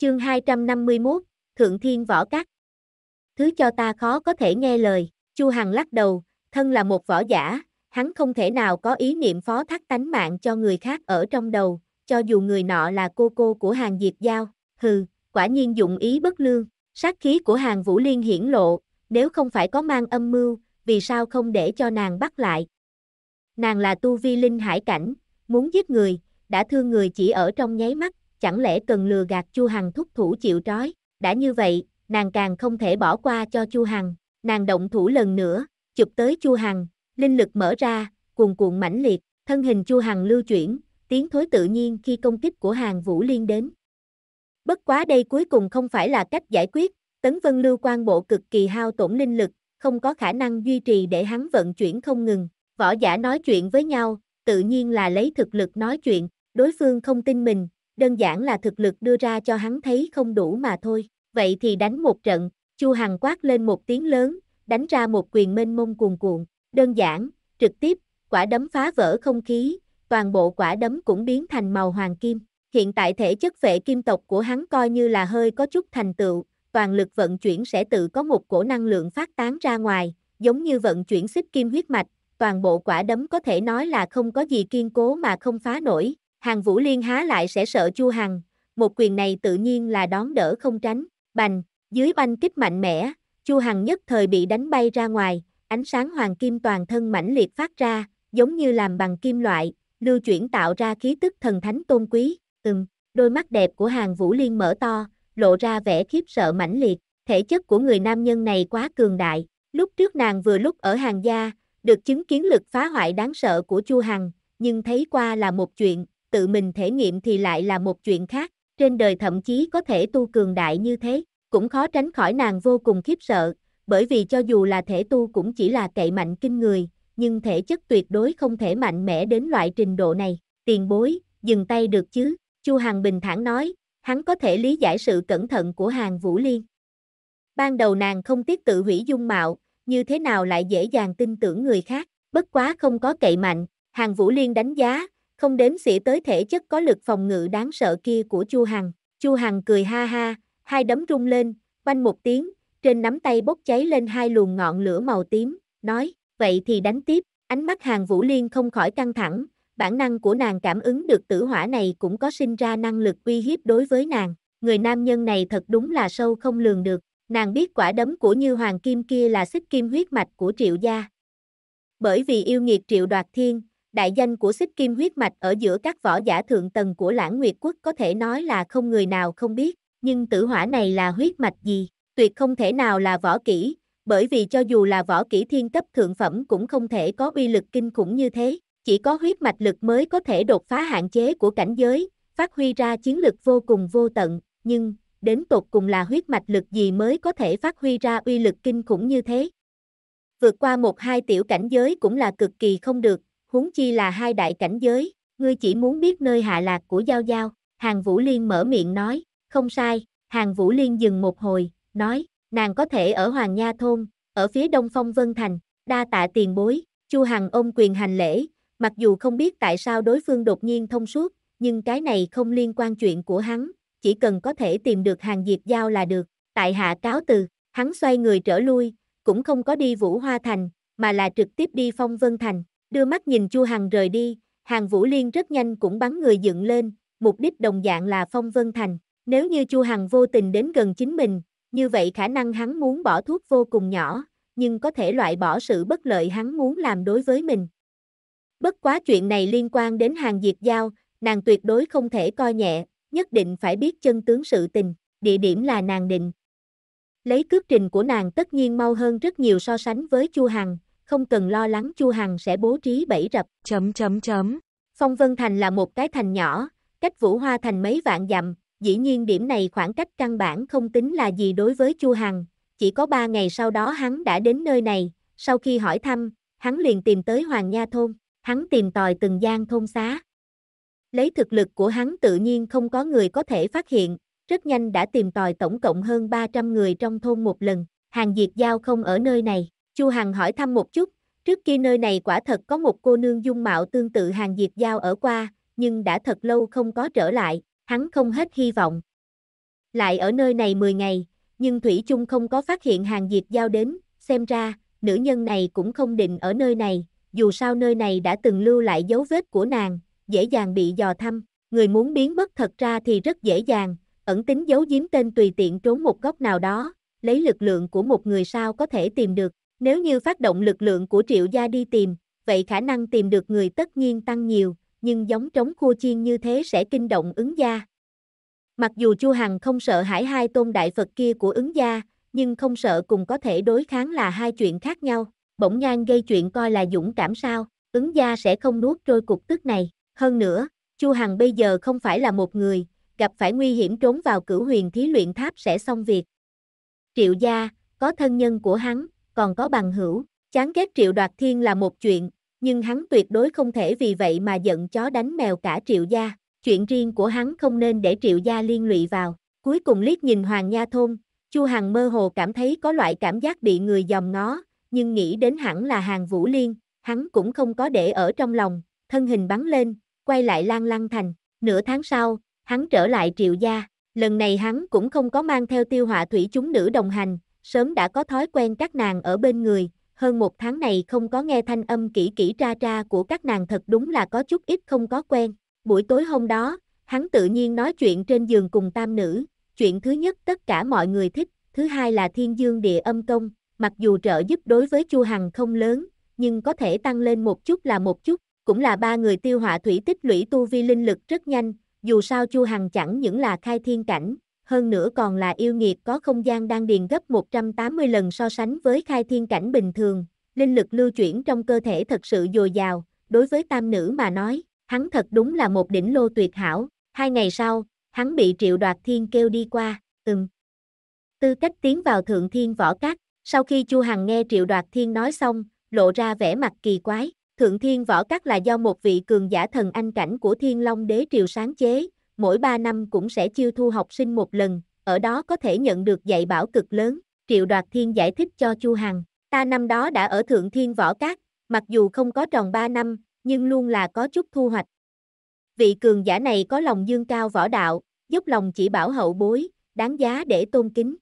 Chương 251, Thượng Thiên Võ Cát. Thứ cho ta khó có thể nghe lời, Chu Hằng lắc đầu, thân là một võ giả, hắn không thể nào có ý niệm phó thác tánh mạng cho người khác ở trong đầu, cho dù người nọ là cô cô của hàng Diệp Giao, hừ, quả nhiên dụng ý bất lương, sát khí của hàng Vũ Liên hiển lộ, nếu không phải có mang âm mưu, vì sao không để cho nàng bắt lại. Nàng là tu vi linh hải cảnh, muốn giết người, đã thương người chỉ ở trong nháy mắt, chẳng lẽ cần lừa gạt Chu Hằng thúc thủ chịu trói, đã như vậy, nàng càng không thể bỏ qua cho Chu Hằng, nàng động thủ lần nữa, chụp tới Chu Hằng, linh lực mở ra, cuồn cuộn mãnh liệt, thân hình Chu Hằng lưu chuyển, tiến thối tự nhiên khi công kích của hàng Vũ Liên đến. Bất quá đây cuối cùng không phải là cách giải quyết, Tấn Vân Lưu quan bộ cực kỳ hao tổn linh lực, không có khả năng duy trì để hắn vận chuyển không ngừng. Võ giả nói chuyện với nhau, tự nhiên là lấy thực lực nói chuyện, đối phương không tin mình, đơn giản là thực lực đưa ra cho hắn thấy không đủ mà thôi. Vậy thì đánh một trận, Chu Hằng quát lên một tiếng lớn, đánh ra một quyền mênh mông cuồn cuộn, đơn giản, trực tiếp, quả đấm phá vỡ không khí, toàn bộ quả đấm cũng biến thành màu hoàng kim. Hiện tại thể chất vệ kim tộc của hắn coi như là hơi có chút thành tựu, toàn lực vận chuyển sẽ tự có một cổ năng lượng phát tán ra ngoài, giống như vận chuyển xích kim huyết mạch, toàn bộ quả đấm có thể nói là không có gì kiên cố mà không phá nổi. Hàng Vũ Liên há lại sẽ sợ Chu Hằng, một quyền này tự nhiên là đón đỡ không tránh, bành, dưới banh kích mạnh mẽ, Chu Hằng nhất thời bị đánh bay ra ngoài, ánh sáng hoàng kim toàn thân mãnh liệt phát ra, giống như làm bằng kim loại, lưu chuyển tạo ra khí tức thần thánh tôn quý, ừm, đôi mắt đẹp của Hàng Vũ Liên mở to, lộ ra vẻ khiếp sợ mãnh liệt, thể chất của người nam nhân này quá cường đại, lúc trước nàng vừa lúc ở hàng gia, được chứng kiến lực phá hoại đáng sợ của Chu Hằng, nhưng thấy qua là một chuyện, tự mình thể nghiệm thì lại là một chuyện khác, trên đời thậm chí có thể tu cường đại như thế, cũng khó tránh khỏi nàng vô cùng khiếp sợ, bởi vì cho dù là thể tu cũng chỉ là cậy mạnh kinh người, nhưng thể chất tuyệt đối không thể mạnh mẽ đến loại trình độ này, tiền bối, dừng tay được chứ, Chu Hằng bình thản nói, hắn có thể lý giải sự cẩn thận của hàng Vũ Liên. Ban đầu nàng không tiếc tự hủy dung mạo, như thế nào lại dễ dàng tin tưởng người khác, bất quá không có cậy mạnh, hàng Vũ Liên đánh giá, không đếm xỉa tới thể chất có lực phòng ngự đáng sợ kia của Chu Hằng. Chu Hằng cười ha ha, hai đấm rung lên, quanh một tiếng, trên nắm tay bốc cháy lên hai luồng ngọn lửa màu tím, nói, vậy thì đánh tiếp, ánh mắt hàng Vũ Liên không khỏi căng thẳng, bản năng của nàng cảm ứng được tử hỏa này cũng có sinh ra năng lực uy hiếp đối với nàng, người nam nhân này thật đúng là sâu không lường được, nàng biết quả đấm của như hoàng kim kia là xích kim huyết mạch của triệu gia. Bởi vì yêu nghiệt triệu đoạt thiên, đại danh của xích kim huyết mạch ở giữa các võ giả thượng tầng của lãng nguyệt quốc có thể nói là không người nào không biết, nhưng tử hỏa này là huyết mạch gì, tuyệt không thể nào là võ kỹ, bởi vì cho dù là võ kỹ thiên cấp thượng phẩm cũng không thể có uy lực kinh khủng như thế, chỉ có huyết mạch lực mới có thể đột phá hạn chế của cảnh giới, phát huy ra chiến lực vô cùng vô tận, nhưng, đến tột cùng là huyết mạch lực gì mới có thể phát huy ra uy lực kinh khủng như thế. Vượt qua một hai tiểu cảnh giới cũng là cực kỳ không được, huống chi là hai đại cảnh giới, ngươi chỉ muốn biết nơi hạ lạc của Giao Giao, Hàng Vũ Liên mở miệng nói, không sai, Hàng Vũ Liên dừng một hồi, nói, nàng có thể ở Hoàng Nha Thôn, ở phía đông phong Vân Thành, đa tạ tiền bối, Chu Hằng ôm quyền hành lễ, mặc dù không biết tại sao đối phương đột nhiên thông suốt, nhưng cái này không liên quan chuyện của hắn, chỉ cần có thể tìm được hàng diệp giao là được, tại hạ cáo từ, hắn xoay người trở lui, cũng không có đi Vũ Hoa Thành, mà là trực tiếp đi Phong Vân Thành, đưa mắt nhìn Chu Hằng rời đi, hàng Vũ Liên rất nhanh cũng bắn người dựng lên, mục đích đồng dạng là Phong Vân Thành, nếu như Chu Hằng vô tình đến gần chính mình, như vậy khả năng hắn muốn bỏ thuốc vô cùng nhỏ, nhưng có thể loại bỏ sự bất lợi hắn muốn làm đối với mình. Bất quá chuyện này liên quan đến hàng diệt giao, nàng tuyệt đối không thể coi nhẹ, nhất định phải biết chân tướng sự tình, địa điểm là nàng định. Lấy cước trình của nàng tất nhiên mau hơn rất nhiều so sánh với Chu Hằng, không cần lo lắng Chu Hằng sẽ bố trí bẫy rập. Chấm chấm chấm. Phong Vân Thành là một cái thành nhỏ, cách Vũ Hoa Thành mấy vạn dặm, dĩ nhiên điểm này khoảng cách căn bản không tính là gì đối với Chu Hằng, chỉ có ba ngày sau đó hắn đã đến nơi này, sau khi hỏi thăm, hắn liền tìm tới Hoàng Nha Thôn, hắn tìm tòi từng gian thôn xá. Lấy thực lực của hắn tự nhiên không có người có thể phát hiện, rất nhanh đã tìm tòi tổng cộng hơn 300 người trong thôn một lần, hàng diệt giao không ở nơi này, Chu Hằng hỏi thăm một chút, trước kia nơi này quả thật có một cô nương dung mạo tương tự hàng diệt giao ở qua, nhưng đã thật lâu không có trở lại, hắn không hết hy vọng. lại ở nơi này 10 ngày, nhưng Thủy chung không có phát hiện hàng diệt giao đến, xem ra, nữ nhân này cũng không định ở nơi này, dù sao nơi này đã từng lưu lại dấu vết của nàng, dễ dàng bị dò thăm, người muốn biến mất thật ra thì rất dễ dàng, ẩn tính giấu giếm tên tùy tiện trốn một góc nào đó, lấy lực lượng của một người sao có thể tìm được, nếu như phát động lực lượng của triệu gia đi tìm, vậy khả năng tìm được người tất nhiên tăng nhiều, nhưng giống trống khua chiên như thế sẽ kinh động ứng gia. Mặc dù Chu Hằng không sợ hãi hai tôn đại Phật kia của ứng gia, nhưng không sợ cùng có thể đối kháng là hai chuyện khác nhau, bỗng nhan gây chuyện coi là dũng cảm sao, ứng gia sẽ không nuốt trôi cục tức này, hơn nữa, Chu Hằng bây giờ không phải là một người, gặp phải nguy hiểm trốn vào cửu huyền thí luyện tháp sẽ xong việc. Triệu gia, có thân nhân của hắn, còn có bằng hữu, chán ghét triệu đoạt thiên là một chuyện, nhưng hắn tuyệt đối không thể vì vậy mà giận chó đánh mèo cả triệu gia, chuyện riêng của hắn không nên để triệu gia liên lụy vào. Cuối cùng liếc nhìn Hoàng Nha Thôn, Chu Hằng mơ hồ cảm thấy có loại cảm giác bị người dòm ngó, nhưng nghĩ đến hẳn là hàng Vũ Liên, hắn cũng không có để ở trong lòng, thân hình bắn lên, quay lại Lan Lăng Thành. Nửa tháng sau, hắn trở lại triệu gia, lần này hắn cũng không có mang theo tiêu họa thủy chúng nữ đồng hành, sớm đã có thói quen các nàng ở bên người, hơn một tháng này không có nghe thanh âm kỹ kỹ tra tra của các nàng thật đúng là có chút ít không có quen. Buổi tối hôm đó, hắn tự nhiên nói chuyện trên giường cùng tam nữ, chuyện thứ nhất tất cả mọi người thích, thứ hai là thiên dương địa âm công, mặc dù trợ giúp đối với Chu Hằng không lớn, nhưng có thể tăng lên một chút là một chút, cũng là ba người tiêu họa thủy tích lũy tu vi linh lực rất nhanh, dù sao Chu Hằng chẳng những là khai thiên cảnh, hơn nữa còn là yêu nghiệt có không gian đang điền gấp 180 lần so sánh với khai thiên cảnh bình thường, linh lực lưu chuyển trong cơ thể thật sự dồi dào, đối với tam nữ mà nói, hắn thật đúng là một đỉnh lô tuyệt hảo, hai ngày sau, hắn bị triệu đoạt thiên kêu đi qua, ừm. Tư cách tiến vào thượng thiên võ cát, sau khi Chu Hằng nghe triệu đoạt thiên nói xong, lộ ra vẻ mặt kỳ quái, thượng thiên võ cát là do một vị cường giả thần anh cảnh của thiên long đế triều sáng chế, mỗi 3 năm cũng sẽ chiêu thu học sinh một lần, ở đó có thể nhận được dạy bảo cực lớn. Triệu Đoạt Thiên giải thích cho Chu Hằng, ta năm đó đã ở Thượng Thiên Võ Cát, mặc dù không có tròn 3 năm, nhưng luôn là có chút thu hoạch. Vị cường giả này có lòng dương cao võ đạo, giúp lòng chỉ bảo hậu bối, đáng giá để tôn kính.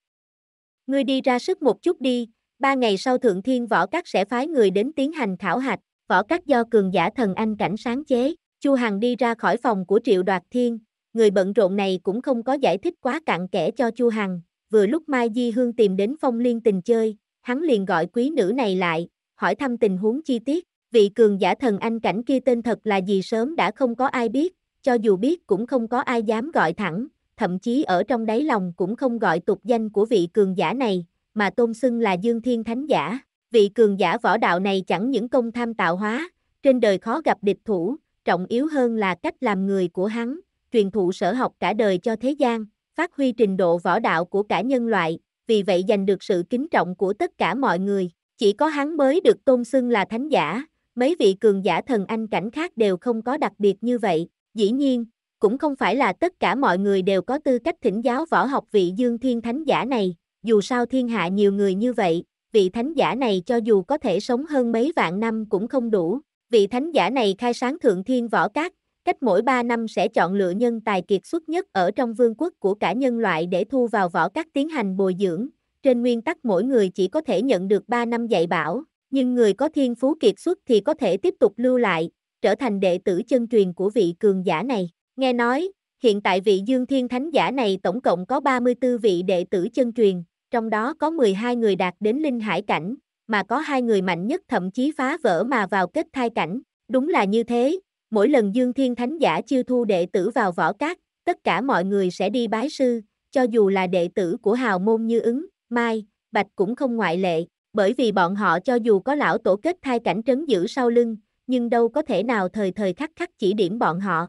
Ngươi đi ra sức một chút đi, ba ngày sau Thượng Thiên Võ Cát sẽ phái người đến tiến hành khảo hạch, võ cát do cường giả thần anh cảnh sáng chế. Chu Hằng đi ra khỏi phòng của Triệu Đoạt Thiên, người bận rộn này cũng không có giải thích quá cặn kẽ cho Chu Hằng, vừa lúc Mai Di Hương tìm đến Phong Liên tình chơi, hắn liền gọi quý nữ này lại, hỏi thăm tình huống chi tiết, vị cường giả thần anh cảnh kia tên thật là gì sớm đã không có ai biết, cho dù biết cũng không có ai dám gọi thẳng, thậm chí ở trong đáy lòng cũng không gọi tục danh của vị cường giả này, mà tôn xưng là Dương Thiên Thánh Giả. Vị cường giả võ đạo này chẳng những công tham tạo hóa, trên đời khó gặp địch thủ, trọng yếu hơn là cách làm người của hắn, truyền thụ sở học cả đời cho thế gian, phát huy trình độ võ đạo của cả nhân loại, vì vậy giành được sự kính trọng của tất cả mọi người. Chỉ có hắn mới được tôn xưng là thánh giả, mấy vị cường giả thần anh cảnh khác đều không có đặc biệt như vậy. Dĩ nhiên, cũng không phải là tất cả mọi người đều có tư cách thỉnh giáo võ học vị dương thiên thánh giả này, dù sao thiên hạ nhiều người như vậy, vị thánh giả này cho dù có thể sống hơn mấy vạn năm cũng không đủ. Vị thánh giả này khai sáng thượng thiên võ cát, cách mỗi 3 năm sẽ chọn lựa nhân tài kiệt xuất nhất ở trong vương quốc của cả nhân loại để thu vào võ các tiến hành bồi dưỡng. Trên nguyên tắc mỗi người chỉ có thể nhận được 3 năm dạy bảo, nhưng người có thiên phú kiệt xuất thì có thể tiếp tục lưu lại, trở thành đệ tử chân truyền của vị cường giả này. Nghe nói, hiện tại vị Dương Thiên Thánh giả này tổng cộng có 34 vị đệ tử chân truyền, trong đó có 12 người đạt đến linh hải cảnh, mà có hai người mạnh nhất thậm chí phá vỡ mà vào kết thai cảnh. Đúng là như thế, Mỗi lần Dương Thiên Thánh giả chiêu thu đệ tử vào võ cát, tất cả mọi người sẽ đi bái sư, cho dù là đệ tử của hào môn như ứng, mai, bạch cũng không ngoại lệ, bởi vì bọn họ cho dù có lão tổ kết thai cảnh trấn giữ sau lưng, nhưng đâu có thể nào thời thời khắc khắc chỉ điểm bọn họ.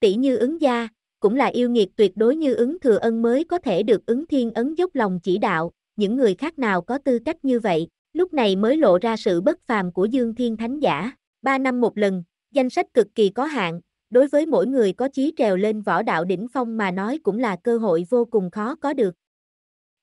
Tỷ như ứng gia, cũng là yêu nghiệt tuyệt đối như ứng thừa ân mới có thể được ứng thiên ấn dốc lòng chỉ đạo, những người khác nào có tư cách như vậy, lúc này mới lộ ra sự bất phàm của Dương Thiên Thánh giả. Ba năm một lần, Danh sách cực kỳ có hạn, đối với mỗi người có chí trèo lên võ đạo đỉnh phong mà nói cũng là cơ hội vô cùng khó có được.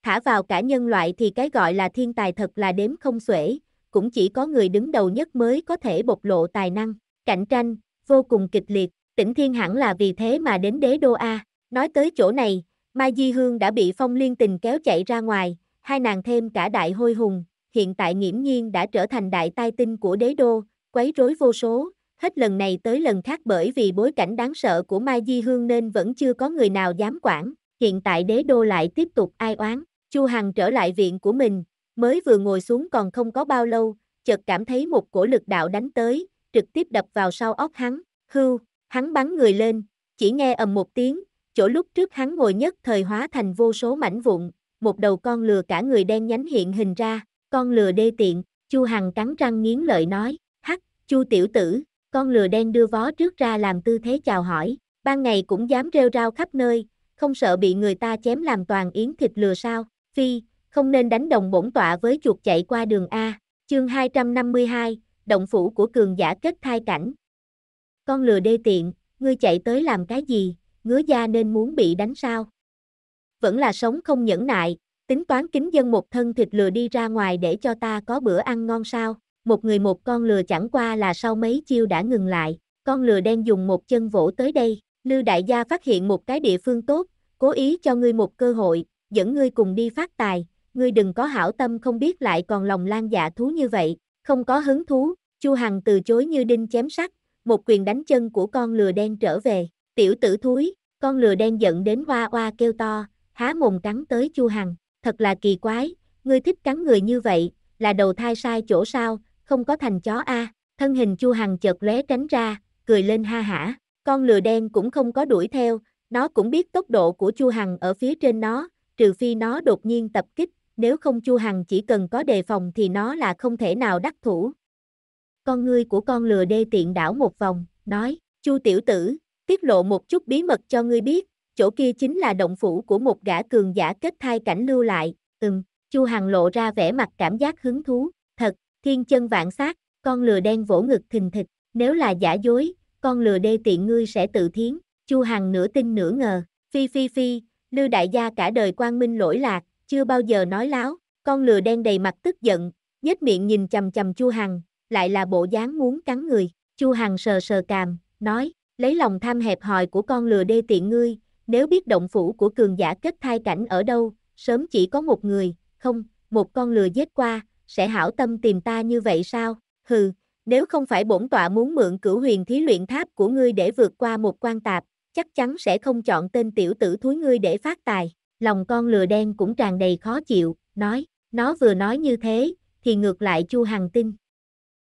Thả vào cả nhân loại thì cái gọi là thiên tài thật là đếm không xuể, cũng chỉ có người đứng đầu nhất mới có thể bộc lộ tài năng, cạnh tranh, vô cùng kịch liệt, tỉnh thiên hẳn là vì thế mà đến đế đô A. Nói tới chỗ này, Mai Di Hương đã bị phong liên tình kéo chạy ra ngoài, hai nàng thêm cả đại hôi hùng, hiện tại nghiễm nhiên đã trở thành đại tai tinh của đế đô, quấy rối vô số, hết lần này tới lần khác bởi vì bối cảnh đáng sợ của Mai Di Hương nên vẫn chưa có người nào dám quản, hiện tại đế đô lại tiếp tục ai oán, Chu Hằng trở lại viện của mình, mới vừa ngồi xuống còn không có bao lâu, chợt cảm thấy một cổ lực đạo đánh tới, trực tiếp đập vào sau óc hắn, hưu, hắn bắn người lên, chỉ nghe ầm một tiếng, chỗ lúc trước hắn ngồi nhất thời hóa thành vô số mảnh vụn, một đầu con lừa cả người đen nhánh hiện hình ra, con lừa đê tiện, Chu Hằng cắn răng nghiến lợi nói, hắc, Chu tiểu tử, con lừa đen đưa vó trước ra làm tư thế chào hỏi, ban ngày cũng dám rêu rao khắp nơi, không sợ bị người ta chém làm toàn yến thịt lừa sao, phi, không nên đánh đồng bổn tọa với chuột chạy qua đường A, chương 252, động phủ của cường giả kết thai cảnh. Con lừa đê tiện, ngươi chạy tới làm cái gì, ngứa da nên muốn bị đánh sao? Vẫn là sống không nhẫn nại, tính toán kính dân một thân thịt lừa đi ra ngoài để cho ta có bữa ăn ngon sao? Một người một con lừa chẳng qua là sau mấy chiêu đã ngừng lại, con lừa đen dùng một chân vỗ tới đây, Lư đại gia phát hiện một cái địa phương tốt, cố ý cho ngươi một cơ hội, dẫn ngươi cùng đi phát tài, ngươi đừng có hảo tâm không biết lại còn lòng lan dạ thú như vậy, không có hứng thú, Chu Hằng từ chối như đinh chém sắt, một quyền đánh chân của con lừa đen trở về, tiểu tử thúi, con lừa đen giận đến hoa hoa kêu to, há mồm cắn tới Chu Hằng, thật là kỳ quái, ngươi thích cắn người như vậy, là đầu thai sai chỗ sao, không có thành chó a. Thân hình Chu Hằng chợt lóe tránh ra, cười lên ha hả, con lừa đen cũng không có đuổi theo, nó cũng biết tốc độ của Chu Hằng ở phía trên nó, trừ phi nó đột nhiên tập kích, nếu không Chu Hằng chỉ cần có đề phòng thì nó là không thể nào đắc thủ. Con ngươi của con lừa đê tiện đảo một vòng, nói, Chu tiểu tử, tiết lộ một chút bí mật cho ngươi biết, chỗ kia chính là động phủ của một gã cường giả kết thai cảnh lưu lại, ừm, Chu Hằng lộ ra vẻ mặt cảm giác hứng thú, thiên chân vạn sát, con lừa đen vỗ ngực thình thịch, nếu là giả dối, con lừa đê tiện ngươi sẽ tự thiến, Chu Hằng nửa tin nửa ngờ, phi phi phi, lưu đại gia cả đời quang minh lỗi lạc, chưa bao giờ nói láo, con lừa đen đầy mặt tức giận, nhếch miệng nhìn chầm chầm Chu Hằng, lại là bộ dáng muốn cắn người, Chu Hằng sờ sờ càm, nói, lấy lòng tham hẹp hòi của con lừa đê tiện ngươi, nếu biết động phủ của cường giả kết thai cảnh ở đâu, sớm chỉ có một người, không, một con lừa giết qua, sẽ hảo tâm tìm ta như vậy sao, hừ, nếu không phải bổn tọa muốn mượn cửu huyền thí luyện tháp của ngươi để vượt qua một quan tạp, chắc chắn sẽ không chọn tên tiểu tử thúi ngươi để phát tài. Lòng con lừa đen cũng tràn đầy khó chịu, nói, nó vừa nói như thế, thì ngược lại Chu Hằng tin.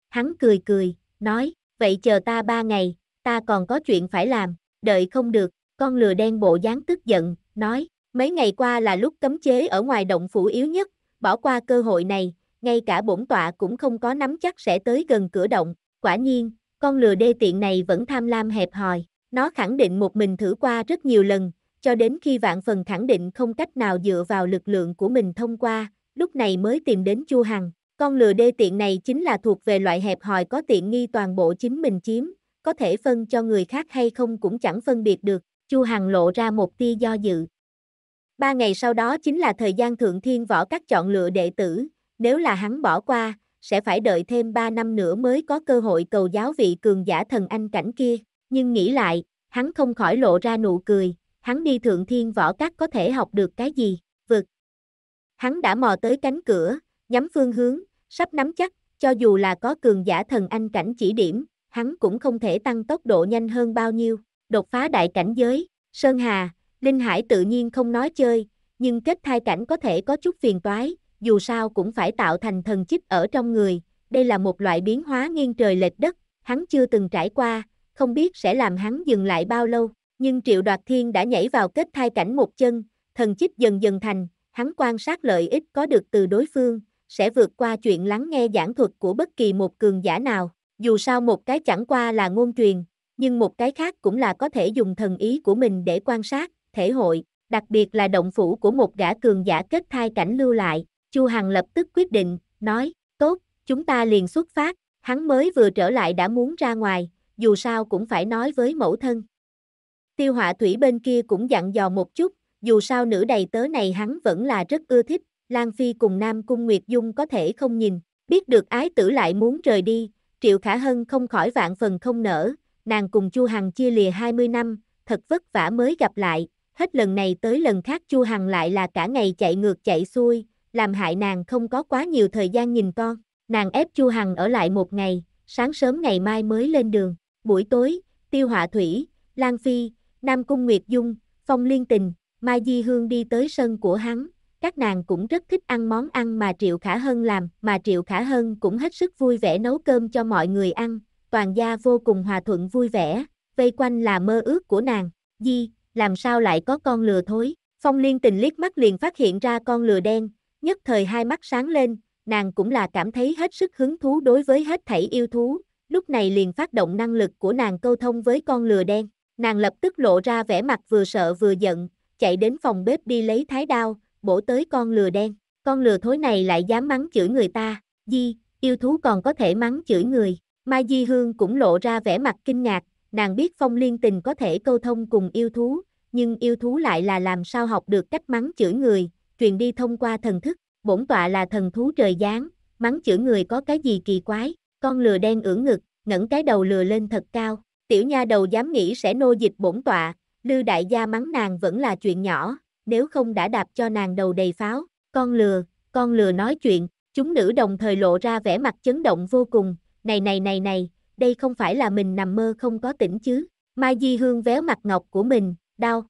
Hắn cười cười, nói, vậy chờ ta ba ngày, ta còn có chuyện phải làm, đợi không được, con lừa đen bộ dáng tức giận, nói, mấy ngày qua là lúc cấm chế ở ngoài động phủ yếu nhất, bỏ qua cơ hội này, ngay cả bổn tọa cũng không có nắm chắc sẽ tới gần cửa động, quả nhiên, con lừa đê tiện này vẫn tham lam hẹp hòi, nó khẳng định một mình thử qua rất nhiều lần, cho đến khi vạn phần khẳng định không cách nào dựa vào lực lượng của mình thông qua, lúc này mới tìm đến Chu Hằng. Con lừa đê tiện này chính là thuộc về loại hẹp hòi có tiện nghi toàn bộ chính mình chiếm, có thể phân cho người khác hay không cũng chẳng phân biệt được, Chu Hằng lộ ra một tia do dự. Ba ngày sau đó chính là thời gian thượng thiên võ các chọn lựa đệ tử, nếu là hắn bỏ qua, sẽ phải đợi thêm ba năm nữa mới có cơ hội cầu giáo vị cường giả thần anh cảnh kia, nhưng nghĩ lại, hắn không khỏi lộ ra nụ cười, hắn đi thượng thiên võ các có thể học được cái gì, vực. Hắn đã mò tới cánh cửa, nhắm phương hướng, sắp nắm chắc, cho dù là có cường giả thần anh cảnh chỉ điểm, hắn cũng không thể tăng tốc độ nhanh hơn bao nhiêu, đột phá đại cảnh giới, Sơn Hà, Linh Hải tự nhiên không nói chơi, nhưng kết thai cảnh có thể có chút phiền toái, dù sao cũng phải tạo thành thần chích ở trong người, đây là một loại biến hóa nghiêng trời lệch đất, hắn chưa từng trải qua, không biết sẽ làm hắn dừng lại bao lâu, nhưng Triệu Đoạt Thiên đã nhảy vào kết thai cảnh một chân, thần chích dần dần thành, hắn quan sát lợi ích có được từ đối phương, sẽ vượt qua chuyện lắng nghe giảng thuật của bất kỳ một cường giả nào, dù sao một cái chẳng qua là ngôn truyền, nhưng một cái khác cũng là có thể dùng thần ý của mình để quan sát, thể hội, đặc biệt là động phủ của một gã cường giả kết thai cảnh lưu lại, Chu Hằng lập tức quyết định, nói, tốt, chúng ta liền xuất phát, hắn mới vừa trở lại đã muốn ra ngoài, dù sao cũng phải nói với mẫu thân. Tiêu họa thủy bên kia cũng dặn dò một chút, dù sao nữ đầy tớ này hắn vẫn là rất ưa thích, Lan Phi cùng Nam Cung Nguyệt Dung có thể không nhìn, biết được ái tử lại muốn rời đi, Triệu Khả Hân không khỏi vạn phần không nở, nàng cùng Chu Hằng chia lìa 20 năm, thật vất vả mới gặp lại, hết lần này tới lần khác Chu Hằng lại là cả ngày chạy ngược chạy xuôi, làm hại nàng không có quá nhiều thời gian nhìn con. Nàng ép Chu Hằng ở lại một ngày, sáng sớm ngày mai mới lên đường. Buổi tối, Tiêu Họa Thủy, Lan Phi, Nam Cung Nguyệt Dung, Phong Liên Tình, Mai Di Hương đi tới sân của hắn, các nàng cũng rất thích ăn món ăn mà Triệu Khả Hân làm, mà Triệu Khả Hân cũng hết sức vui vẻ nấu cơm cho mọi người ăn, toàn gia vô cùng hòa thuận vui vẻ, vây quanh là mơ ước của nàng, Di, làm sao lại có con lừa thối, Phong Liên Tình liếc mắt liền phát hiện ra con lừa đen, nhất thời hai mắt sáng lên, nàng cũng là cảm thấy hết sức hứng thú đối với hết thảy yêu thú, lúc này liền phát động năng lực của nàng câu thông với con lừa đen, nàng lập tức lộ ra vẻ mặt vừa sợ vừa giận, chạy đến phòng bếp đi lấy thái đao, bổ tới con lừa đen, con lừa thối này lại dám mắng chửi người ta, di, yêu thú còn có thể mắng chửi người, Mai Di Hương cũng lộ ra vẻ mặt kinh ngạc, nàng biết phong liên tình có thể câu thông cùng yêu thú, nhưng yêu thú lại là làm sao học được cách mắng chửi người, truyền đi thông qua thần thức, bổn tọa là thần thú trời giáng, mắng chửi người có cái gì kỳ quái, con lừa đen ưỡn ngực, ngẩng cái đầu lừa lên thật cao, tiểu nha đầu dám nghĩ sẽ nô dịch bổn tọa, Lư đại gia mắng nàng vẫn là chuyện nhỏ, nếu không đã đạp cho nàng đầu đầy pháo, con lừa, con lừa nói chuyện, chúng nữ đồng thời lộ ra vẻ mặt chấn động vô cùng, này này này này, đây không phải là mình nằm mơ không có tỉnh chứ, Mai Di Hương véo mặt ngọc của mình, đau.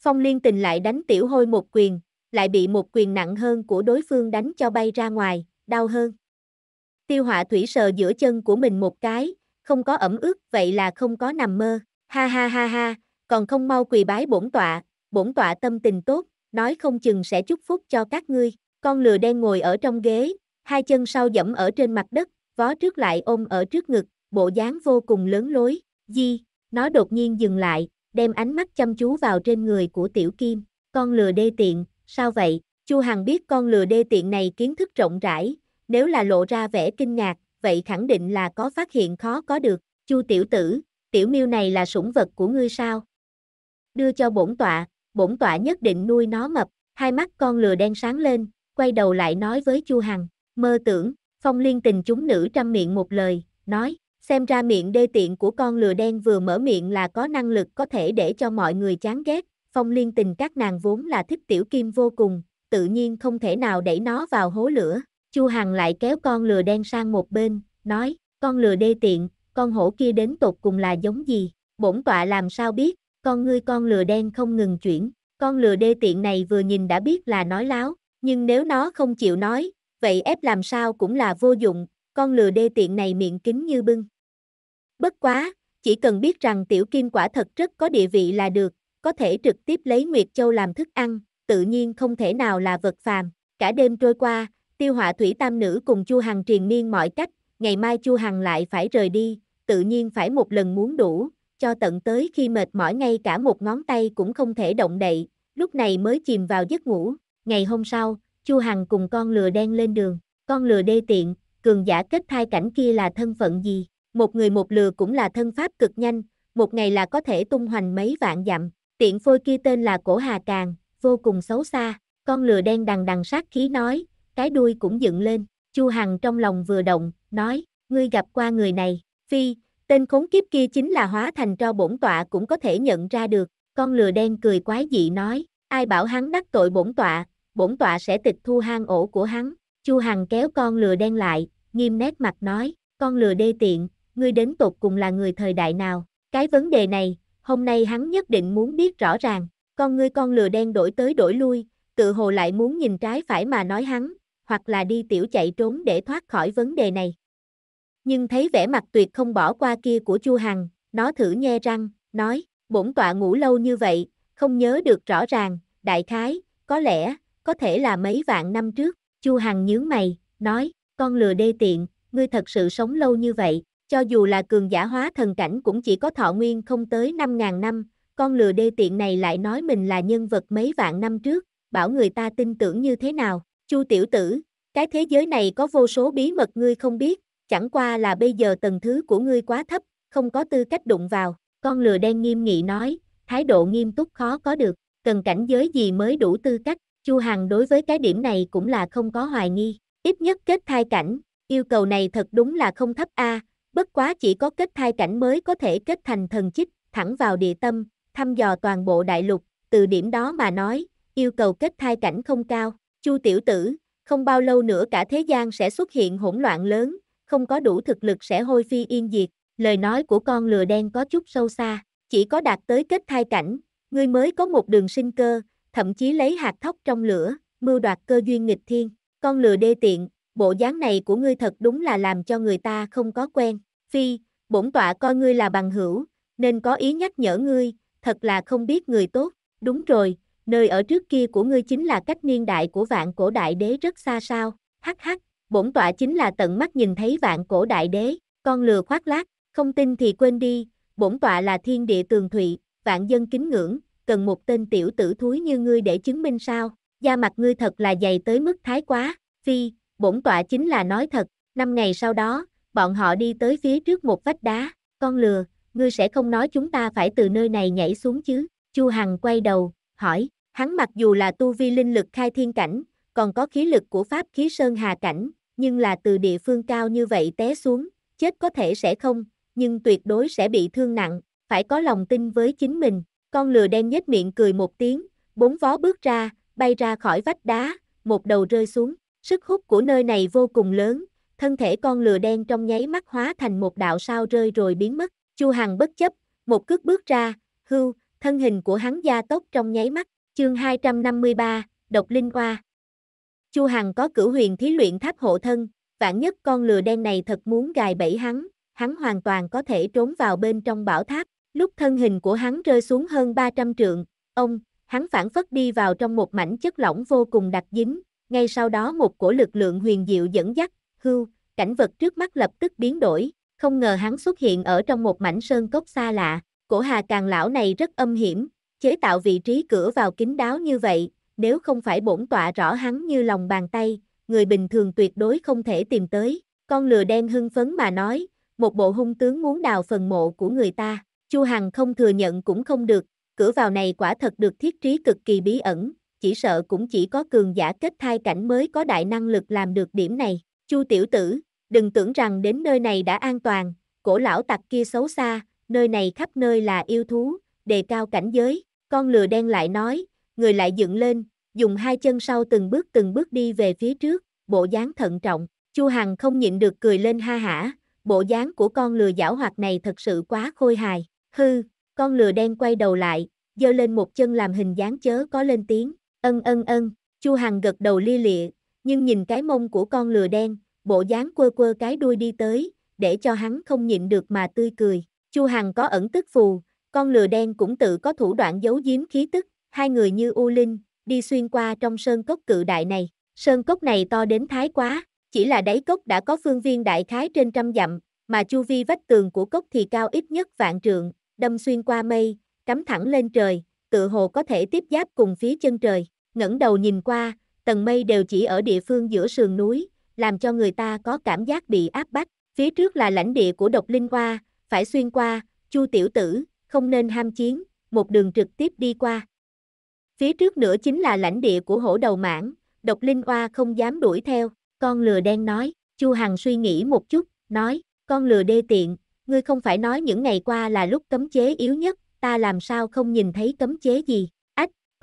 Phong liên tình lại đánh tiểu hôi một quyền, lại bị một quyền nặng hơn của đối phương đánh cho bay ra ngoài, đau hơn. Tiêu họa thủy sờ giữa chân của mình một cái, không có ẩm ướt vậy là không có nằm mơ, ha ha ha ha, còn không mau quỳ bái bổn tọa, bổn tọa tâm tình tốt, nói không chừng sẽ chúc phúc cho các ngươi. Con lừa đen ngồi ở trong ghế, hai chân sau dẫm ở trên mặt đất, vó trước lại ôm ở trước ngực, bộ dáng vô cùng lớn lối. Di, nó đột nhiên dừng lại, đem ánh mắt chăm chú vào trên người của Tiểu Kim. Con lừa đê tiện, sao vậy? Chu Hằng biết con lừa đê tiện này kiến thức rộng rãi, nếu là lộ ra vẻ kinh ngạc, vậy khẳng định là có phát hiện khó có được. Chu tiểu tử, tiểu miêu này là sủng vật của ngươi sao? Đưa cho bổn tọa, bổn tọa nhất định nuôi nó mập, hai mắt con lừa đen sáng lên, quay đầu lại nói với Chu Hằng, mơ tưởng, phong liên tình chúng nữ trăm miệng một lời, nói, xem ra miệng đê tiện của con lừa đen vừa mở miệng là có năng lực có thể để cho mọi người chán ghét, phong liên tình các nàng vốn là thích tiểu kim vô cùng, tự nhiên không thể nào đẩy nó vào hố lửa, Chu Hằng lại kéo con lừa đen sang một bên, nói, con lừa đê tiện, con hổ kia đến tột cùng là giống gì, bổn tọa làm sao biết, con ngươi con lừa đen không ngừng chuyển, con lừa đê tiện này vừa nhìn đã biết là nói láo, nhưng nếu nó không chịu nói, vậy ép làm sao cũng là vô dụng, con lừa đê tiện này miệng kính như bưng. Bất quá, chỉ cần biết rằng tiểu kim quả thật rất có địa vị là được, có thể trực tiếp lấy Nguyệt Châu làm thức ăn, tự nhiên không thể nào là vật phàm. Cả đêm trôi qua, tiêu họa thủy tam nữ cùng Chu Hằng triền miên mọi cách, ngày mai Chu Hằng lại phải rời đi, tự nhiên phải một lần muốn đủ, cho tận tới khi mệt mỏi ngay cả một ngón tay cũng không thể động đậy, lúc này mới chìm vào giấc ngủ. Ngày hôm sau, Chu Hằng cùng con lừa đen lên đường, con lừa đê tiện, cường giả kết thai cảnh kia là thân phận gì? Một người một lừa cũng là thân pháp cực nhanh, một ngày là có thể tung hoành mấy vạn dặm. Tiện phôi kia tên là Cổ Hà Càng, vô cùng xấu xa. Con lừa đen đằng đằng sát khí nói, cái đuôi cũng dựng lên. Chu Hằng trong lòng vừa động, nói, ngươi gặp qua người này. Phi, Tên khốn kiếp kia chính là hóa thành cho bổn tọa cũng có thể nhận ra được, con lừa đen cười quái dị nói, ai bảo hắn đắc tội bổn tọa, bổn tọa sẽ tịch thu hang ổ của hắn. Chu Hằng kéo con lừa đen lại, nghiêm nét mặt nói, con lừa đê tiện, ngươi đến tột cùng là người thời đại nào? Cái vấn đề này, hôm nay hắn nhất định muốn biết rõ ràng, con ngươi con lừa đen đổi tới đổi lui, tự hồ lại muốn nhìn trái phải mà nói hắn, hoặc là đi tiểu chạy trốn để thoát khỏi vấn đề này. Nhưng thấy vẻ mặt tuyệt không bỏ qua kia của Chu Hằng, nó thử nhe răng, nói, bổn tọa ngủ lâu như vậy, không nhớ được rõ ràng, đại khái, có lẽ, có thể là mấy vạn năm trước, Chu Hằng nhướng mày, nói, con lừa đê tiện, ngươi thật sự sống lâu như vậy, cho dù là cường giả hóa thần cảnh cũng chỉ có thọ nguyên không tới 5.000 năm, con lừa đê tiện này lại nói mình là nhân vật mấy vạn năm trước, bảo người ta tin tưởng như thế nào, Chu tiểu tử, cái thế giới này có vô số bí mật ngươi không biết, chẳng qua là bây giờ tầng thứ của ngươi quá thấp, không có tư cách đụng vào, con lừa đen nghiêm nghị nói, thái độ nghiêm túc khó có được, cần cảnh giới gì mới đủ tư cách, Chu Hằng đối với cái điểm này cũng là không có hoài nghi, ít nhất kết thai cảnh, yêu cầu này thật đúng là không thấp a, bất quá chỉ có kết thai cảnh mới có thể kết thành thần chích, thẳng vào địa tâm, thăm dò toàn bộ đại lục, từ điểm đó mà nói, yêu cầu kết thai cảnh không cao. Chu tiểu tử, không bao lâu nữa cả thế gian sẽ xuất hiện hỗn loạn lớn, không có đủ thực lực sẽ hôi phi yên diệt. Lời nói của con lừa đen có chút sâu xa, chỉ có đạt tới kết thai cảnh, ngươi mới có một đường sinh cơ, thậm chí lấy hạt thóc trong lửa, mưu đoạt cơ duyên nghịch thiên. Con lừa đê tiện, bộ dáng này của ngươi thật đúng là làm cho người ta không có quen. Phi, bổn tọa coi ngươi là bằng hữu, nên có ý nhắc nhở ngươi, thật là không biết người tốt. Đúng rồi, nơi ở trước kia của ngươi chính là cách niên đại của vạn cổ đại đế rất xa sao. Hắc hắc, bổn tọa chính là tận mắt nhìn thấy vạn cổ đại đế, con lừa khoác lác, không tin thì quên đi, bổn tọa là thiên địa tường thụy, vạn dân kính ngưỡng, cần một tên tiểu tử thúi như ngươi để chứng minh sao, da mặt ngươi thật là dày tới mức thái quá, phi, bổn tọa chính là nói thật, năm ngày sau đó, bọn họ đi tới phía trước một vách đá, con lừa, ngươi sẽ không nói chúng ta phải từ nơi này nhảy xuống chứ, Chu Hằng quay đầu, hỏi, hắn mặc dù là tu vi linh lực khai thiên cảnh, còn có khí lực của pháp khí sơn hà cảnh, nhưng là từ địa phương cao như vậy té xuống, chết có thể sẽ không, nhưng tuyệt đối sẽ bị thương nặng, phải có lòng tin với chính mình, con lừa đen nhếch miệng cười một tiếng, bốn vó bước ra, bay ra khỏi vách đá, một đầu rơi xuống, sức hút của nơi này vô cùng lớn, thân thể con lừa đen trong nháy mắt hóa thành một đạo sao rơi rồi biến mất, Chu Hằng bất chấp, một cước bước ra, hưu, thân hình của hắn gia tốc trong nháy mắt, chương 253, độc linh oa. Chu Hằng có cửu huyền thí luyện tháp hộ thân, vạn nhất con lừa đen này thật muốn gài bẫy hắn, hắn hoàn toàn có thể trốn vào bên trong bảo tháp, lúc thân hình của hắn rơi xuống hơn 300 trượng, ông, hắn phản phất đi vào trong một mảnh chất lỏng vô cùng đặc dính, ngay sau đó một cổ lực lượng huyền diệu dẫn dắt, hưu, cảnh vật trước mắt lập tức biến đổi, không ngờ hắn xuất hiện ở trong một mảnh sơn cốc xa lạ, cổ hà càng lão này rất âm hiểm, chế tạo vị trí cửa vào kín đáo như vậy, nếu không phải bổn tọa rõ hắn như lòng bàn tay, người bình thường tuyệt đối không thể tìm tới. Con lừa đen hưng phấn mà nói, một bộ hung tướng muốn đào phần mộ của người ta. Chu Hằng không thừa nhận cũng không được, cửa vào này quả thật được thiết trí cực kỳ bí ẩn, chỉ sợ cũng chỉ có cường giả kết thai cảnh mới có đại năng lực làm được điểm này. Chu tiểu tử, đừng tưởng rằng đến nơi này đã an toàn, cổ lão tặc kia xấu xa, nơi này khắp nơi là yêu thú, đề cao cảnh giới. Con lừa đen lại nói, người lại dựng lên, dùng hai chân sau từng bước từng bước đi về phía trước, bộ dáng thận trọng. Chu Hằng không nhịn được cười lên ha hả, bộ dáng của con lừa giảo hoạt này thật sự quá khôi hài. Hư, con lừa đen quay đầu lại, giơ lên một chân làm hình dáng chớ có lên tiếng, ân ân ân, Chu Hằng gật đầu lia lịa, nhưng nhìn cái mông của con lừa đen, bộ dáng quơ quơ cái đuôi đi tới, để cho hắn không nhịn được mà tươi cười. Chu Hằng có ẩn tức phù, con lừa đen cũng tự có thủ đoạn giấu giếm khí tức, hai người như U Linh, đi xuyên qua trong sơn cốc cự đại này. Sơn cốc này to đến thái quá, chỉ là đáy cốc đã có phương viên đại khái trên trăm dặm, mà chu vi vách tường của cốc thì cao ít nhất vạn trượng, đâm xuyên qua mây, cắm thẳng lên trời, tự hồ có thể tiếp giáp cùng phía chân trời ngẩng đầu nhìn qua, tầng mây đều chỉ ở địa phương giữa sườn núi, làm cho người ta có cảm giác bị áp bách. Phía trước là lãnh địa của độc linh qua, phải xuyên qua, chu tiểu tử, không nên ham chiến, một đường trực tiếp đi qua. Phía trước nữa chính là lãnh địa của hổ đầu mãn, độc linh oa không dám đuổi theo, con lừa đen nói, Chu Hằng suy nghĩ một chút, nói, con lừa đê tiện, ngươi không phải nói những ngày qua là lúc cấm chế yếu nhất, ta làm sao không nhìn thấy cấm chế gì,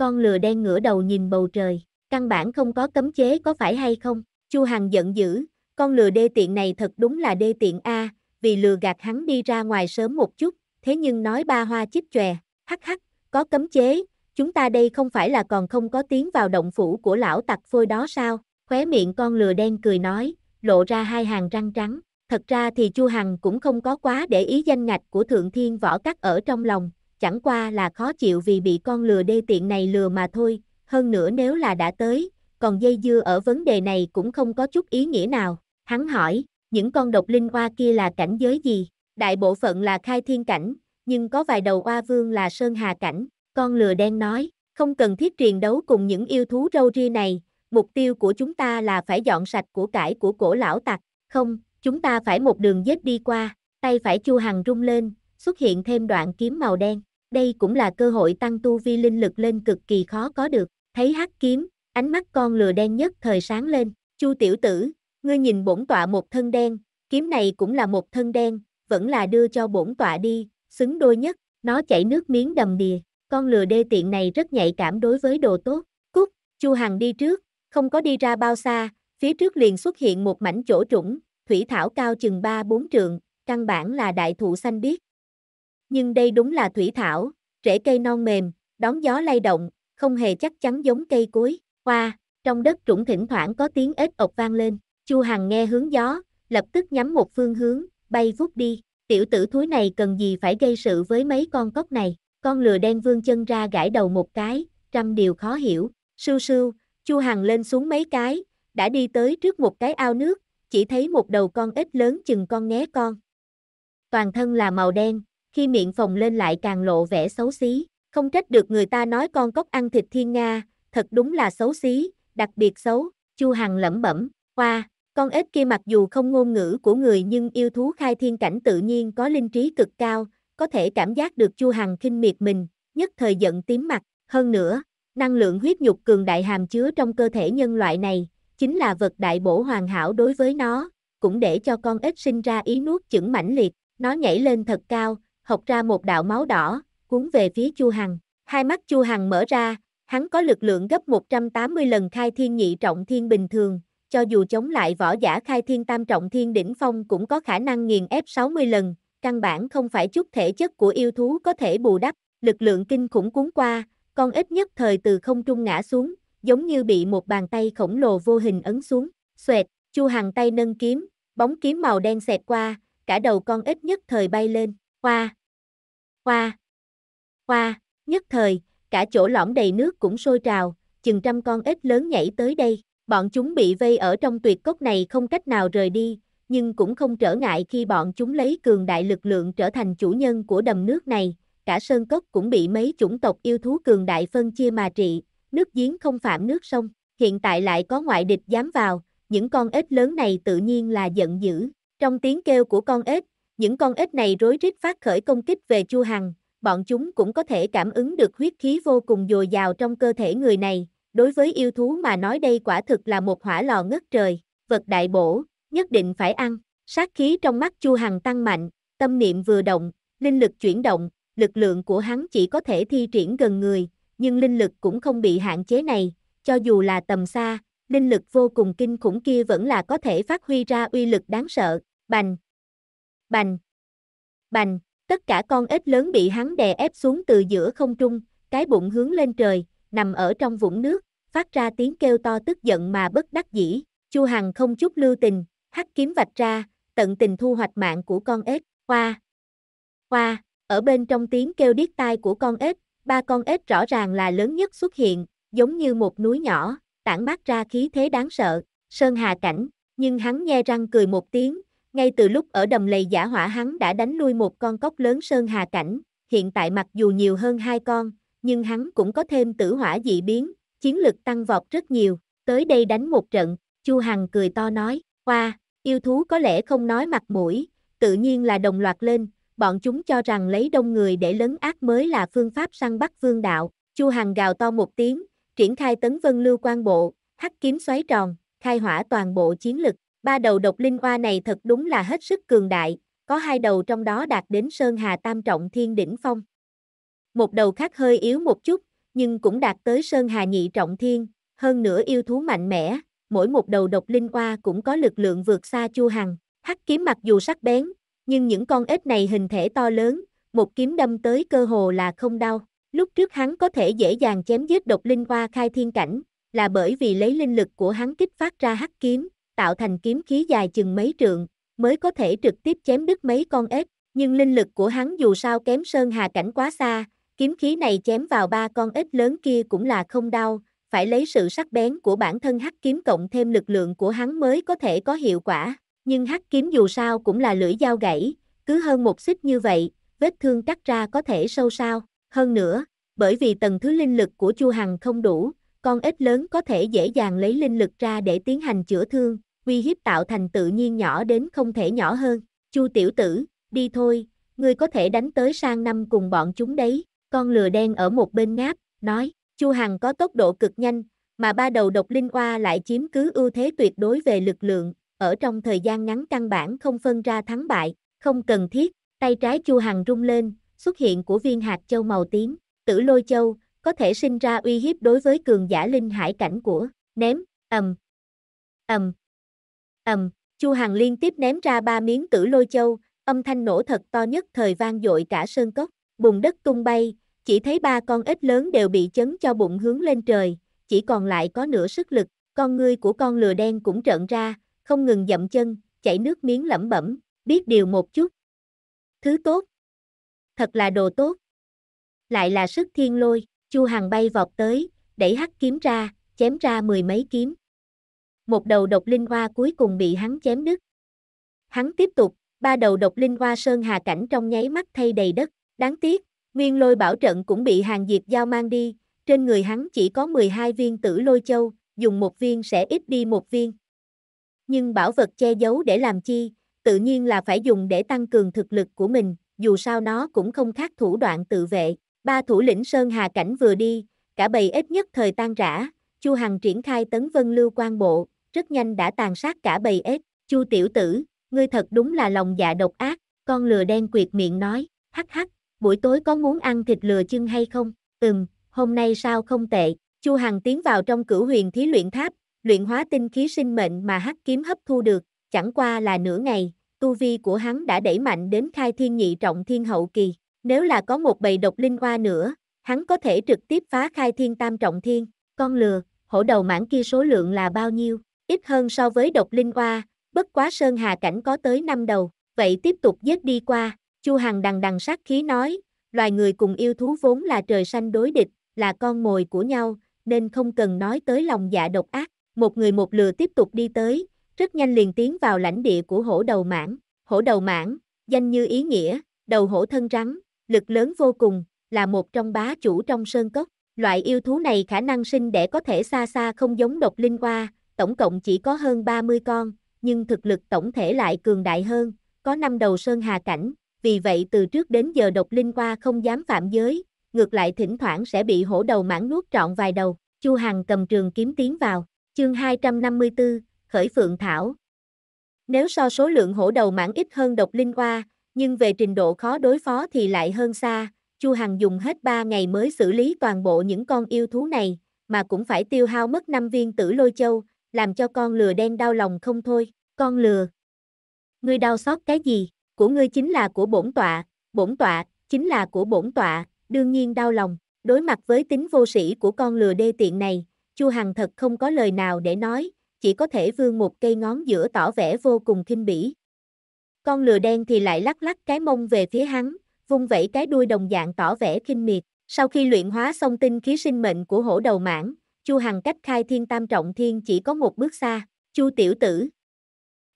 con lừa đen ngửa đầu nhìn bầu trời, căn bản không có cấm chế có phải hay không, Chu Hằng giận dữ, con lừa đê tiện này thật đúng là đê tiện A, vì lừa gạt hắn đi ra ngoài sớm một chút, thế nhưng nói ba hoa chích chòe, hắc hắc, có cấm chế, chúng ta đây không phải là còn không có tiếng vào động phủ của lão tặc phôi đó sao, khóe miệng con lừa đen cười nói, lộ ra hai hàng răng trắng, thật ra thì Chu Hằng cũng không có quá để ý danh ngạch của Thượng Thiên Võ Cắt ở trong lòng, chẳng qua là khó chịu vì bị con lừa đê tiện này lừa mà thôi, hơn nữa nếu là đã tới, còn dây dưa ở vấn đề này cũng không có chút ý nghĩa nào, hắn hỏi, những con độc linh hoa kia là cảnh giới gì? Đại bộ phận là khai thiên cảnh, nhưng có vài đầu oa vương là sơn hà cảnh, con lừa đen nói, không cần thiết truyền đấu cùng những yêu thú râu ria này, mục tiêu của chúng ta là phải dọn sạch của cải của cổ lão tặc, không, chúng ta phải một đường dết đi qua, tay phải chu hằng rung lên, xuất hiện thêm đoạn kiếm màu đen, đây cũng là cơ hội tăng tu vi linh lực lên cực kỳ khó có được, thấy hắc kiếm, ánh mắt con lừa đen nhất thời sáng lên, chu tiểu tử, ngươi nhìn bổn tọa một thân đen, kiếm này cũng là một thân đen, vẫn là đưa cho bổn tọa đi, xứng đôi nhất, nó chảy nước miếng đầm đìa. con lừa đê tiện này rất nhạy cảm đối với đồ tốt. Cút, Chu Hằng đi trước, không có đi ra bao xa, phía trước liền xuất hiện một mảnh chỗ trũng, thủy thảo cao chừng 3-4 trượng, căn bản là đại thụ xanh biếc. Nhưng đây đúng là thủy thảo, rễ cây non mềm, đón gió lay động, không hề chắc chắn giống cây cối. Hoa, trong đất trũng thỉnh thoảng có tiếng ếch ộc vang lên. Chu Hằng nghe hướng gió, lập tức nhắm một phương hướng, bay vút đi. Tiểu tử thúi này cần gì phải gây sự với mấy con cóc này. Con lừa đen vương chân ra gãi đầu một cái, trăm điều khó hiểu. Sưu sưu, Chu Hằng lên xuống mấy cái, đã đi tới trước một cái ao nước, chỉ thấy một đầu con ếch lớn chừng con né con. Toàn thân là màu đen, khi miệng phồng lên lại càng lộ vẻ xấu xí. Không trách được người ta nói con cóc ăn thịt thiên nga, thật đúng là xấu xí, đặc biệt xấu, Chu Hằng lẩm bẩm, hoa, con ếch kia mặc dù không ngôn ngữ của người nhưng yêu thú khai thiên cảnh tự nhiên có linh trí cực cao, có thể cảm giác được Chu Hằng khinh miệt mình, nhất thời giận tím mặt, hơn nữa, năng lượng huyết nhục cường đại hàm chứa trong cơ thể nhân loại này, chính là vật đại bổ hoàn hảo đối với nó, cũng để cho con ếch sinh ra ý nuốt chửng mãnh liệt, nó nhảy lên thật cao, học ra một đạo máu đỏ, cuốn về phía Chu Hằng. Hai mắt Chu Hằng mở ra, hắn có lực lượng gấp 180 lần khai thiên nhị trọng thiên bình thường, cho dù chống lại võ giả khai thiên tam trọng thiên đỉnh phong cũng có khả năng nghiền ép 60 lần, căn bản không phải chút thể chất của yêu thú có thể bù đắp, lực lượng kinh khủng cuốn qua, con ít nhất thời từ không trung ngã xuống, giống như bị một bàn tay khổng lồ vô hình ấn xuống, xoẹt, Chu Hằng tay nâng kiếm, bóng kiếm màu đen xẹt qua, cả đầu con ít nhất thời bay lên, hoa, hoa, hoa, nhất thời, cả chỗ lõm đầy nước cũng sôi trào, chừng trăm con ếch lớn nhảy tới đây, bọn chúng bị vây ở trong tuyệt cốc này không cách nào rời đi, nhưng cũng không trở ngại khi bọn chúng lấy cường đại lực lượng trở thành chủ nhân của đầm nước này, cả sơn cốc cũng bị mấy chủng tộc yêu thú cường đại phân chia mà trị, nước giếng không phạm nước sông, hiện tại lại có ngoại địch dám vào, những con ếch lớn này tự nhiên là giận dữ. Trong tiếng kêu của con ếch, những con ếch này rối rít phát khởi công kích về Chu Hằng, bọn chúng cũng có thể cảm ứng được huyết khí vô cùng dồi dào trong cơ thể người này, đối với yêu thú mà nói đây quả thực là một hỏa lò ngất trời, vật đại bổ, nhất định phải ăn. Sát khí trong mắt Chu Hằng tăng mạnh, tâm niệm vừa động, linh lực chuyển động, lực lượng của hắn chỉ có thể thi triển gần người, nhưng linh lực cũng không bị hạn chế này, cho dù là tầm xa, linh lực vô cùng kinh khủng kia vẫn là có thể phát huy ra uy lực đáng sợ, bành, bành, bành, tất cả con ếch lớn bị hắn đè ép xuống từ giữa không trung, cái bụng hướng lên trời, nằm ở trong vũng nước, phát ra tiếng kêu to tức giận mà bất đắc dĩ, Chu Hằng không chút lưu tình, hắc kiếm vạch ra, tận tình thu hoạch mạng của con ếch, hoa, hoa, ở bên trong tiếng kêu điếc tai của con ếch, ba con ếch rõ ràng là lớn nhất xuất hiện, giống như một núi nhỏ, tản mát ra khí thế đáng sợ, sơn hà cảnh, nhưng hắn nghe răng cười một tiếng, ngay từ lúc ở đầm lầy giả hỏa hắn đã đánh lui một con cốc lớn sơn hà cảnh, hiện tại mặc dù nhiều hơn hai con, nhưng hắn cũng có thêm tử hỏa dị biến, chiến lực tăng vọt rất nhiều, tới đây đánh một trận, Chu Hằng cười to nói, qua, yêu thú có lẽ không nói mặt mũi, tự nhiên là đồng loạt lên, bọn chúng cho rằng lấy đông người để lấn ác mới là phương pháp săn bắt vương đạo, Chu Hằng gào to một tiếng, triển khai tấn vân lưu quan bộ, hắc kiếm xoáy tròn, khai hỏa toàn bộ chiến lực, ba đầu độc linh oa này thật đúng là hết sức cường đại, có hai đầu trong đó đạt đến Sơn Hà Tam Trọng Thiên Đỉnh Phong. Một đầu khác hơi yếu một chút, nhưng cũng đạt tới Sơn Hà Nhị Trọng Thiên, hơn nữa yêu thú mạnh mẽ, mỗi một đầu độc linh qua cũng có lực lượng vượt xa Chu Hằng. Hắc kiếm mặc dù sắc bén, nhưng những con ếch này hình thể to lớn, một kiếm đâm tới cơ hồ là không đau. Lúc trước hắn có thể dễ dàng chém giết độc linh qua khai thiên cảnh, là bởi vì lấy linh lực của hắn kích phát ra hắc kiếm, tạo thành kiếm khí dài chừng mấy trượng, mới có thể trực tiếp chém đứt mấy con ếch, nhưng linh lực của hắn dù sao kém Sơn Hà cảnh quá xa, kiếm khí này chém vào ba con ếch lớn kia cũng là không đau, phải lấy sự sắc bén của bản thân hắc kiếm cộng thêm lực lượng của hắn mới có thể có hiệu quả, nhưng hắc kiếm dù sao cũng là lưỡi dao gãy, cứ hơn một xích như vậy, vết thương cắt ra có thể sâu sao, hơn nữa, bởi vì tầng thứ linh lực của Chu Hằng không đủ, con ếch lớn có thể dễ dàng lấy linh lực ra để tiến hành chữa thương, uy hiếp tạo thành tự nhiên nhỏ đến không thể nhỏ hơn. Chu tiểu tử, đi thôi, ngươi có thể đánh tới sang năm cùng bọn chúng đấy. Con lừa đen ở một bên ngáp, nói, Chu Hằng có tốc độ cực nhanh, mà ba đầu độc linh oa lại chiếm cứ ưu thế tuyệt đối về lực lượng, ở trong thời gian ngắn căn bản không phân ra thắng bại, không cần thiết, tay trái Chu Hằng rung lên, xuất hiện của viên hạt châu màu tím, tử lôi châu, có thể sinh ra uy hiếp đối với cường giả linh hải cảnh của, ném, ầm, ầm, ầm, Chu Hằng liên tiếp ném ra ba miếng tử lôi châu, âm thanh nổ thật to nhất thời vang dội cả sơn cốc, bùn đất tung bay, chỉ thấy ba con ếch lớn đều bị chấn cho bụng hướng lên trời, chỉ còn lại có nửa sức lực, con ngươi của con lừa đen cũng trợn ra, không ngừng dậm chân, chảy nước miếng lẩm bẩm, biết điều một chút. Thứ tốt. Thật là đồ tốt. Lại là sức thiên lôi, Chu Hằng bay vọt tới, đẩy hắc kiếm ra, chém ra mười mấy kiếm. Một đầu độc linh hoa cuối cùng bị hắn chém đứt. Hắn tiếp tục, ba đầu độc linh hoa sơn hà cảnh trong nháy mắt thay đầy đất, đáng tiếc, nguyên lôi bảo trận cũng bị hàng diệt giao mang đi, trên người hắn chỉ có 12 viên tử lôi châu, dùng một viên sẽ ít đi một viên. Nhưng bảo vật che giấu để làm chi, tự nhiên là phải dùng để tăng cường thực lực của mình, dù sao nó cũng không khác thủ đoạn tự vệ. Ba thủ lĩnh Sơn Hà Cảnh vừa đi, cả bầy ít nhất thời tan rã, Chu Hằng triển khai tấn vân lưu quan bộ, rất nhanh đã tàn sát cả bầy ếch. Chu tiểu tử, ngươi thật đúng là lòng dạ độc ác, con lừa đen quyệt miệng nói, hắc hắc, buổi tối có muốn ăn thịt lừa chưng hay không? Ừm, hôm nay sao không tệ. Chu Hằng tiến vào trong cửu huyền thí luyện tháp, luyện hóa tinh khí sinh mệnh mà hắc kiếm hấp thu được, chẳng qua là nửa ngày, tu vi của hắn đã đẩy mạnh đến khai thiên nhị trọng thiên hậu kỳ. Nếu là có một bầy độc linh hoa nữa, hắn có thể trực tiếp phá khai thiên tam trọng thiên. Con lừa, hổ đầu mãn kia số lượng là bao nhiêu? Ít hơn so với độc linh hoa, bất quá sơn hà cảnh có tới năm đầu, vậy tiếp tục giết đi qua. Chu Hằng đằng đằng sát khí nói, loài người cùng yêu thú vốn là trời xanh đối địch, là con mồi của nhau, nên không cần nói tới lòng dạ độc ác. Một người một lừa tiếp tục đi tới, rất nhanh liền tiến vào lãnh địa của hổ đầu mãn. Hổ đầu mãn, danh như ý nghĩa, đầu hổ thân rắn, lực lớn vô cùng, là một trong bá chủ trong sơn cốc. Loại yêu thú này khả năng sinh đẻ có thể xa xa không giống độc linh hoa, tổng cộng chỉ có hơn 30 con, nhưng thực lực tổng thể lại cường đại hơn, có năm đầu sơn hà cảnh, vì vậy từ trước đến giờ độc linh hoa không dám phạm giới, ngược lại thỉnh thoảng sẽ bị hổ đầu mãn nuốt trọn vài đầu. Chu Hằng cầm trường kiếm tiến vào, chương 254, khởi phượng thảo. Nếu so số lượng hổ đầu mãn ít hơn độc linh hoa, nhưng về trình độ khó đối phó thì lại hơn xa, Chu Hằng dùng hết 3 ngày mới xử lý toàn bộ những con yêu thú này, mà cũng phải tiêu hao mất 5 viên tử lôi châu, làm cho con lừa đen đau lòng không thôi, con lừa. Ngươi đau xót cái gì, của ngươi chính là của bổn tọa, bổn tọa, chính là của bổn tọa, đương nhiên đau lòng, đối mặt với tính vô sĩ của con lừa đê tiện này, Chu Hằng thật không có lời nào để nói, chỉ có thể vươn một cây ngón giữa tỏ vẻ vô cùng kinh bỉ. Con lừa đen thì lại lắc lắc cái mông về phía hắn, vung vẩy cái đuôi đồng dạng tỏ vẻ kinh miệt. Sau khi luyện hóa xong tinh khí sinh mệnh của hổ đầu mãn, Chu Hằng cách khai thiên tam trọng thiên chỉ có một bước xa. Chu tiểu tử.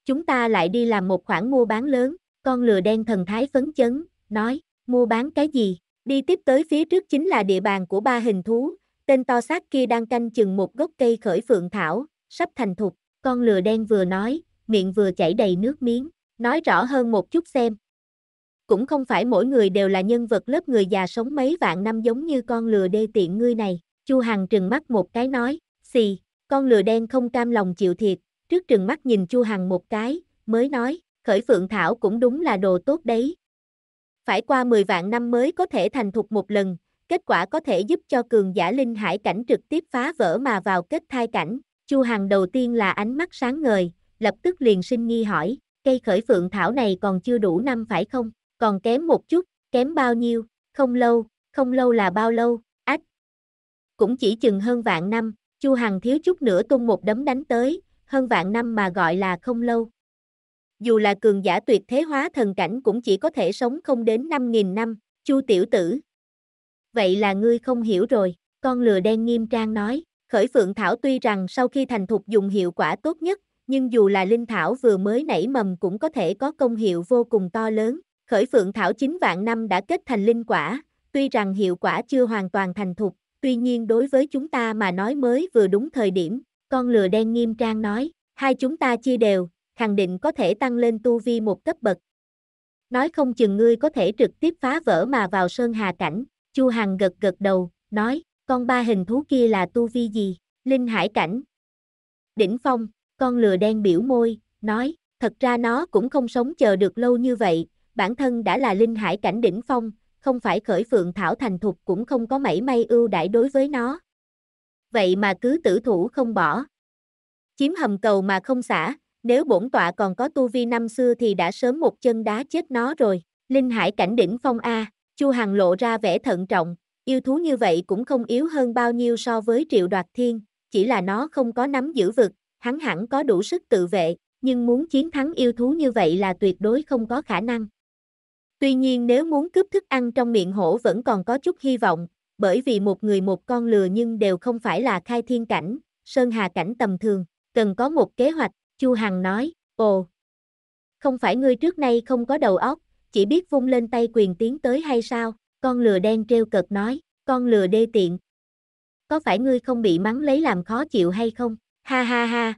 Chúng ta lại đi làm một khoản mua bán lớn, con lừa đen thần thái phấn chấn, nói, mua bán cái gì? Đi tiếp tới phía trước chính là địa bàn của ba hình thú, tên to xác kia đang canh chừng một gốc cây khởi phượng thảo, sắp thành thục, con lừa đen vừa nói, miệng vừa chảy đầy nước miếng, nói rõ hơn một chút xem. Cũng không phải mỗi người đều là nhân vật lớp người già sống mấy vạn năm giống như con lừa đê tiện ngươi này, Chu Hằng trừng mắt một cái nói, xì, con lừa đen không cam lòng chịu thiệt, trước trừng mắt nhìn Chu Hằng một cái, mới nói, khởi phượng thảo cũng đúng là đồ tốt đấy, phải qua 10 vạn năm mới có thể thành thục một lần, kết quả có thể giúp cho cường giả linh hải cảnh trực tiếp phá vỡ mà vào kết thai cảnh. Chu Hằng đầu tiên là ánh mắt sáng ngời, lập tức liền sinh nghi hỏi, cây khởi phượng thảo này còn chưa đủ năm phải không? Còn kém một chút, kém bao nhiêu? Không lâu, không lâu là bao lâu? Ách! Cũng chỉ chừng hơn vạn năm, Chu Hằng thiếu chút nữa tung một đấm đánh tới, hơn vạn năm mà gọi là không lâu dù là cường giả tuyệt thế hóa thần cảnh cũng chỉ có thể sống không đến 5.000 năm, Chu tiểu tử. Vậy là ngươi không hiểu rồi, con lừa đen nghiêm trang nói, khởi phượng thảo tuy rằng sau khi thành thục dùng hiệu quả tốt nhất, nhưng dù là linh thảo vừa mới nảy mầm cũng có thể có công hiệu vô cùng to lớn. Khởi phượng thảo 9 vạn năm đã kết thành linh quả, tuy rằng hiệu quả chưa hoàn toàn thành thục, tuy nhiên đối với chúng ta mà nói mới vừa đúng thời điểm, con lừa đen nghiêm trang nói, hai chúng ta chia đều, khẳng định có thể tăng lên tu vi một cấp bậc. Nói không chừng ngươi có thể trực tiếp phá vỡ mà vào sơn hà cảnh, Chu Hằng gật gật đầu, nói, con ba hình thú kia là tu vi gì, linh hải cảnh. Đỉnh phong, con lừa đen biểu môi, nói, thật ra nó cũng không sống chờ được lâu như vậy, bản thân đã là linh hải cảnh đỉnh phong, không phải khởi phượng thảo thành thục cũng không có mảy may ưu đãi đối với nó. Vậy mà cứ tử thủ không bỏ. Chiếm hầm cầu mà không xả, nếu bổn tọa còn có tu vi năm xưa thì đã sớm một chân đá chết nó rồi. Linh hải cảnh đỉnh phong A, Chu Hằng lộ ra vẻ thận trọng, yêu thú như vậy cũng không yếu hơn bao nhiêu so với triệu đoạt thiên, chỉ là nó không có nắm giữ vực, hắn hẳn có đủ sức tự vệ, nhưng muốn chiến thắng yêu thú như vậy là tuyệt đối không có khả năng. Tuy nhiên nếu muốn cướp thức ăn trong miệng hổ vẫn còn có chút hy vọng, bởi vì một người một con lừa nhưng đều không phải là khai thiên cảnh, sơn hà cảnh tầm thường, cần có một kế hoạch, Chu Hằng nói, ồ, không phải ngươi trước nay không có đầu óc, chỉ biết vung lên tay quyền tiến tới hay sao, con lừa đen treo cợt nói, con lừa đê tiện. Có phải ngươi không bị mắng lấy làm khó chịu hay không? Ha ha ha.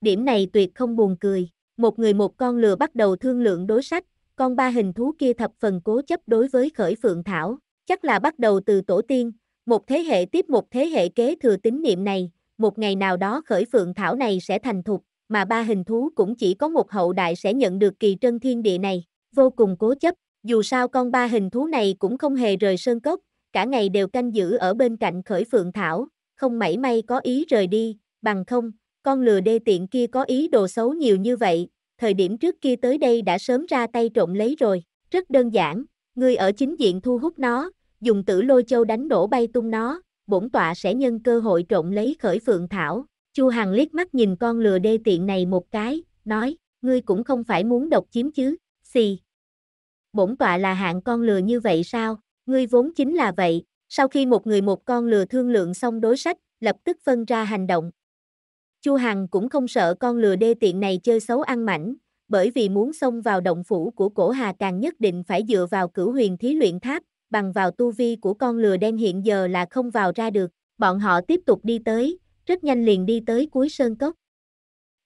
Điểm này tuyệt không buồn cười, một người một con lừa bắt đầu thương lượng đối sách, con ba hình thú kia thập phần cố chấp đối với khởi phượng thảo, chắc là bắt đầu từ tổ tiên, một thế hệ tiếp một thế hệ kế thừa tín niệm này, một ngày nào đó khởi phượng thảo này sẽ thành thục, mà ba hình thú cũng chỉ có một hậu đại sẽ nhận được kỳ trân thiên địa này, vô cùng cố chấp, dù sao con ba hình thú này cũng không hề rời sơn cốc, cả ngày đều canh giữ ở bên cạnh khởi phượng thảo, không mảy may có ý rời đi, bằng không, con lừa đê tiện kia có ý đồ xấu nhiều như vậy, thời điểm trước kia tới đây đã sớm ra tay trộm lấy rồi, rất đơn giản, ngươi ở chính diện thu hút nó, dùng tử lôi châu đánh đổ bay tung nó, bổn tọa sẽ nhân cơ hội trộm lấy khởi phượng thảo. Chu Hằng liếc mắt nhìn con lừa đê tiện này một cái, nói, ngươi cũng không phải muốn độc chiếm chứ, xì. Bổn tọa là hạng con lừa như vậy sao, ngươi vốn chính là vậy, sau khi một người một con lừa thương lượng xong đối sách, lập tức phân ra hành động. Chu Hằng cũng không sợ con lừa đê tiện này chơi xấu ăn mảnh, bởi vì muốn xông vào động phủ của cổ hà càng nhất định phải dựa vào cửu huyền thí luyện tháp, bằng vào tu vi của con lừa đen hiện giờ là không vào ra được, bọn họ tiếp tục đi tới, rất nhanh liền đi tới cuối sơn cốc.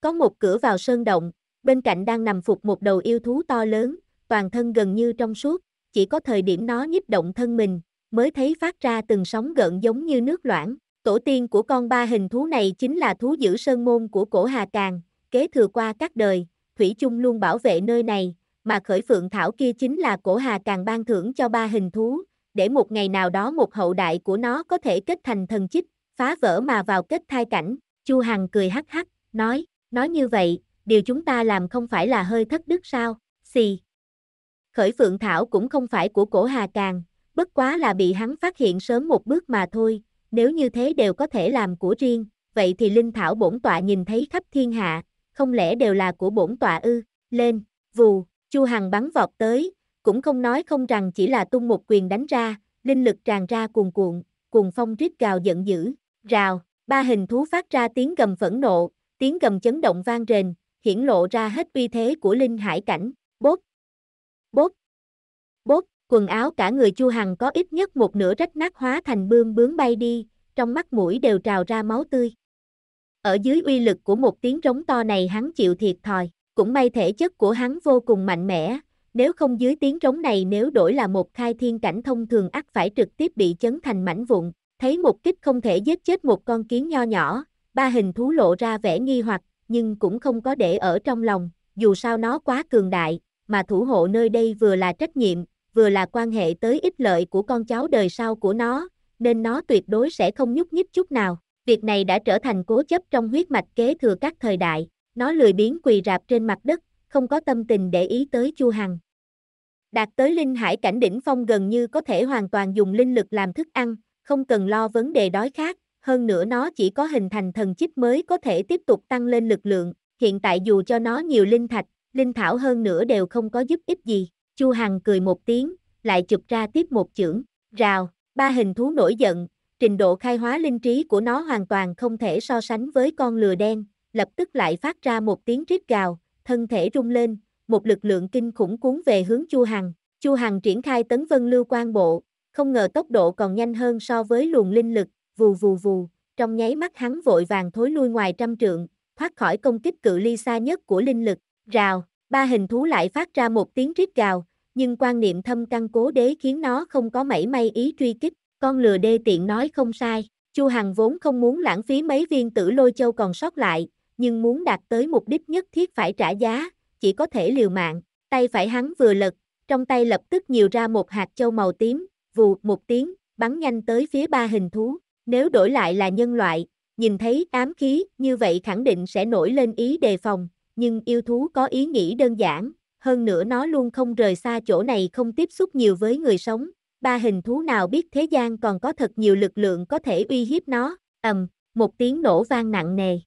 Có một cửa vào sơn động, bên cạnh đang nằm phục một đầu yêu thú to lớn, toàn thân gần như trong suốt, chỉ có thời điểm nó nhích động thân mình, mới thấy phát ra từng sóng gợn giống như nước loãng. Tổ tiên của con ba hình thú này chính là thú giữ sơn môn của cổ Hà Càng, kế thừa qua các đời, Thủy chung luôn bảo vệ nơi này, mà khởi phượng thảo kia chính là cổ hà càng ban thưởng cho ba hình thú, để một ngày nào đó một hậu đại của nó có thể kết thành thần chích, phá vỡ mà vào kết thai cảnh. Chu Hằng cười hắc hắc, nói, nói như vậy, điều chúng ta làm không phải là hơi thất đức sao, xì. Khởi phượng thảo cũng không phải của cổ hà càng, bất quá là bị hắn phát hiện sớm một bước mà thôi, nếu như thế đều có thể làm của riêng, vậy thì linh thảo bổn tọa nhìn thấy khắp thiên hạ, không lẽ đều là của bổn tọa ư, lên, vù, Chu Hằng bắn vọt tới, cũng không nói không rằng chỉ là tung một quyền đánh ra, linh lực tràn ra cuồn cuộn, cùng phong rít gào giận dữ, rào, ba hình thú phát ra tiếng gầm phẫn nộ, tiếng gầm chấn động vang rền, hiển lộ ra hết uy thế của linh hải cảnh, bốt, bốt, bốt, quần áo cả người Chu Hằng có ít nhất một nửa rách nát hóa thành bươm bướm bay đi, trong mắt mũi đều trào ra máu tươi. Ở dưới uy lực của một tiếng trống to này hắn chịu thiệt thòi. Cũng may thể chất của hắn vô cùng mạnh mẽ, nếu không dưới tiếng trống này nếu đổi là một khai thiên cảnh thông thường ắt phải trực tiếp bị chấn thành mảnh vụn, thấy một kích không thể giết chết một con kiến nho nhỏ, ba hình thú lộ ra vẻ nghi hoặc, nhưng cũng không có để ở trong lòng, dù sao nó quá cường đại, mà thủ hộ nơi đây vừa là trách nhiệm, vừa là quan hệ tới ích lợi của con cháu đời sau của nó, nên nó tuyệt đối sẽ không nhúc nhích chút nào. Việc này đã trở thành cố chấp trong huyết mạch kế thừa các thời đại, nó lười biếng quỳ rạp trên mặt đất, không có tâm tình để ý tới Chu Hằng. Đạt tới linh hải cảnh đỉnh phong gần như có thể hoàn toàn dùng linh lực làm thức ăn, không cần lo vấn đề đói khát, hơn nữa nó chỉ có hình thành thần chích mới có thể tiếp tục tăng lên lực lượng, hiện tại dù cho nó nhiều linh thạch, linh thảo hơn nữa đều không có giúp ích gì. Chu Hằng cười một tiếng, lại chụp ra tiếp một chưởng, rào, ba hình thú nổi giận, trình độ khai hóa linh trí của nó hoàn toàn không thể so sánh với con lừa đen, lập tức lại phát ra một tiếng rít gào, thân thể rung lên, một lực lượng kinh khủng cuốn về hướng Chu Hằng. Chu Hằng triển khai tấn vân lưu quan bộ, không ngờ tốc độ còn nhanh hơn so với luồng linh lực, vù vù vù, trong nháy mắt hắn vội vàng thối lui ngoài trăm trượng, thoát khỏi công kích cự ly xa nhất của linh lực, rào, ba hình thú lại phát ra một tiếng rít gào, nhưng quan niệm thâm căn cố đế khiến nó không có mảy may ý truy kích, con lừa đê tiện nói không sai, Chu Hằng vốn không muốn lãng phí mấy viên tử lôi châu còn sót lại, nhưng muốn đạt tới mục đích nhất thiết phải trả giá, chỉ có thể liều mạng, tay phải hắn vừa lật, trong tay lập tức nhiều ra một hạt châu màu tím, vù một tiếng, bắn nhanh tới phía ba hình thú. Nếu đổi lại là nhân loại, nhìn thấy ám khí, như vậy khẳng định sẽ nổi lên ý đề phòng, nhưng yêu thú có ý nghĩ đơn giản, hơn nữa nó luôn không rời xa chỗ này không tiếp xúc nhiều với người sống. Ba hình thú nào biết thế gian còn có thật nhiều lực lượng có thể uy hiếp nó, ầm, một tiếng nổ vang nặng nề.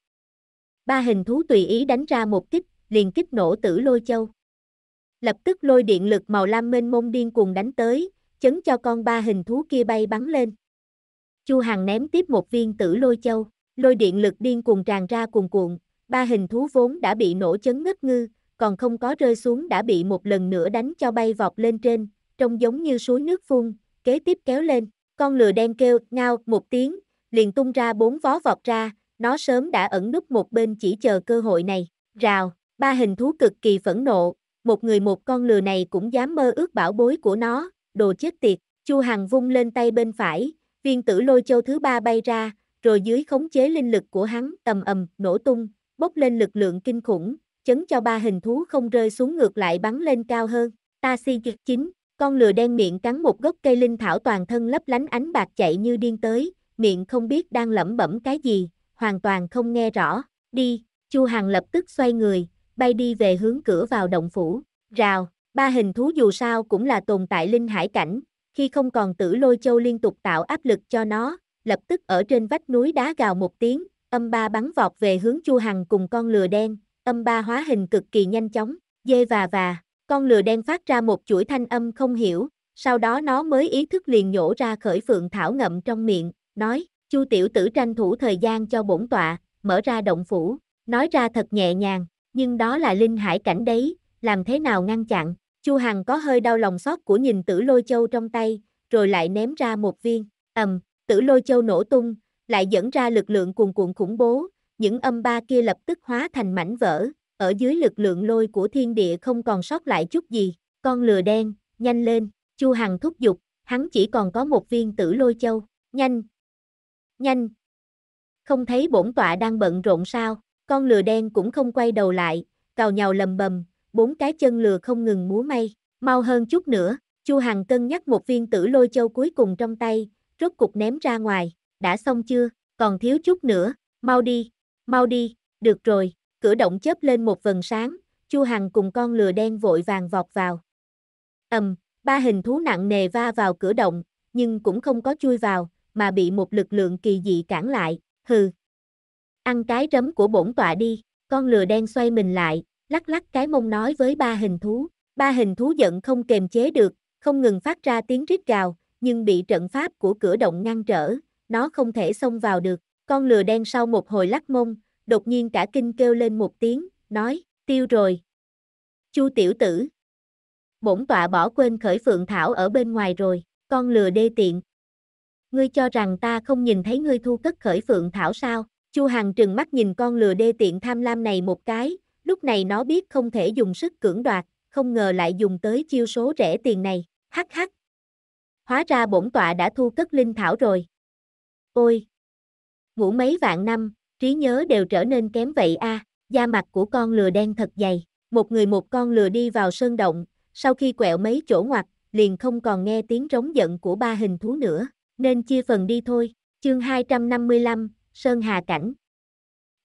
Ba hình thú tùy ý đánh ra một kích, liền kích nổ tử lôi châu. Lập tức lôi điện lực màu lam mênh mông điên cuồng đánh tới, chấn cho con ba hình thú kia bay bắn lên. Chu Hằng ném tiếp một viên tử lôi châu, lôi điện lực điên cuồng tràn ra cuồn cuộn, ba hình thú vốn đã bị nổ chấn ngất ngư, còn không có rơi xuống đã bị một lần nữa đánh cho bay vọt lên trên, trông giống như suối nước phun, kế tiếp kéo lên, con lừa đen kêu, ngao, một tiếng, liền tung ra bốn vó vọt ra, nó sớm đã ẩn núp một bên chỉ chờ cơ hội này, rào, ba hình thú cực kỳ phẫn nộ, một người một con lừa này cũng dám mơ ước bảo bối của nó, đồ chết tiệt, Chu Hằng vung lên tay bên phải, viên tử lôi châu thứ ba bay ra, rồi dưới khống chế linh lực của hắn, tầm ầm, nổ tung, bốc lên lực lượng kinh khủng, chấn cho ba hình thú không rơi xuống ngược lại bắn lên cao hơn. Ta si kiệt chính, con lừa đen miệng cắn một gốc cây linh thảo toàn thân lấp lánh ánh bạc chạy như điên tới, miệng không biết đang lẩm bẩm cái gì, hoàn toàn không nghe rõ. Đi, Chu Hằng lập tức xoay người, bay đi về hướng cửa vào động phủ. Rào, ba hình thú dù sao cũng là tồn tại linh hải cảnh, khi không còn tử lôi châu liên tục tạo áp lực cho nó, lập tức ở trên vách núi đá gào một tiếng, âm ba bắn vọt về hướng Chu Hằng cùng con lừa đen, âm ba hóa hình cực kỳ nhanh chóng, dê và và, con lừa đen phát ra một chuỗi thanh âm không hiểu, sau đó nó mới ý thức liền nhổ ra khởi phượng thảo ngậm trong miệng, nói, Chu tiểu tử tranh thủ thời gian cho bổn tọa, mở ra động phủ, nói ra thật nhẹ nhàng, nhưng đó là linh hải cảnh đấy, làm thế nào ngăn chặn, Chu Hằng có hơi đau lòng xót của nhìn tử lôi châu trong tay, rồi lại ném ra một viên, ầm, tử lôi châu nổ tung, lại dẫn ra lực lượng cuồn cuộn khủng bố, những âm ba kia lập tức hóa thành mảnh vỡ, ở dưới lực lượng lôi của thiên địa không còn sót lại chút gì, con lừa đen, nhanh lên, Chu Hằng thúc giục, hắn chỉ còn có một viên tử lôi châu, nhanh, nhanh, không thấy bổn tọa đang bận rộn sao, con lừa đen cũng không quay đầu lại, cào nhào lầm bầm, bốn cái chân lừa không ngừng múa may, mau hơn chút nữa, Chu Hằng cân nhắc một viên tử lôi châu cuối cùng trong tay, rốt cục ném ra ngoài, đã xong chưa, còn thiếu chút nữa, mau đi, mau đi, được rồi, cửa động chớp lên một vần sáng, Chu Hằng cùng con lừa đen vội vàng vọt vào. Ầm, ba hình thú nặng nề va vào cửa động, nhưng cũng không có chui vào, mà bị một lực lượng kỳ dị cản lại, hừ. Ăn cái rấm của bổn tọa đi, con lừa đen xoay mình lại, lắc lắc cái mông nói với ba hình thú. Ba hình thú giận không kềm chế được, không ngừng phát ra tiếng rít gào, nhưng bị trận pháp của cửa động ngăn trở, nó không thể xông vào được. Con lừa đen sau một hồi lắc mông, đột nhiên cả kinh kêu lên một tiếng, nói, tiêu rồi. Chu tiểu tử. Bổn tọa bỏ quên khởi phượng thảo ở bên ngoài rồi, con lừa đê tiện. Ngươi cho rằng ta không nhìn thấy ngươi thu cất khởi phượng thảo sao? Chu Hằng trừng mắt nhìn con lừa đê tiện tham lam này một cái, lúc này nó biết không thể dùng sức cưỡng đoạt, không ngờ lại dùng tới chiêu số rẻ tiền này, hắc hắc. Hóa ra bổn tọa đã thu cất linh thảo rồi. Ôi! Ngủ mấy vạn năm, trí nhớ đều trở nên kém vậy a. da mặt của con lừa đen thật dày. Một người một con lừa đi vào sơn động, sau khi quẹo mấy chỗ ngoặt, liền không còn nghe tiếng rống giận của ba hình thú nữa, nên chia phần đi thôi. Chương 255, Sơn Hà Cảnh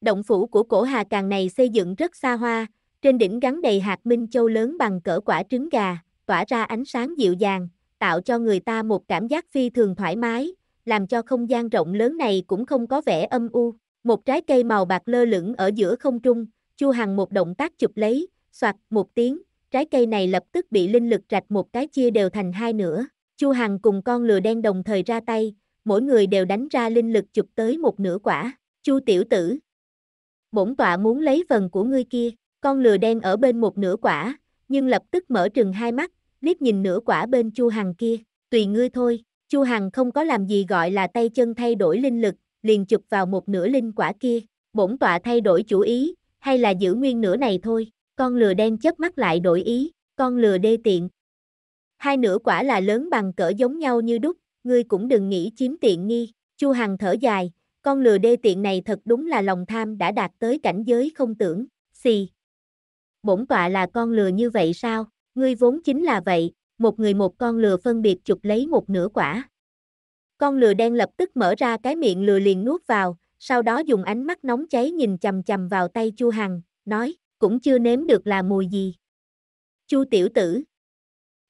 Động phủ của cổ Hà Càng này xây dựng rất xa hoa, trên đỉnh gắn đầy hạt minh châu lớn bằng cỡ quả trứng gà, tỏa ra ánh sáng dịu dàng, tạo cho người ta một cảm giác phi thường thoải mái, làm cho không gian rộng lớn này cũng không có vẻ âm u. Một trái cây màu bạc lơ lửng ở giữa không trung, Chu Hằng một động tác chụp lấy, soạt một tiếng, trái cây này lập tức bị linh lực rạch một cái chia đều thành hai nửa. Chu Hằng cùng con lừa đen đồng thời ra tay, mỗi người đều đánh ra linh lực chụp tới một nửa quả. Chu tiểu tử. Bổn tọa muốn lấy phần của ngươi kia, con lừa đen ở bên một nửa quả, nhưng lập tức mở trừng hai mắt, liếc nhìn nửa quả bên Chu Hằng kia, tùy ngươi thôi. Chu Hằng không có làm gì gọi là tay chân thay đổi linh lực, liền chụp vào một nửa linh quả kia, bổn tọa thay đổi chủ ý, hay là giữ nguyên nửa này thôi, con lừa đen chớp mắt lại đổi ý, con lừa đê tiện. Hai nửa quả là lớn bằng cỡ giống nhau như đúc, ngươi cũng đừng nghĩ chiếm tiện nghi, Chu Hằng thở dài, con lừa đê tiện này thật đúng là lòng tham đã đạt tới cảnh giới không tưởng, xì. Bổn tọa là con lừa như vậy sao, Ngươi vốn chính là vậy, một người một con lừa phân biệt chụp lấy một nửa quả. Con lừa đen lập tức mở ra cái miệng lừa liền nuốt vào, sau đó dùng ánh mắt nóng cháy nhìn chầm chầm vào tay Chu Hằng, nói, cũng chưa nếm được là mùi gì. Chu tiểu tử.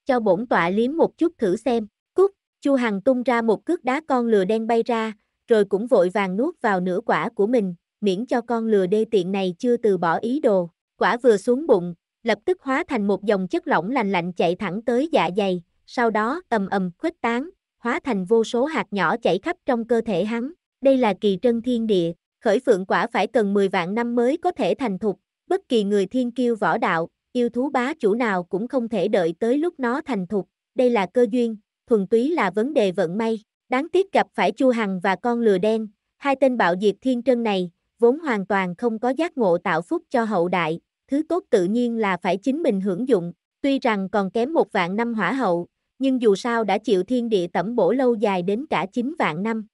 Cho bổn tọa liếm một chút thử xem, cút, Chu Hằng tung ra một cước đá con lừa đen bay ra, rồi cũng vội vàng nuốt vào nửa quả của mình, miễn cho con lừa đê tiện này chưa từ bỏ ý đồ. Quả vừa xuống bụng, lập tức hóa thành một dòng chất lỏng lành lạnh chạy thẳng tới dạ dày, sau đó ầm ầm khuếch tán, hóa thành vô số hạt nhỏ chảy khắp trong cơ thể hắn. Đây là kỳ trân thiên địa, khởi phượng quả phải cần 10 vạn năm mới có thể thành thục, bất kỳ người thiên kiêu võ đạo, yêu thú bá chủ nào cũng không thể đợi tới lúc nó thành thục, đây là cơ duyên, thuần túy là vấn đề vận may. Đáng tiếc gặp phải Chu Hằng và con lừa đen, hai tên bạo diệt thiên trân này, vốn hoàn toàn không có giác ngộ tạo phúc cho hậu đại, thứ tốt tự nhiên là phải chính mình hưởng dụng, tuy rằng còn kém một vạn năm hỏa hậu, nhưng dù sao đã chịu thiên địa tẩm bổ lâu dài đến cả 9 vạn năm.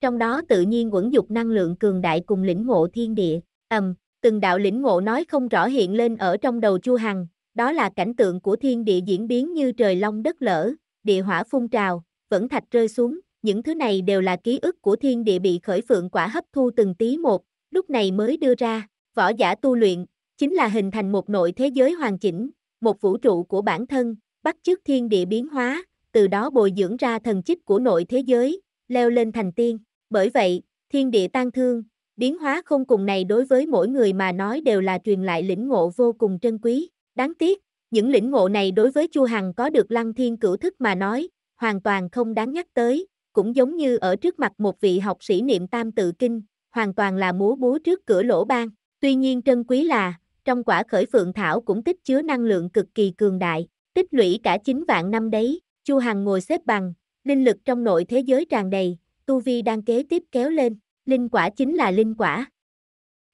Trong đó tự nhiên quẩn dục năng lượng cường đại cùng lĩnh ngộ thiên địa, ầm, từng đạo lĩnh ngộ nói không rõ hiện lên ở trong đầu Chu Hằng, đó là cảnh tượng của thiên địa diễn biến như trời long đất lở, địa hỏa phun trào, vẫn thạch rơi xuống, những thứ này đều là ký ức của thiên địa bị khởi phượng quả hấp thu từng tí một, lúc này mới đưa ra, võ giả tu luyện, chính là hình thành một nội thế giới hoàn chỉnh, một vũ trụ của bản thân, bắt chước thiên địa biến hóa, từ đó bồi dưỡng ra thần chích của nội thế giới, leo lên thành tiên. Bởi vậy, thiên địa tan thương, biến hóa không cùng này đối với mỗi người mà nói đều là truyền lại lĩnh ngộ vô cùng trân quý. Đáng tiếc, những lĩnh ngộ này đối với Chu Hằng có được lăng thiên cửu thức mà nói, hoàn toàn không đáng nhắc tới, cũng giống như ở trước mặt một vị học sĩ niệm tam tự kinh, hoàn toàn là múa búa trước cửa lỗ ban. Tuy nhiên trân quý là, trong quả khởi phượng thảo cũng tích chứa năng lượng cực kỳ cường đại, tích lũy cả 9 vạn năm đấy, Chu Hằng ngồi xếp bằng, linh lực trong nội thế giới tràn đầy, tu vi đang kế tiếp kéo lên, linh quả chính là linh quả.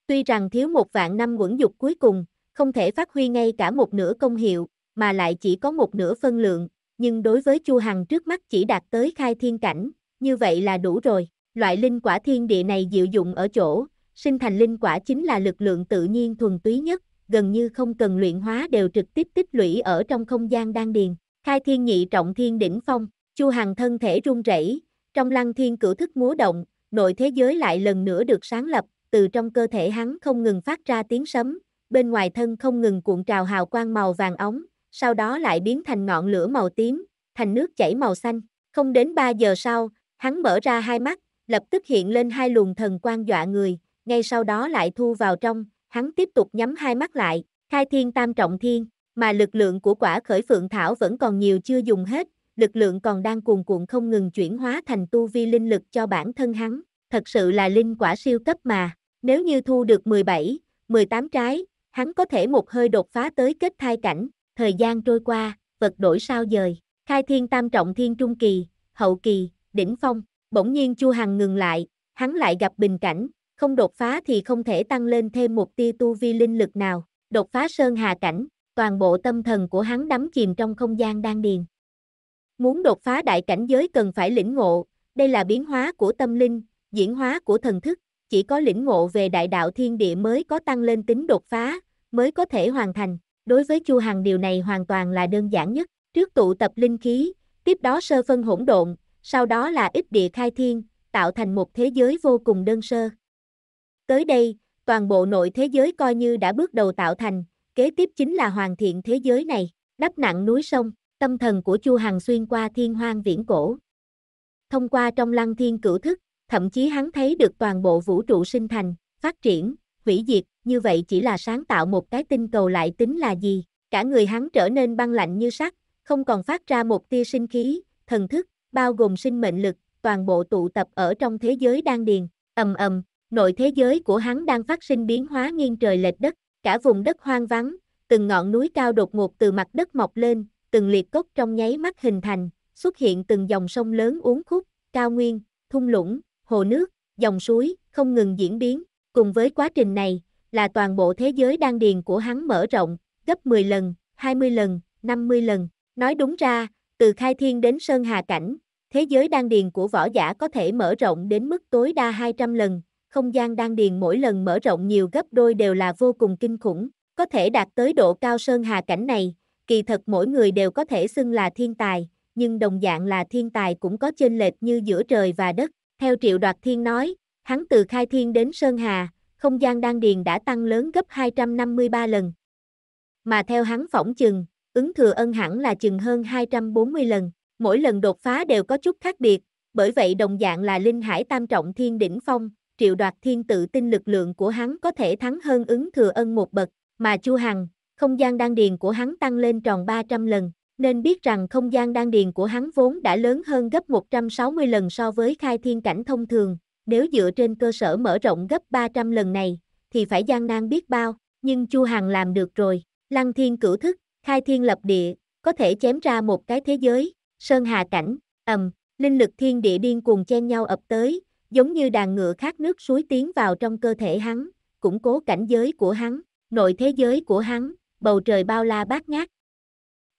Tuy rằng thiếu một vạn năm quẩn dục cuối cùng, không thể phát huy ngay cả một nửa công hiệu, mà lại chỉ có một nửa phân lượng, nhưng đối với Chu Hằng trước mắt chỉ đạt tới khai thiên cảnh, như vậy là đủ rồi. Loại linh quả thiên địa này diệu dụng ở chỗ, sinh thành linh quả chính là lực lượng tự nhiên thuần túy nhất, gần như không cần luyện hóa đều trực tiếp tích lũy ở trong không gian đan điền. Khai thiên nhị trọng thiên đỉnh phong, Chu Hằng thân thể run rẩy, trong lăng thiên cửu thức múa động, nội thế giới lại lần nữa được sáng lập, từ trong cơ thể hắn không ngừng phát ra tiếng sấm, bên ngoài thân không ngừng cuộn trào hào quang màu vàng ống, sau đó lại biến thành ngọn lửa màu tím, thành nước chảy màu xanh. Không đến 3 giờ sau, hắn mở ra hai mắt, lập tức hiện lên hai luồng thần quang dọa người, ngay sau đó lại thu vào trong, hắn tiếp tục nhắm hai mắt lại, khai thiên tam trọng thiên, mà lực lượng của quả khởi phượng thảo vẫn còn nhiều chưa dùng hết, lực lượng còn đang cuồn cuộn không ngừng chuyển hóa thành tu vi linh lực cho bản thân hắn, thật sự là linh quả siêu cấp mà, nếu như thu được 17, 18 trái, hắn có thể một hơi đột phá tới kết thai cảnh, thời gian trôi qua, vật đổi sao dời, khai thiên tam trọng thiên trung kỳ, hậu kỳ, đỉnh phong, bỗng nhiên Chu Hằng ngừng lại, hắn lại gặp bình cảnh, không đột phá thì không thể tăng lên thêm một tia tu vi linh lực nào, đột phá sơn hà cảnh, toàn bộ tâm thần của hắn đắm chìm trong không gian đan điền. Muốn đột phá đại cảnh giới cần phải lĩnh ngộ, đây là biến hóa của tâm linh, diễn hóa của thần thức, chỉ có lĩnh ngộ về đại đạo thiên địa mới có tăng lên tính đột phá, mới có thể hoàn thành. Đối với Chu Hằng điều này hoàn toàn là đơn giản nhất, trước tụ tập linh khí, tiếp đó sơ phân hỗn độn, sau đó là ít địa khai thiên, tạo thành một thế giới vô cùng đơn sơ. Tới đây, toàn bộ nội thế giới coi như đã bước đầu tạo thành, kế tiếp chính là hoàn thiện thế giới này, đắp nặng núi sông, tâm thần của Chu Hằng xuyên qua thiên hoang viễn cổ. Thông qua trong lăng thiên cửu thức, thậm chí hắn thấy được toàn bộ vũ trụ sinh thành, phát triển, hủy diệt, như vậy chỉ là sáng tạo một cái tinh cầu lại tính là gì, cả người hắn trở nên băng lạnh như sắt, không còn phát ra một tia sinh khí, thần thức, bao gồm sinh mệnh lực, toàn bộ tụ tập ở trong thế giới đang điền, ầm ầm, nội thế giới của hắn đang phát sinh biến hóa nghiêng trời lệch đất, cả vùng đất hoang vắng, từng ngọn núi cao đột ngột từ mặt đất mọc lên, từng liệt cốc trong nháy mắt hình thành, xuất hiện từng dòng sông lớn uốn khúc, cao nguyên, thung lũng, hồ nước, dòng suối, không ngừng diễn biến, cùng với quá trình này, là toàn bộ thế giới đan điền của hắn mở rộng, gấp 10 lần, 20 lần, 50 lần. Nói đúng ra, từ khai thiên đến sơn hà cảnh, thế giới đan điền của võ giả có thể mở rộng đến mức tối đa 200 lần, không gian đan điền mỗi lần mở rộng nhiều gấp đôi đều là vô cùng kinh khủng, có thể đạt tới độ cao sơn hà cảnh này, kỳ thật mỗi người đều có thể xưng là thiên tài, nhưng đồng dạng là thiên tài cũng có chênh lệch như giữa trời và đất. Theo Triệu Đoạt Thiên nói, hắn từ khai thiên đến Sơn Hà, không gian đan điền đã tăng lớn gấp 253 lần. Mà theo hắn phỏng chừng, ứng thừa ân hẳn là chừng hơn 240 lần, mỗi lần đột phá đều có chút khác biệt, bởi vậy đồng dạng là linh hải tam trọng thiên đỉnh phong, triệu đoạt thiên tự tin lực lượng của hắn có thể thắng hơn ứng thừa ân một bậc, mà Chu Hằng, không gian đan điền của hắn tăng lên tròn 300 lần, nên biết rằng không gian đan điền của hắn vốn đã lớn hơn gấp 160 lần so với khai thiên cảnh thông thường, nếu dựa trên cơ sở mở rộng gấp 300 lần này, thì phải gian nan biết bao, nhưng Chu Hằng làm được rồi, lăng thiên cửu thức, khai thiên lập địa, có thể chém ra một cái thế giới, sơn hà cảnh, ầm, linh lực thiên địa điên cuồng chen nhau ập tới, giống như đàn ngựa khát nước suối tiến vào trong cơ thể hắn, củng cố cảnh giới của hắn, nội thế giới của hắn, bầu trời bao la bát ngát.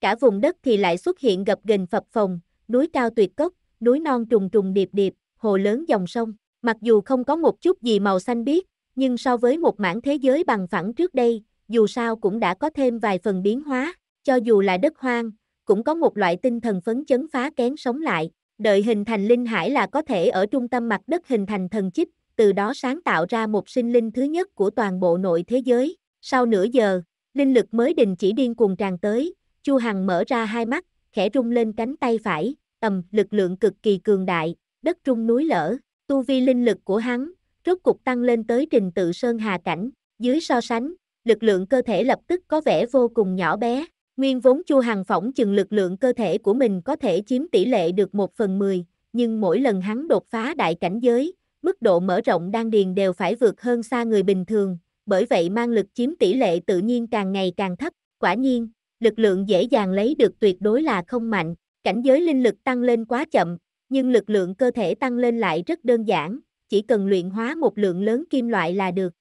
Cả vùng đất thì lại xuất hiện gập ghềnh phập phồng, núi cao tuyệt cốc, núi non trùng trùng điệp điệp, hồ lớn dòng sông, mặc dù không có một chút gì màu xanh biếc, nhưng so với một mảng thế giới bằng phẳng trước đây, dù sao cũng đã có thêm vài phần biến hóa, cho dù là đất hoang, cũng có một loại tinh thần phấn chấn phá kén sống lại, đợi hình thành linh hải là có thể ở trung tâm mặt đất hình thành thần chích, từ đó sáng tạo ra một sinh linh thứ nhất của toàn bộ nội thế giới. Sau nửa giờ, linh lực mới đình chỉ điên cuồng tràn tới, Chu Hằng mở ra hai mắt, khẽ rung lên cánh tay phải, ầm, lực lượng cực kỳ cường đại, đất rung núi lở, tu vi linh lực của hắn, rốt cục tăng lên tới trình tự sơn hà cảnh, dưới so sánh, lực lượng cơ thể lập tức có vẻ vô cùng nhỏ bé. Nguyên vốn Chu Hằng phỏng chừng lực lượng cơ thể của mình có thể chiếm tỷ lệ được 1 phần 10, nhưng mỗi lần hắn đột phá đại cảnh giới, mức độ mở rộng đan điền đều phải vượt hơn xa người bình thường, bởi vậy mang lực chiếm tỷ lệ tự nhiên càng ngày càng thấp. Quả nhiên, lực lượng dễ dàng lấy được tuyệt đối là không mạnh, cảnh giới linh lực tăng lên quá chậm, nhưng lực lượng cơ thể tăng lên lại rất đơn giản, chỉ cần luyện hóa một lượng lớn kim loại là được.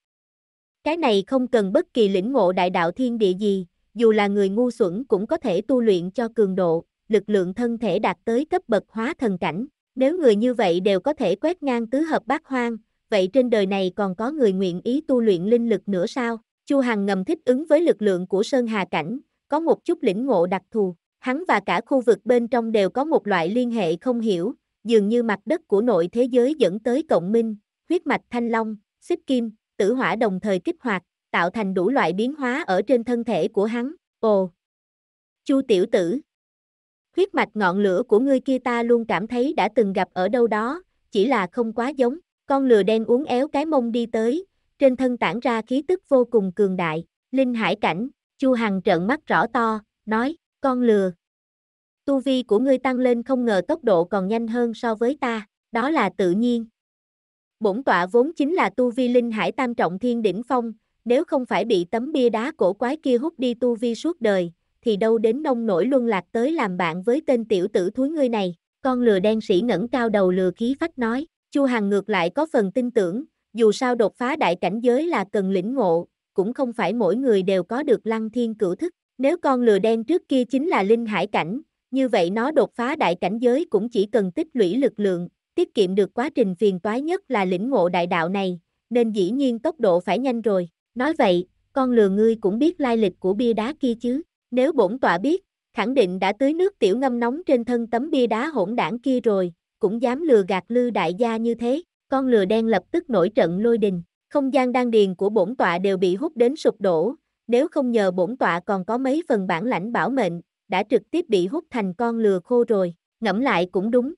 Cái này không cần bất kỳ lĩnh ngộ đại đạo thiên địa gì, dù là người ngu xuẩn cũng có thể tu luyện cho cường độ, lực lượng thân thể đạt tới cấp bậc hóa thần cảnh. Nếu người như vậy đều có thể quét ngang tứ hợp bát hoang, vậy trên đời này còn có người nguyện ý tu luyện linh lực nữa sao? Chu Hằng ngầm thích ứng với lực lượng của Sơn Hà Cảnh, có một chút lĩnh ngộ đặc thù. Hắn và cả khu vực bên trong đều có một loại liên hệ không hiểu, dường như mặt đất của nội thế giới dẫn tới cộng minh, huyết mạch thanh long, xích kim, tử hỏa đồng thời kích hoạt, tạo thành đủ loại biến hóa ở trên thân thể của hắn. Ồ! Chu tiểu tử! Huyết mạch ngọn lửa của ngươi kia ta luôn cảm thấy đã từng gặp ở đâu đó, chỉ là không quá giống. Con lừa đen uốn éo cái mông đi tới, trên thân tản ra khí tức vô cùng cường đại. Linh hải cảnh, Chu Hằng trợn mắt rõ to, nói, con lừa. Tu vi của ngươi tăng lên không ngờ tốc độ còn nhanh hơn so với ta, đó là tự nhiên. Bổn tọa vốn chính là tu vi linh hải tam trọng thiên đỉnh phong, nếu không phải bị tấm bia đá cổ quái kia hút đi tu vi suốt đời, thì đâu đến nông nổi luân lạc tới làm bạn với tên tiểu tử thúi ngươi này. Con lừa đen sĩ ngẩng cao đầu lừa khí phách nói, Chu Hằng ngược lại có phần tin tưởng, dù sao đột phá đại cảnh giới là cần lĩnh ngộ, cũng không phải mỗi người đều có được lăng thiên cửu thức. Nếu con lừa đen trước kia chính là linh hải cảnh, như vậy nó đột phá đại cảnh giới cũng chỉ cần tích lũy lực lượng, tiết kiệm được quá trình phiền toái nhất là lĩnh ngộ đại đạo này, nên dĩ nhiên tốc độ phải nhanh rồi. Nói vậy, con lừa ngươi cũng biết lai lịch của bia đá kia chứ, nếu bổn tọa biết, khẳng định đã tưới nước tiểu ngâm nóng trên thân tấm bia đá hỗn đảng kia rồi, cũng dám lừa gạt lư đại gia như thế, con lừa đen lập tức nổi trận lôi đình, không gian đan điền của bổn tọa đều bị hút đến sụp đổ, nếu không nhờ bổn tọa còn có mấy phần bản lãnh bảo mệnh, đã trực tiếp bị hút thành con lừa khô rồi, ngẫm lại cũng đúng.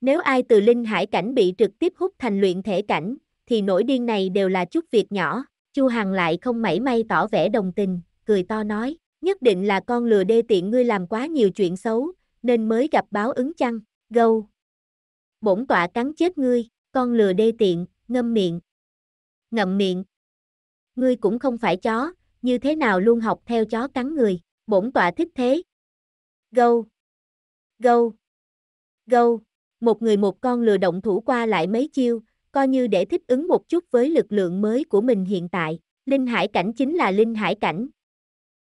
Nếu ai từ linh hải cảnh bị trực tiếp hút thành luyện thể cảnh, thì nỗi điên này đều là chút việc nhỏ, Chu Hằng lại không mảy may tỏ vẻ đồng tình, cười to nói, nhất định là con lừa đê tiện ngươi làm quá nhiều chuyện xấu, nên mới gặp báo ứng chăng, gâu. Bổn tọa cắn chết ngươi, con lừa đê tiện, ngâm miệng. Ngậm miệng. Ngươi cũng không phải chó, như thế nào luôn học theo chó cắn người, bổn tọa thích thế. Gâu. Gâu. Gâu. Một người một con lừa động thủ qua lại mấy chiêu, coi như để thích ứng một chút với lực lượng mới của mình hiện tại. Linh hải cảnh chính là linh hải cảnh.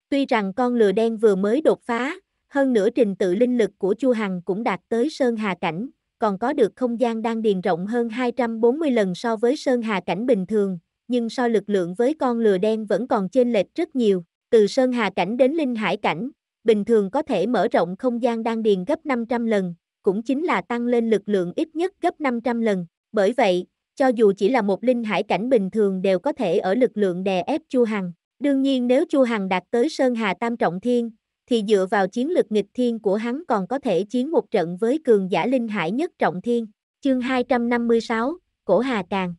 Tuy rằng con lừa đen vừa mới đột phá, hơn nữa trình tự linh lực của Chu Hằng cũng đạt tới Sơn Hà cảnh, còn có được không gian đang điền rộng hơn 240 lần so với Sơn Hà cảnh bình thường, nhưng so lực lượng với con lừa đen vẫn còn chênh lệch rất nhiều, từ Sơn Hà cảnh đến Linh Hải cảnh, bình thường có thể mở rộng không gian đang điền gấp 500 lần, cũng chính là tăng lên lực lượng ít nhất gấp 500 lần. Bởi vậy, cho dù chỉ là một linh hải cảnh bình thường đều có thể ở lực lượng đè ép Chu Hằng. Đương nhiên nếu Chu Hằng đạt tới Sơn Hà Tam Trọng Thiên, thì dựa vào chiến lực nghịch thiên của hắn còn có thể chiến một trận với cường giả linh hải nhất trọng thiên. Chương 256, Cổ Hà Càng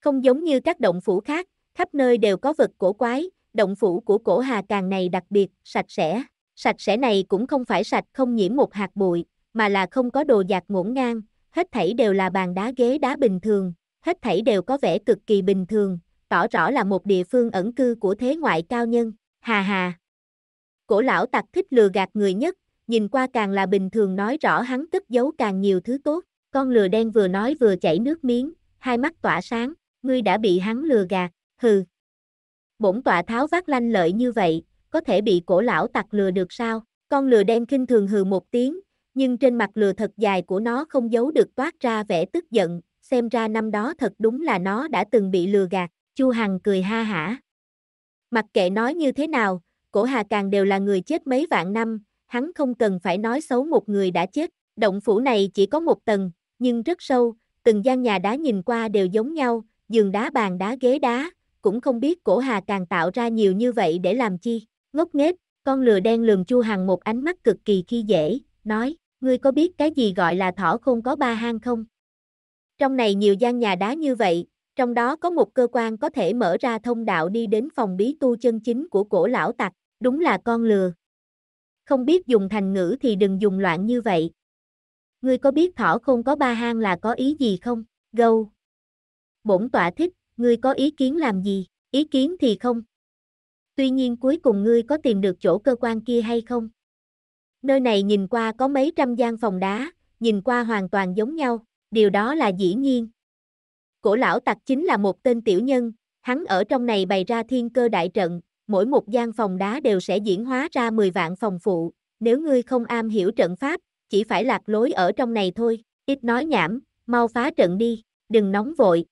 Không giống như các động phủ khác, khắp nơi đều có vật cổ quái, động phủ của cổ Hà Càng này đặc biệt, sạch sẽ. Sạch sẽ này cũng không phải sạch không nhiễm một hạt bụi, mà là không có đồ giặt ngổn ngang, hết thảy đều là bàn đá ghế đá bình thường, hết thảy đều có vẻ cực kỳ bình thường, tỏ rõ là một địa phương ẩn cư của thế ngoại cao nhân, hà hà. Cổ lão tặc thích lừa gạt người nhất, nhìn qua càng là bình thường nói rõ hắn cất giấu càng nhiều thứ tốt, con lừa đen vừa nói vừa chảy nước miếng, hai mắt tỏa sáng, ngươi đã bị hắn lừa gạt, hừ. Bổn tọa tháo vác lanh lợi như vậy, có thể bị cổ lão tặc lừa được sao? Con lừa đen kinh thường hừ một tiếng, nhưng trên mặt lừa thật dài của nó không giấu được toát ra vẻ tức giận, xem ra năm đó thật đúng là nó đã từng bị lừa gạt, Chu Hằng cười ha hả. Mặc kệ nói như thế nào, cổ Hà Càng đều là người chết mấy vạn năm, hắn không cần phải nói xấu một người đã chết, động phủ này chỉ có một tầng, nhưng rất sâu, từng gian nhà đá nhìn qua đều giống nhau, giường đá bàn đá ghế đá, cũng không biết cổ Hà Càng tạo ra nhiều như vậy để làm chi, ngốc nghếch, con lừa đen lườm Chu Hằng một ánh mắt cực kỳ khi dễ, nói, ngươi có biết cái gì gọi là thỏ không có ba hang không? Trong này nhiều gian nhà đá như vậy, trong đó có một cơ quan có thể mở ra thông đạo đi đến phòng bí tu chân chính của cổ lão tặc, đúng là con lừa. Không biết dùng thành ngữ thì đừng dùng loạn như vậy. Ngươi có biết thỏ không có ba hang là có ý gì không? Gâu. Bổn tọa thích, ngươi có ý kiến làm gì? Ý kiến thì không. Tuy nhiên cuối cùng ngươi có tìm được chỗ cơ quan kia hay không? Nơi này nhìn qua có mấy trăm gian phòng đá, nhìn qua hoàn toàn giống nhau, điều đó là dĩ nhiên. Cổ lão tặc chính là một tên tiểu nhân, hắn ở trong này bày ra thiên cơ đại trận, mỗi một gian phòng đá đều sẽ diễn hóa ra 10 vạn phòng phụ, nếu ngươi không am hiểu trận pháp, chỉ phải lạc lối ở trong này thôi, ít nói nhảm, mau phá trận đi, đừng nóng vội.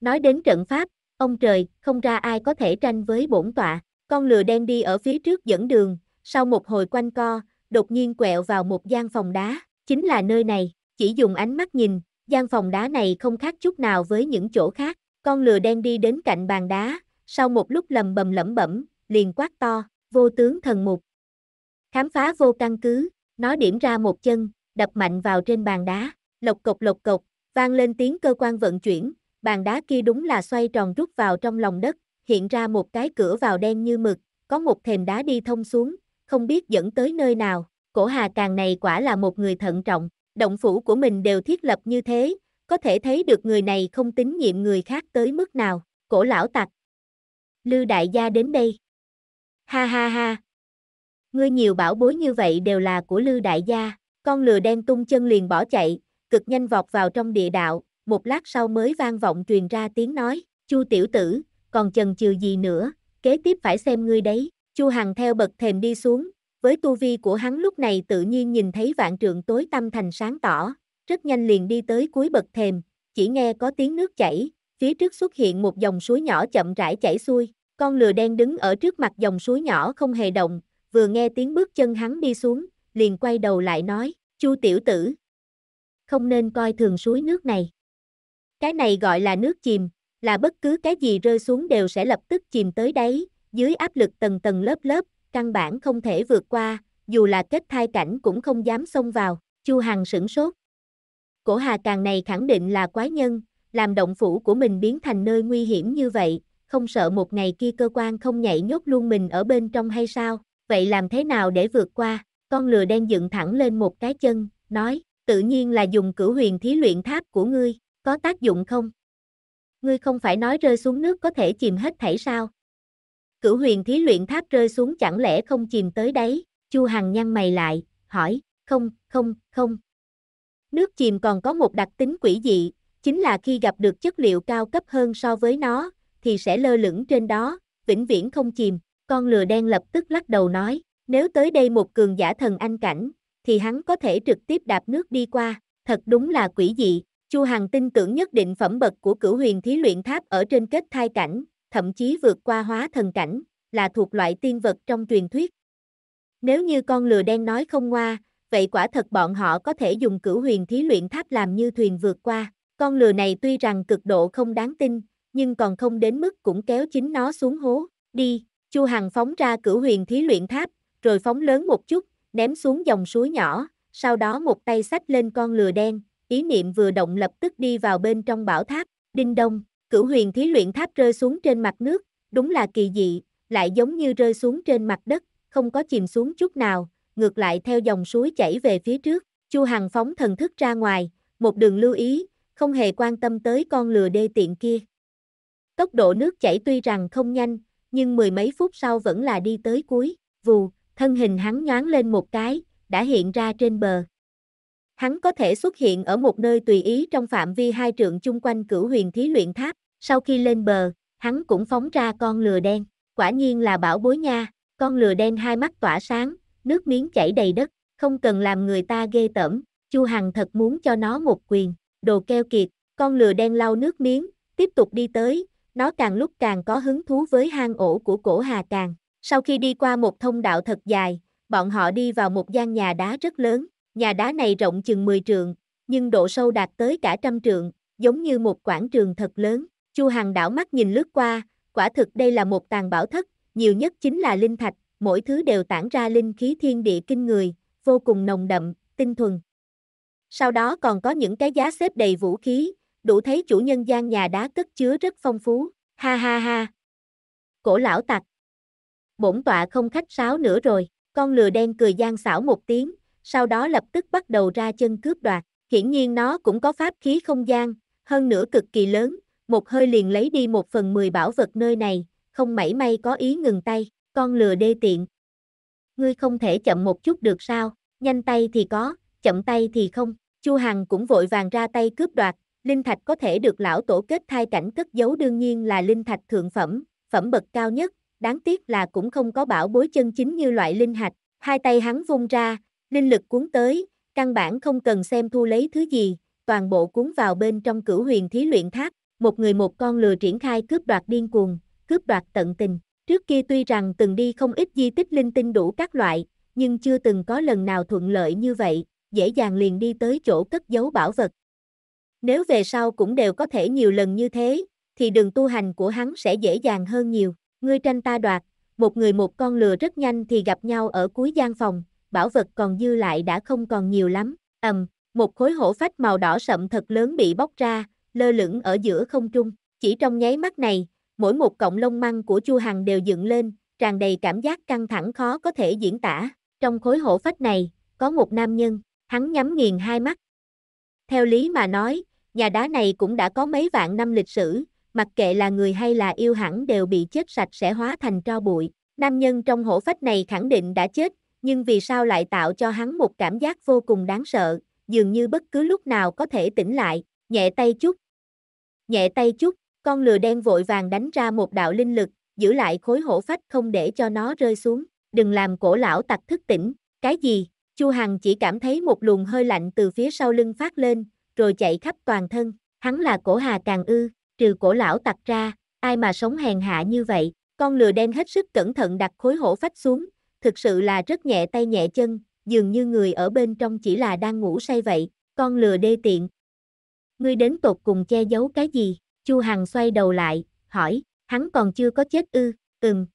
Nói đến trận pháp, ông trời, không ra ai có thể tranh với bổn tọa, con lừa đen đi ở phía trước dẫn đường, sau một hồi quanh co, đột nhiên quẹo vào một gian phòng đá, chính là nơi này, chỉ dùng ánh mắt nhìn, gian phòng đá này không khác chút nào với những chỗ khác, con lừa đen đi đến cạnh bàn đá, sau một lúc lầm bầm lẩm bẩm, liền quát to, vô tướng thần mục. Khám phá vô căn cứ, nó điểm ra một chân, đập mạnh vào trên bàn đá, lộc cộc lộc cộc, vang lên tiếng cơ quan vận chuyển, bàn đá kia đúng là xoay tròn rút vào trong lòng đất, hiện ra một cái cửa vào đen như mực, có một thềm đá đi thông xuống, không biết dẫn tới nơi nào. Cổ Hà Càng này quả là một người thận trọng, động phủ của mình đều thiết lập như thế, có thể thấy được người này không tín nhiệm người khác tới mức nào. Cổ lão tặc. Lư đại gia đến đây. Ha ha ha. Ngươi nhiều bảo bối như vậy đều là của Lư đại gia, con lừa đen tung chân liền bỏ chạy, cực nhanh vọt vào trong địa đạo, một lát sau mới vang vọng truyền ra tiếng nói, Chu tiểu tử, còn chần chừ gì nữa, kế tiếp phải xem ngươi đấy. Chu Hằng theo bậc thềm đi xuống, với tu vi của hắn lúc này tự nhiên nhìn thấy vạn trượng tối tâm thành sáng tỏ, rất nhanh liền đi tới cuối bậc thềm, chỉ nghe có tiếng nước chảy, phía trước xuất hiện một dòng suối nhỏ chậm rãi chảy xuôi, con lừa đen đứng ở trước mặt dòng suối nhỏ không hề động, vừa nghe tiếng bước chân hắn đi xuống, liền quay đầu lại nói, Chu tiểu tử, không nên coi thường suối nước này. Cái này gọi là nước chìm, là bất cứ cái gì rơi xuống đều sẽ lập tức chìm tới đáy, dưới áp lực tầng tầng lớp lớp, căn bản không thể vượt qua, dù là kết thai cảnh cũng không dám xông vào, Chu Hằng sửng sốt. Cổ Hà Càng này khẳng định là quái nhân, làm động phủ của mình biến thành nơi nguy hiểm như vậy, không sợ một ngày kia cơ quan không nhảy nhốt luôn mình ở bên trong hay sao, vậy làm thế nào để vượt qua, con lừa đen dựng thẳng lên một cái chân, nói, tự nhiên là dùng cửu huyền thí luyện tháp của ngươi, có tác dụng không? Ngươi không phải nói rơi xuống nước có thể chìm hết thảy sao? Cửu huyền thí luyện tháp rơi xuống chẳng lẽ không chìm tới đấy? Chu Hằng nhăn mày lại, hỏi, không, không, không. Nước chìm còn có một đặc tính quỷ dị, chính là khi gặp được chất liệu cao cấp hơn so với nó, thì sẽ lơ lửng trên đó, vĩnh viễn không chìm. Con lừa đen lập tức lắc đầu nói, nếu tới đây một cường giả thần anh cảnh, thì hắn có thể trực tiếp đạp nước đi qua, thật đúng là quỷ dị. Chu Hằng tin tưởng nhất định phẩm bậc của cửu huyền thí luyện tháp ở trên kết thai cảnh, thậm chí vượt qua hóa thần cảnh, là thuộc loại tiên vật trong truyền thuyết. Nếu như con lừa đen nói không ngoa, vậy quả thật bọn họ có thể dùng cửu huyền thí luyện tháp làm như thuyền vượt qua. Con lừa này tuy rằng cực độ không đáng tin, nhưng còn không đến mức cũng kéo chính nó xuống hố. Đi, Chu Hằng phóng ra cửu huyền thí luyện tháp, rồi phóng lớn một chút, ném xuống dòng suối nhỏ, sau đó một tay xách lên con lừa đen, ý niệm vừa động lập tức đi vào bên trong bảo tháp, đinh đông, cửu huyền thí luyện tháp rơi xuống trên mặt nước, đúng là kỳ dị, lại giống như rơi xuống trên mặt đất, không có chìm xuống chút nào, ngược lại theo dòng suối chảy về phía trước, Chu Hằng phóng thần thức ra ngoài, một đường lưu ý, không hề quan tâm tới con lừa đê tiện kia. Tốc độ nước chảy tuy rằng không nhanh, nhưng mười mấy phút sau vẫn là đi tới cuối, vù, thân hình hắn nhoáng lên một cái, đã hiện ra trên bờ. Hắn có thể xuất hiện ở một nơi tùy ý trong phạm vi hai trượng chung quanh cửu huyền thí luyện tháp, sau khi lên bờ, hắn cũng phóng ra con lừa đen, quả nhiên là bảo bối nha, con lừa đen hai mắt tỏa sáng, nước miếng chảy đầy đất, không cần làm người ta ghê tởm, Chu Hằng thật muốn cho nó một quyền, đồ keo kiệt, con lừa đen lau nước miếng, tiếp tục đi tới, nó càng lúc càng có hứng thú với hang ổ của cổ Hà Càng. Sau khi đi qua một thông đạo thật dài, bọn họ đi vào một gian nhà đá rất lớn, nhà đá này rộng chừng 10 trượng, nhưng độ sâu đạt tới cả trăm trượng, giống như một quảng trường thật lớn. Chu Hằng đảo mắt nhìn lướt qua, quả thực đây là một tàng bảo thất, nhiều nhất chính là linh thạch, mỗi thứ đều tản ra linh khí thiên địa kinh người, vô cùng nồng đậm, tinh thuần. Sau đó còn có những cái giá xếp đầy vũ khí, đủ thấy chủ nhân gian nhà đá cất chứa rất phong phú, ha ha ha. Cổ lão tặc. Bổn tọa không khách sáo nữa rồi, con lừa đen cười gian xảo một tiếng, sau đó lập tức bắt đầu ra chân cướp đoạt, hiển nhiên nó cũng có pháp khí không gian, hơn nữa cực kỳ lớn, một hơi liền lấy đi một phần mười bảo vật nơi này, không mảy may có ý ngừng tay, con lừa đê tiện. Ngươi không thể chậm một chút được sao, nhanh tay thì có, chậm tay thì không, Chu Hằng cũng vội vàng ra tay cướp đoạt, linh thạch có thể được lão tổ kết thai cảnh cất giấu đương nhiên là linh thạch thượng phẩm, phẩm bậc cao nhất, đáng tiếc là cũng không có bảo bối chân chính như loại linh hạch, hai tay hắn vung ra, linh lực cuốn tới, căn bản không cần xem thu lấy thứ gì, toàn bộ cuốn vào bên trong cửu huyền thí luyện tháp, một người một con lừa triển khai cướp đoạt điên cuồng, cướp đoạt tận tình. Trước kia tuy rằng từng đi không ít di tích linh tinh đủ các loại, nhưng chưa từng có lần nào thuận lợi như vậy, dễ dàng liền đi tới chỗ cất giấu bảo vật. Nếu về sau cũng đều có thể nhiều lần như thế, thì đường tu hành của hắn sẽ dễ dàng hơn nhiều. Ngươi tranh ta đoạt, một người một con lừa rất nhanh thì gặp nhau ở cuối gian phòng, bảo vật còn dư lại đã không còn nhiều lắm. Ầm, một khối hổ phách màu đỏ sậm thật lớn bị bóc ra, lơ lửng ở giữa không trung. Chỉ trong nháy mắt này, mỗi một cọng lông măng của Chu Hằng đều dựng lên, tràn đầy cảm giác căng thẳng khó có thể diễn tả. Trong khối hổ phách này, có một nam nhân, hắn nhắm nghiền hai mắt. Theo lý mà nói, nhà đá này cũng đã có mấy vạn năm lịch sử, mặc kệ là người hay là yêu hẳn đều bị chết sạch sẽ hóa thành tro bụi. Nam nhân trong hổ phách này khẳng định đã chết, nhưng vì sao lại tạo cho hắn một cảm giác vô cùng đáng sợ, dường như bất cứ lúc nào có thể tỉnh lại, nhẹ tay chút. Nhẹ tay chút, con lừa đen vội vàng đánh ra một đạo linh lực, giữ lại khối hổ phách không để cho nó rơi xuống, đừng làm cổ lão tặc thức tỉnh, cái gì? Chu Hằng chỉ cảm thấy một luồng hơi lạnh từ phía sau lưng phát lên, rồi chạy khắp toàn thân, hắn là cổ hà càng ư, trừ cổ lão tặc ra, ai mà sống hèn hạ như vậy, con lừa đen hết sức cẩn thận đặt khối hổ phách xuống, thực sự là rất nhẹ tay nhẹ chân, dường như người ở bên trong chỉ là đang ngủ say vậy, con lừa đê tiện. Ngươi đến tột cùng che giấu cái gì? Chu Hằng xoay đầu lại, hỏi, hắn còn chưa có chết ư, ừm.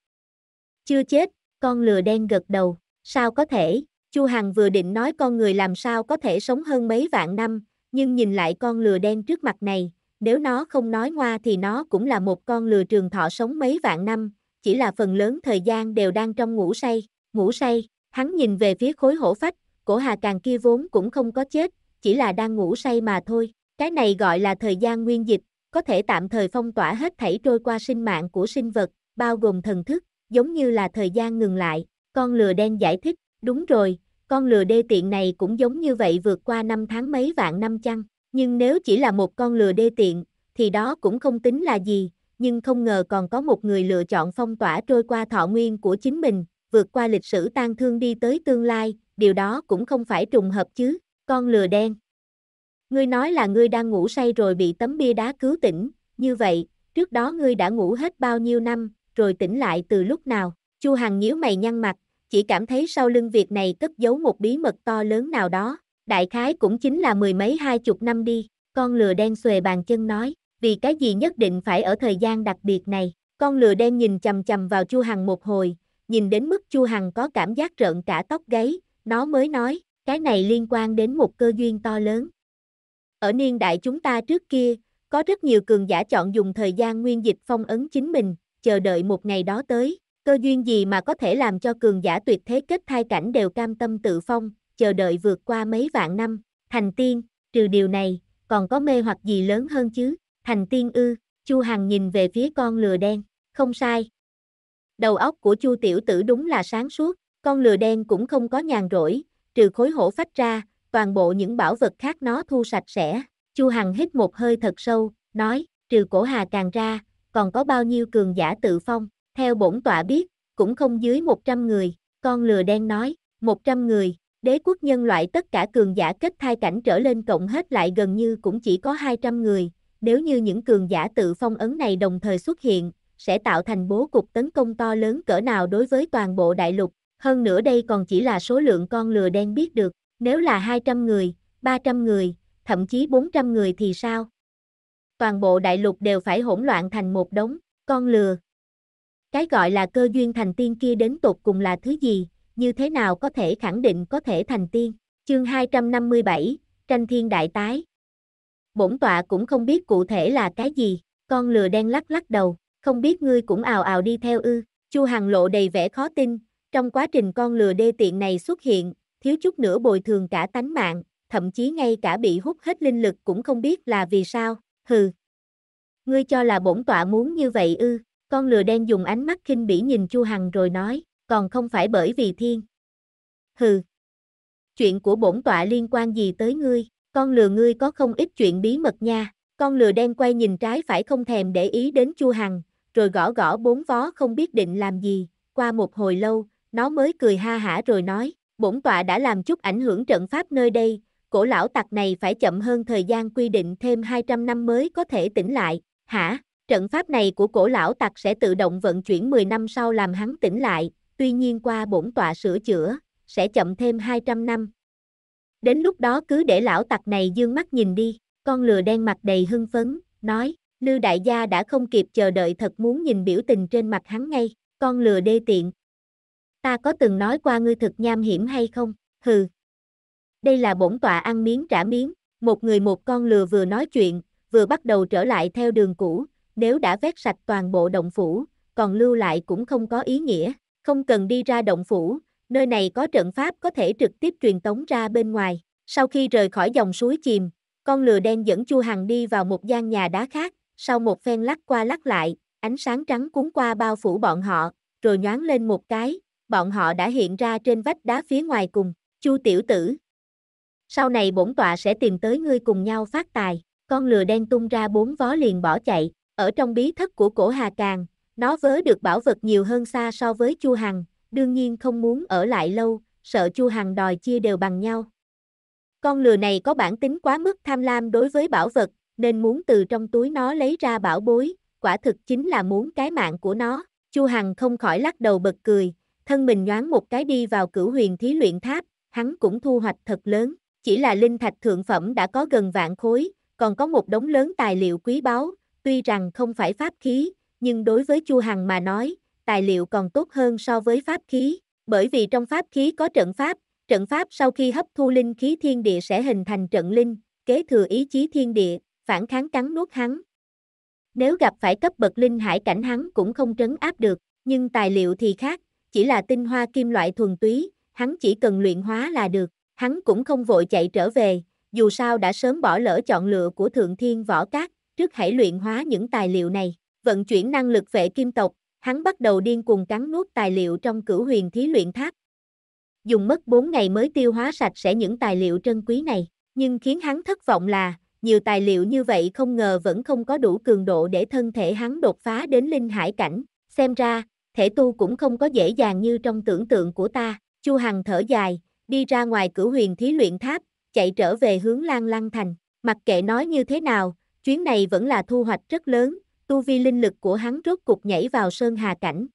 Chưa chết, con lừa đen gật đầu, sao có thể, Chu Hằng vừa định nói con người làm sao có thể sống hơn mấy vạn năm, nhưng nhìn lại con lừa đen trước mặt này, nếu nó không nói ngoa thì nó cũng là một con lừa trường thọ sống mấy vạn năm, chỉ là phần lớn thời gian đều đang trong ngủ say, ngủ say, hắn nhìn về phía khối hổ phách, cổ hà càng kia vốn cũng không có chết, chỉ là đang ngủ say mà thôi, cái này gọi là thời gian nguyên dịch, có thể tạm thời phong tỏa hết thảy trôi qua sinh mạng của sinh vật, bao gồm thần thức, giống như là thời gian ngừng lại, con lừa đen giải thích, đúng rồi, con lừa đê tiện này cũng giống như vậy vượt qua năm tháng mấy vạn năm chăng, nhưng nếu chỉ là một con lừa đê tiện, thì đó cũng không tính là gì, nhưng không ngờ còn có một người lựa chọn phong tỏa trôi qua thọ nguyên của chính mình, vượt qua lịch sử tan thương đi tới tương lai, điều đó cũng không phải trùng hợp chứ, con lừa đen. Ngươi nói là ngươi đang ngủ say rồi bị tấm bia đá cứu tỉnh, như vậy, trước đó ngươi đã ngủ hết bao nhiêu năm, rồi tỉnh lại từ lúc nào? Chu Hằng nhíu mày nhăn mặt, chỉ cảm thấy sau lưng việc này cất giấu một bí mật to lớn nào đó, đại khái cũng chính là mười mấy hai chục năm đi, con lừa đen xuề bàn chân nói, vì cái gì nhất định phải ở thời gian đặc biệt này, con lừa đen nhìn chầm chầm vào Chu Hằng một hồi, nhìn đến mức Chu Hằng có cảm giác rợn cả tóc gáy, nó mới nói, cái này liên quan đến một cơ duyên to lớn. Ở niên đại chúng ta trước kia, có rất nhiều cường giả chọn dùng thời gian nguyên dịch phong ấn chính mình, chờ đợi một ngày đó tới, cơ duyên gì mà có thể làm cho cường giả tuyệt thế kết thai cảnh đều cam tâm tự phong, chờ đợi vượt qua mấy vạn năm, thành tiên, trừ điều này, còn có mê hoặc gì lớn hơn chứ, thành tiên ư, Chu Hằng nhìn về phía con lừa đen, không sai. Đầu óc của Chu tiểu tử đúng là sáng suốt, con lừa đen cũng không có nhàn rỗi, trừ khối hổ phách ra, toàn bộ những bảo vật khác nó thu sạch sẽ. Chu Hằng hít một hơi thật sâu, nói, trừ cổ hà càng ra, còn có bao nhiêu cường giả tự phong, theo bổn tọa biết, cũng không dưới 100 người, con lừa đen nói, 100 người, đế quốc nhân loại tất cả cường giả kết thai cảnh trở lên cộng hết lại gần như cũng chỉ có 200 người, nếu như những cường giả tự phong ấn này đồng thời xuất hiện, sẽ tạo thành bố cục tấn công to lớn cỡ nào đối với toàn bộ đại lục, hơn nữa đây còn chỉ là số lượng con lừa đen biết được, nếu là 200 người, 300 người, thậm chí 400 người thì sao? Toàn bộ đại lục đều phải hỗn loạn thành một đống, con lừa. Cái gọi là cơ duyên thành tiên kia đến tột cùng là thứ gì, như thế nào có thể khẳng định có thể thành tiên? Chương 257, tranh thiên đại tái. Bổn tọa cũng không biết cụ thể là cái gì, con lừa đen lắc lắc đầu, không biết ngươi cũng ào ào đi theo ư, Chu Hằng lộ đầy vẻ khó tin, trong quá trình con lừa đê tiện này xuất hiện, thiếu chút nữa bồi thường cả tánh mạng, thậm chí ngay cả bị hút hết linh lực cũng không biết là vì sao, hừ. Ngươi cho là bổn tọa muốn như vậy ư, con lừa đen dùng ánh mắt khinh bỉ nhìn Chu Hằng rồi nói, còn không phải bởi vì thiên. Hừ. Chuyện của bổn tọa liên quan gì tới ngươi, con lừa ngươi có không ít chuyện bí mật nha, con lừa đen quay nhìn trái phải không thèm để ý đến Chu Hằng, rồi gõ gõ bốn vó không biết định làm gì, qua một hồi lâu, nó mới cười ha hả rồi nói, bổn tọa đã làm chút ảnh hưởng trận pháp nơi đây, cổ lão tặc này phải chậm hơn thời gian quy định thêm 200 năm mới có thể tỉnh lại, hả? Trận pháp này của cổ lão tặc sẽ tự động vận chuyển 10 năm sau làm hắn tỉnh lại, tuy nhiên qua bổn tọa sửa chữa, sẽ chậm thêm 200 năm. Đến lúc đó cứ để lão tặc này dương mắt nhìn đi, con lừa đen mặt đầy hưng phấn, nói, Lư đại gia đã không kịp chờ đợi thật muốn nhìn biểu tình trên mặt hắn ngay, con lừa đê tiện. Ta có từng nói qua ngươi thực nham hiểm hay không? Hừ. Đây là bổn tọa ăn miếng trả miếng, một người một con lừa vừa nói chuyện, vừa bắt đầu trở lại theo đường cũ, nếu đã vét sạch toàn bộ động phủ, còn lưu lại cũng không có ý nghĩa, không cần đi ra động phủ, nơi này có trận pháp có thể trực tiếp truyền tống ra bên ngoài. Sau khi rời khỏi dòng suối chìm, con lừa đen dẫn Chu Hằng đi vào một gian nhà đá khác, sau một phen lắc qua lắc lại, ánh sáng trắng cuốn qua bao phủ bọn họ, rồi nhoáng lên một cái, bọn họ đã hiện ra trên vách đá phía ngoài cùng, Chu tiểu tử. Sau này bổn tọa sẽ tìm tới ngươi cùng nhau phát tài, con lừa đen tung ra bốn vó liền bỏ chạy, ở trong bí thất của cổ Hà Càng, nó vớ được bảo vật nhiều hơn xa so với Chu Hằng, đương nhiên không muốn ở lại lâu, sợ Chu Hằng đòi chia đều bằng nhau. Con lừa này có bản tính quá mức tham lam đối với bảo vật, nên muốn từ trong túi nó lấy ra bảo bối, quả thực chính là muốn cái mạng của nó. Chu Hằng không khỏi lắc đầu bật cười, thân mình nhoáng một cái đi vào cửu huyền thí luyện tháp, hắn cũng thu hoạch thật lớn, chỉ là linh thạch thượng phẩm đã có gần vạn khối, còn có một đống lớn tài liệu quý báu, tuy rằng không phải pháp khí, nhưng đối với Chu Hằng mà nói, tài liệu còn tốt hơn so với pháp khí, bởi vì trong pháp khí có trận pháp, trận pháp sau khi hấp thu linh khí thiên địa sẽ hình thành trận linh, kế thừa ý chí thiên địa, phản kháng cắn nuốt hắn. Nếu gặp phải cấp bậc linh hải cảnh hắn cũng không trấn áp được, nhưng tài liệu thì khác, chỉ là tinh hoa kim loại thuần túy, hắn chỉ cần luyện hóa là được, hắn cũng không vội chạy trở về, dù sao đã sớm bỏ lỡ chọn lựa của Thượng Thiên Võ Cát, trước hãy luyện hóa những tài liệu này, vận chuyển năng lực vệ kim tộc, hắn bắt đầu điên cuồng cắn nuốt tài liệu trong cửu huyền thí luyện tháp. Dùng mất 4 ngày mới tiêu hóa sạch sẽ những tài liệu trân quý này, nhưng khiến hắn thất vọng là, nhiều tài liệu như vậy không ngờ vẫn không có đủ cường độ để thân thể hắn đột phá đến linh hải cảnh, xem ra, thể tu cũng không có dễ dàng như trong tưởng tượng của ta, Chu Hằng thở dài, đi ra ngoài cửu huyền thí luyện tháp, chạy trở về hướng Lan Lăng Thành, mặc kệ nói như thế nào, chuyến này vẫn là thu hoạch rất lớn, tu vi linh lực của hắn rốt cục nhảy vào sơn hà cảnh.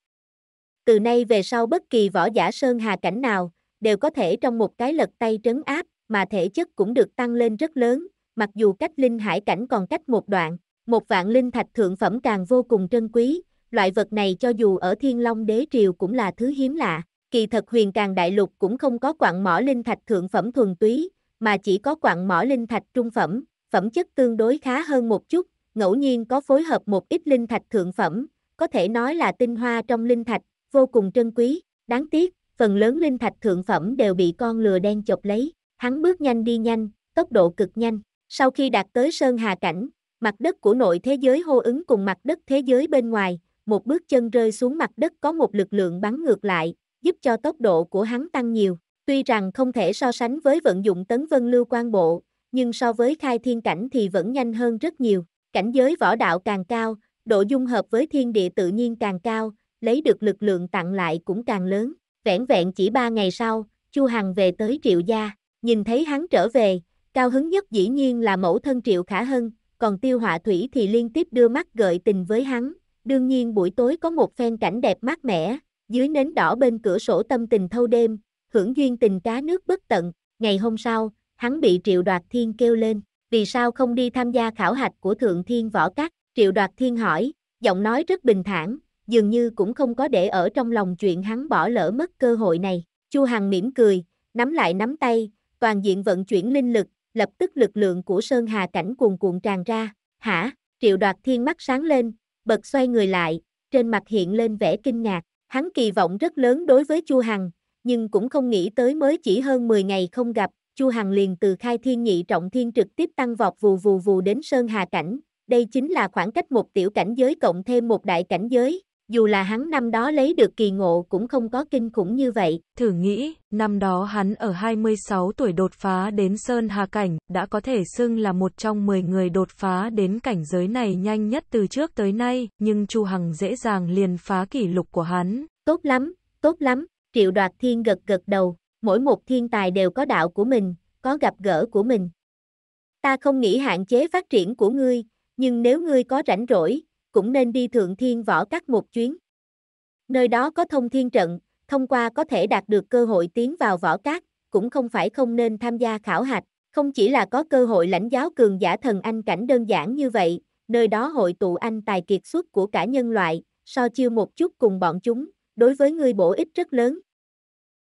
từ nay về sau bất kỳ võ giả sơn hà cảnh nào, đều có thể trong một cái lật tay trấn áp, mà thể chất cũng được tăng lên rất lớn, mặc dù cách linh hải cảnh còn cách một đoạn, một vạn linh thạch thượng phẩm càng vô cùng trân quý, loại vật này cho dù ở Thiên Long Đế Triều cũng là thứ hiếm lạ. Kỳ thật huyền càng đại lục cũng không có quặng mỏ linh thạch thượng phẩm thuần túy, mà chỉ có quặng mỏ linh thạch trung phẩm, phẩm chất tương đối khá hơn một chút, ngẫu nhiên có phối hợp một ít linh thạch thượng phẩm, có thể nói là tinh hoa trong linh thạch, vô cùng trân quý, đáng tiếc, phần lớn linh thạch thượng phẩm đều bị con lừa đen chọc lấy, hắn bước nhanh đi nhanh, tốc độ cực nhanh, sau khi đạt tới Sơn Hà Cảnh, mặt đất của nội thế giới hô ứng cùng mặt đất thế giới bên ngoài, một bước chân rơi xuống mặt đất có một lực lượng bắn ngược lại, giúp cho tốc độ của hắn tăng nhiều. Tuy rằng không thể so sánh với vận dụng tấn vân lưu quan bộ, nhưng so với khai thiên cảnh thì vẫn nhanh hơn rất nhiều. Cảnh giới võ đạo càng cao, độ dung hợp với thiên địa tự nhiên càng cao, lấy được lực lượng tặng lại cũng càng lớn. Vẹn vẹn chỉ ba ngày sau, Chu Hằng về tới Triệu Gia, nhìn thấy hắn trở về, cao hứng nhất dĩ nhiên là mẫu thân Triệu Khả Hân, còn Tiêu Họa Thủy thì liên tiếp đưa mắt gợi tình với hắn. Đương nhiên buổi tối có một phen cảnh đẹp mát mẻ, dưới nến đỏ bên cửa sổ tâm tình thâu đêm, hưởng duyên tình cá nước bất tận. Ngày hôm sau, hắn bị Triệu Đoạt Thiên kêu lên, vì sao không đi tham gia khảo hạch của Thượng Thiên Võ Các? Triệu Đoạt Thiên hỏi, giọng nói rất bình thản, dường như cũng không có để ở trong lòng chuyện hắn bỏ lỡ mất cơ hội này. Chu Hằng mỉm cười, nắm lại nắm tay, toàn diện vận chuyển linh lực, lập tức lực lượng của Sơn Hà cảnh cuồn cuộn tràn ra. Hả? Triệu Đoạt Thiên mắt sáng lên, bật xoay người lại, trên mặt hiện lên vẻ kinh ngạc. Hắn kỳ vọng rất lớn đối với Chu Hằng, nhưng cũng không nghĩ tới mới chỉ hơn 10 ngày không gặp, Chu Hằng liền từ khai thiên nhị trọng thiên trực tiếp tăng vọt vù vù vù đến Sơn Hà cảnh. Đây chính là khoảng cách một tiểu cảnh giới cộng thêm một đại cảnh giới, dù là hắn năm đó lấy được kỳ ngộ cũng không có kinh khủng như vậy. Thử nghĩ, năm đó hắn ở 26 tuổi đột phá đến Sơn Hà Cảnh, đã có thể xưng là một trong 10 người đột phá đến cảnh giới này nhanh nhất từ trước tới nay, nhưng Chu Hằng dễ dàng liền phá kỷ lục của hắn. Tốt lắm, tốt lắm, triệu đoạt thiên gật gật đầu, mỗi một thiên tài đều có đạo của mình, có gặp gỡ của mình. Ta không nghĩ hạn chế phát triển của ngươi, nhưng nếu ngươi có rảnh rỗi, cũng nên đi thượng thiên võ các một chuyến. Nơi đó có thông thiên trận, thông qua có thể đạt được cơ hội tiến vào võ các, cũng không phải không nên tham gia khảo hạch, không chỉ là có cơ hội lãnh giáo cường giả thần anh cảnh đơn giản như vậy, nơi đó hội tụ anh tài kiệt xuất của cả nhân loại, so chiêu một chút cùng bọn chúng, đối với ngươi bổ ích rất lớn.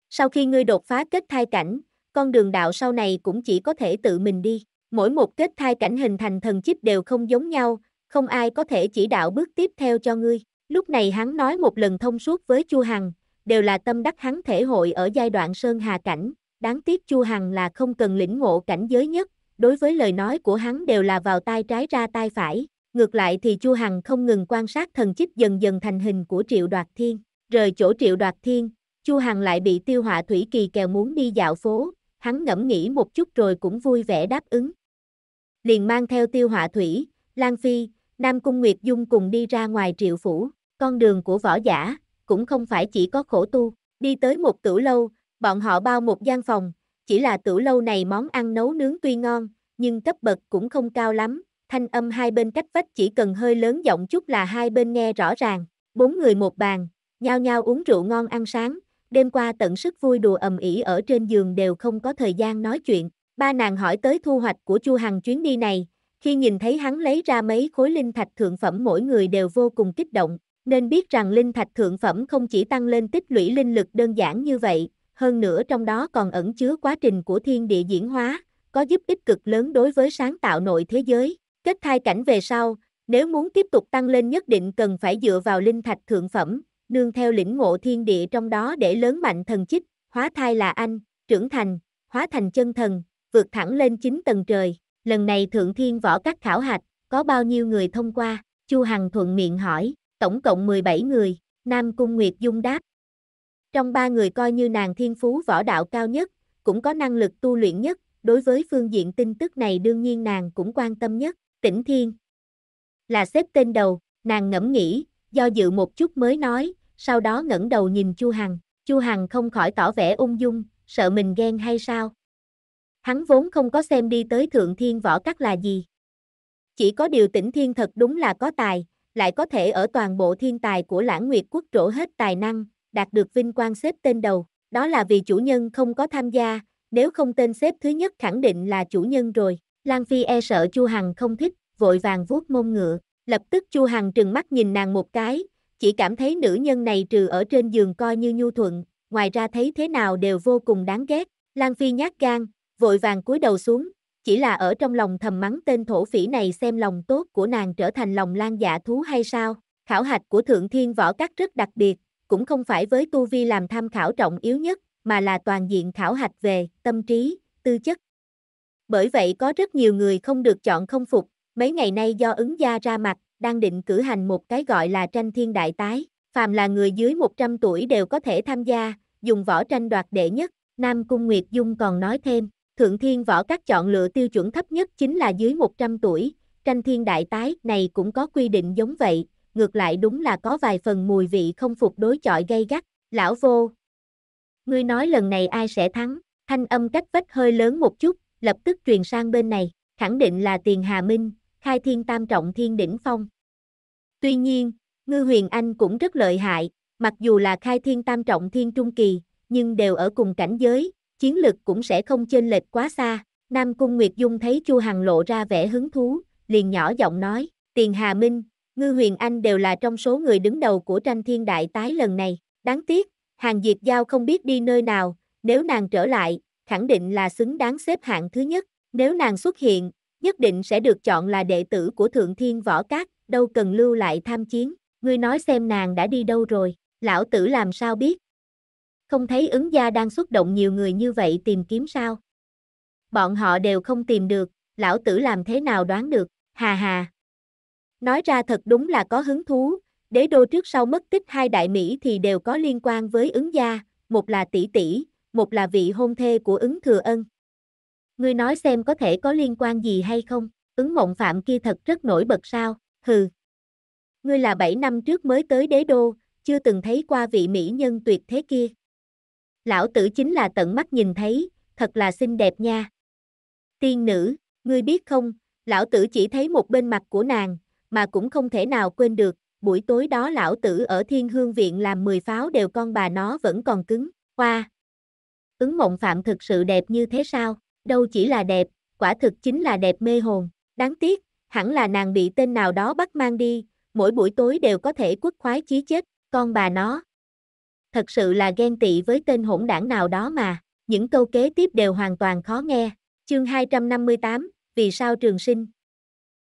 Sau khi ngươi đột phá kết thai cảnh, con đường đạo sau này cũng chỉ có thể tự mình đi. Mỗi một kết thai cảnh hình thành thần chip đều không giống nhau, không ai có thể chỉ đạo bước tiếp theo cho ngươi. Lúc này hắn nói một lần thông suốt với Chu Hằng, đều là tâm đắc hắn thể hội ở giai đoạn Sơn Hà Cảnh, đáng tiếc Chu Hằng là không cần lĩnh ngộ cảnh giới nhất, đối với lời nói của hắn đều là vào tai trái ra tai phải. Ngược lại thì Chu Hằng không ngừng quan sát thần chích dần dần thành hình của Triệu Đoạt Thiên. Rời chỗ Triệu Đoạt Thiên, Chu Hằng lại bị Tiêu Họa Thủy Kỳ kèo muốn đi dạo phố, hắn ngẫm nghĩ một chút rồi cũng vui vẻ đáp ứng. Liền mang theo Tiêu Họa Thủy, Lan Phi, Nam Cung Nguyệt Dung cùng đi ra ngoài triệu phủ, con đường của võ giả, cũng không phải chỉ có khổ tu, đi tới một tửu lâu, bọn họ bao một gian phòng, chỉ là tửu lâu này món ăn nấu nướng tuy ngon, nhưng cấp bậc cũng không cao lắm, thanh âm hai bên cách vách chỉ cần hơi lớn giọng chút là hai bên nghe rõ ràng, bốn người một bàn, nhao nhao uống rượu ngon ăn sáng, đêm qua tận sức vui đùa ầm ĩ ở trên giường đều không có thời gian nói chuyện, ba nàng hỏi tới thu hoạch của Chu Hằng chuyến đi này, khi nhìn thấy hắn lấy ra mấy khối linh thạch thượng phẩm mỗi người đều vô cùng kích động, nên biết rằng linh thạch thượng phẩm không chỉ tăng lên tích lũy linh lực đơn giản như vậy, hơn nữa trong đó còn ẩn chứa quá trình của thiên địa diễn hóa, có giúp ích cực lớn đối với sáng tạo nội thế giới. Kết thai cảnh về sau, nếu muốn tiếp tục tăng lên nhất định cần phải dựa vào linh thạch thượng phẩm, nương theo lĩnh ngộ thiên địa trong đó để lớn mạnh thần chích, hóa thai là anh, trưởng thành, hóa thành chân thần, vượt thẳng lên chín tầng trời. Lần này Thượng Thiên Võ các khảo hạch, có bao nhiêu người thông qua? Chu Hằng thuận miệng hỏi, tổng cộng 17 người, Nam Cung Nguyệt Dung đáp. Trong ba người coi như nàng thiên phú võ đạo cao nhất, cũng có năng lực tu luyện nhất, đối với phương diện tin tức này đương nhiên nàng cũng quan tâm nhất, tỉnh Thiên. Là xếp tên đầu, nàng ngẫm nghĩ, do dự một chút mới nói, sau đó ngẩng đầu nhìn Chu Hằng, Chu Hằng không khỏi tỏ vẻ ung dung, sợ mình ghen hay sao? Hắn vốn không có xem đi tới thượng thiên võ các là gì. Chỉ có điều tỉnh thiên thật đúng là có tài, lại có thể ở toàn bộ thiên tài của lãng nguyệt quốc trổ hết tài năng, đạt được vinh quang xếp tên đầu. Đó là vì chủ nhân không có tham gia, nếu không tên xếp thứ nhất khẳng định là chủ nhân rồi. Lan Phi e sợ Chu Hằng không thích, vội vàng vuốt mông ngựa. Lập tức Chu Hằng trừng mắt nhìn nàng một cái, chỉ cảm thấy nữ nhân này trừ ở trên giường coi như nhu thuận, ngoài ra thấy thế nào đều vô cùng đáng ghét. Lan Phi nhát gan, vội vàng cúi đầu xuống, chỉ là ở trong lòng thầm mắng tên thổ phỉ này xem lòng tốt của nàng trở thành lòng lan dạ thú hay sao. Khảo hạch của Thượng Thiên Võ Các rất đặc biệt, cũng không phải với tu vi làm tham khảo trọng yếu nhất, mà là toàn diện khảo hạch về tâm trí, tư chất. Bởi vậy có rất nhiều người không được chọn không phục, mấy ngày nay do ứng gia ra mặt, đang định cử hành một cái gọi là tranh thiên đại tái. Phàm là người dưới 100 tuổi đều có thể tham gia, dùng võ tranh đoạt đệ nhất. Nam Cung Nguyệt Dung còn nói thêm, Thượng Thiên Võ Các chọn lựa tiêu chuẩn thấp nhất chính là dưới 100 tuổi, tranh thiên đại tái này cũng có quy định giống vậy, ngược lại đúng là có vài phần mùi vị không phục đối chọi gây gắt. Lão vô, ngươi nói lần này ai sẽ thắng, thanh âm cách vách hơi lớn một chút, lập tức truyền sang bên này, khẳng định là tiền Hà Minh, khai thiên tam trọng thiên đỉnh phong. Tuy nhiên, Ngư Huyền Anh cũng rất lợi hại, mặc dù là khai thiên tam trọng thiên trung kỳ, nhưng đều ở cùng cảnh giới, chiến lực cũng sẽ không chênh lệch quá xa. Nam Cung Nguyệt Dung thấy Chu Hằng lộ ra vẻ hứng thú, liền nhỏ giọng nói, Tiền Hà Minh, Ngư Huyền Anh đều là trong số người đứng đầu của tranh thiên đại tái lần này. Đáng tiếc, Hàng Diệt Giao không biết đi nơi nào, nếu nàng trở lại, khẳng định là xứng đáng xếp hạng thứ nhất. Nếu nàng xuất hiện, nhất định sẽ được chọn là đệ tử của Thượng Thiên Võ Cát, đâu cần lưu lại tham chiến. Ngươi nói xem nàng đã đi đâu rồi, lão tử làm sao biết? Không thấy ứng gia đang xuất động nhiều người như vậy tìm kiếm sao? Bọn họ đều không tìm được, lão tử làm thế nào đoán được, hà hà. Nói ra thật đúng là có hứng thú, đế đô trước sau mất tích hai đại Mỹ thì đều có liên quan với ứng gia, một là tỷ tỷ, một là vị hôn thê của ứng thừa ân. Ngươi nói xem có thể có liên quan gì hay không, ứng mộng phạm kia thật rất nổi bật sao, hừ. Ngươi là 7 năm trước mới tới đế đô, chưa từng thấy qua vị mỹ nhân tuyệt thế kia. Lão tử chính là tận mắt nhìn thấy, thật là xinh đẹp nha. Tiên nữ, ngươi biết không, lão tử chỉ thấy một bên mặt của nàng, mà cũng không thể nào quên được, buổi tối đó lão tử ở thiên hương viện làm 10 pháo đều con bà nó vẫn còn cứng, hoa. Ứng mộng phạm thực sự đẹp như thế sao, đâu chỉ là đẹp, quả thực chính là đẹp mê hồn, đáng tiếc, hẳn là nàng bị tên nào đó bắt mang đi, mỗi buổi tối đều có thể quất khoái chí chết, con bà nó. Thật sự là ghen tị với tên hỗn đảng nào đó mà, những câu kế tiếp đều hoàn toàn khó nghe. Chương 258, vì sao trường sinh?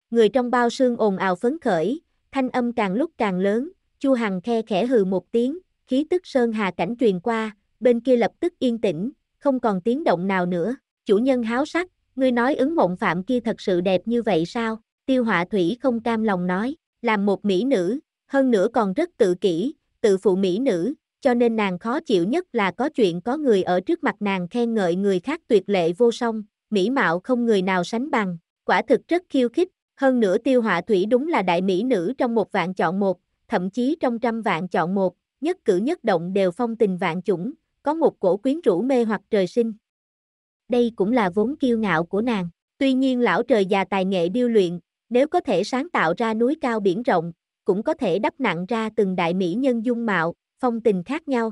Người trong bao sương ồn ào phấn khởi, thanh âm càng lúc càng lớn, Chu Hằng khe khẽ hừ một tiếng, khí tức sơn hà cảnh truyền qua, bên kia lập tức yên tĩnh, không còn tiếng động nào nữa. Chủ nhân háo sắc, ngươi nói ứng mộng phạm kia thật sự đẹp như vậy sao? Tiêu họa thủy không cam lòng nói, làm một mỹ nữ, hơn nữa còn rất tự kỷ, tự phụ mỹ nữ, cho nên nàng khó chịu nhất là có chuyện có người ở trước mặt nàng khen ngợi người khác tuyệt lệ vô song, mỹ mạo không người nào sánh bằng, quả thực rất khiêu khích, hơn nữa tiêu họa thủy đúng là đại mỹ nữ trong một vạn chọn một, thậm chí trong trăm vạn chọn một, nhất cử nhất động đều phong tình vạn chủng, có một cổ quyến rũ mê hoặc trời sinh. Đây cũng là vốn kiêu ngạo của nàng, tuy nhiên lão trời già tài nghệ điêu luyện, nếu có thể sáng tạo ra núi cao biển rộng, cũng có thể đắp nặng ra từng đại mỹ nhân dung mạo, phong tình khác nhau.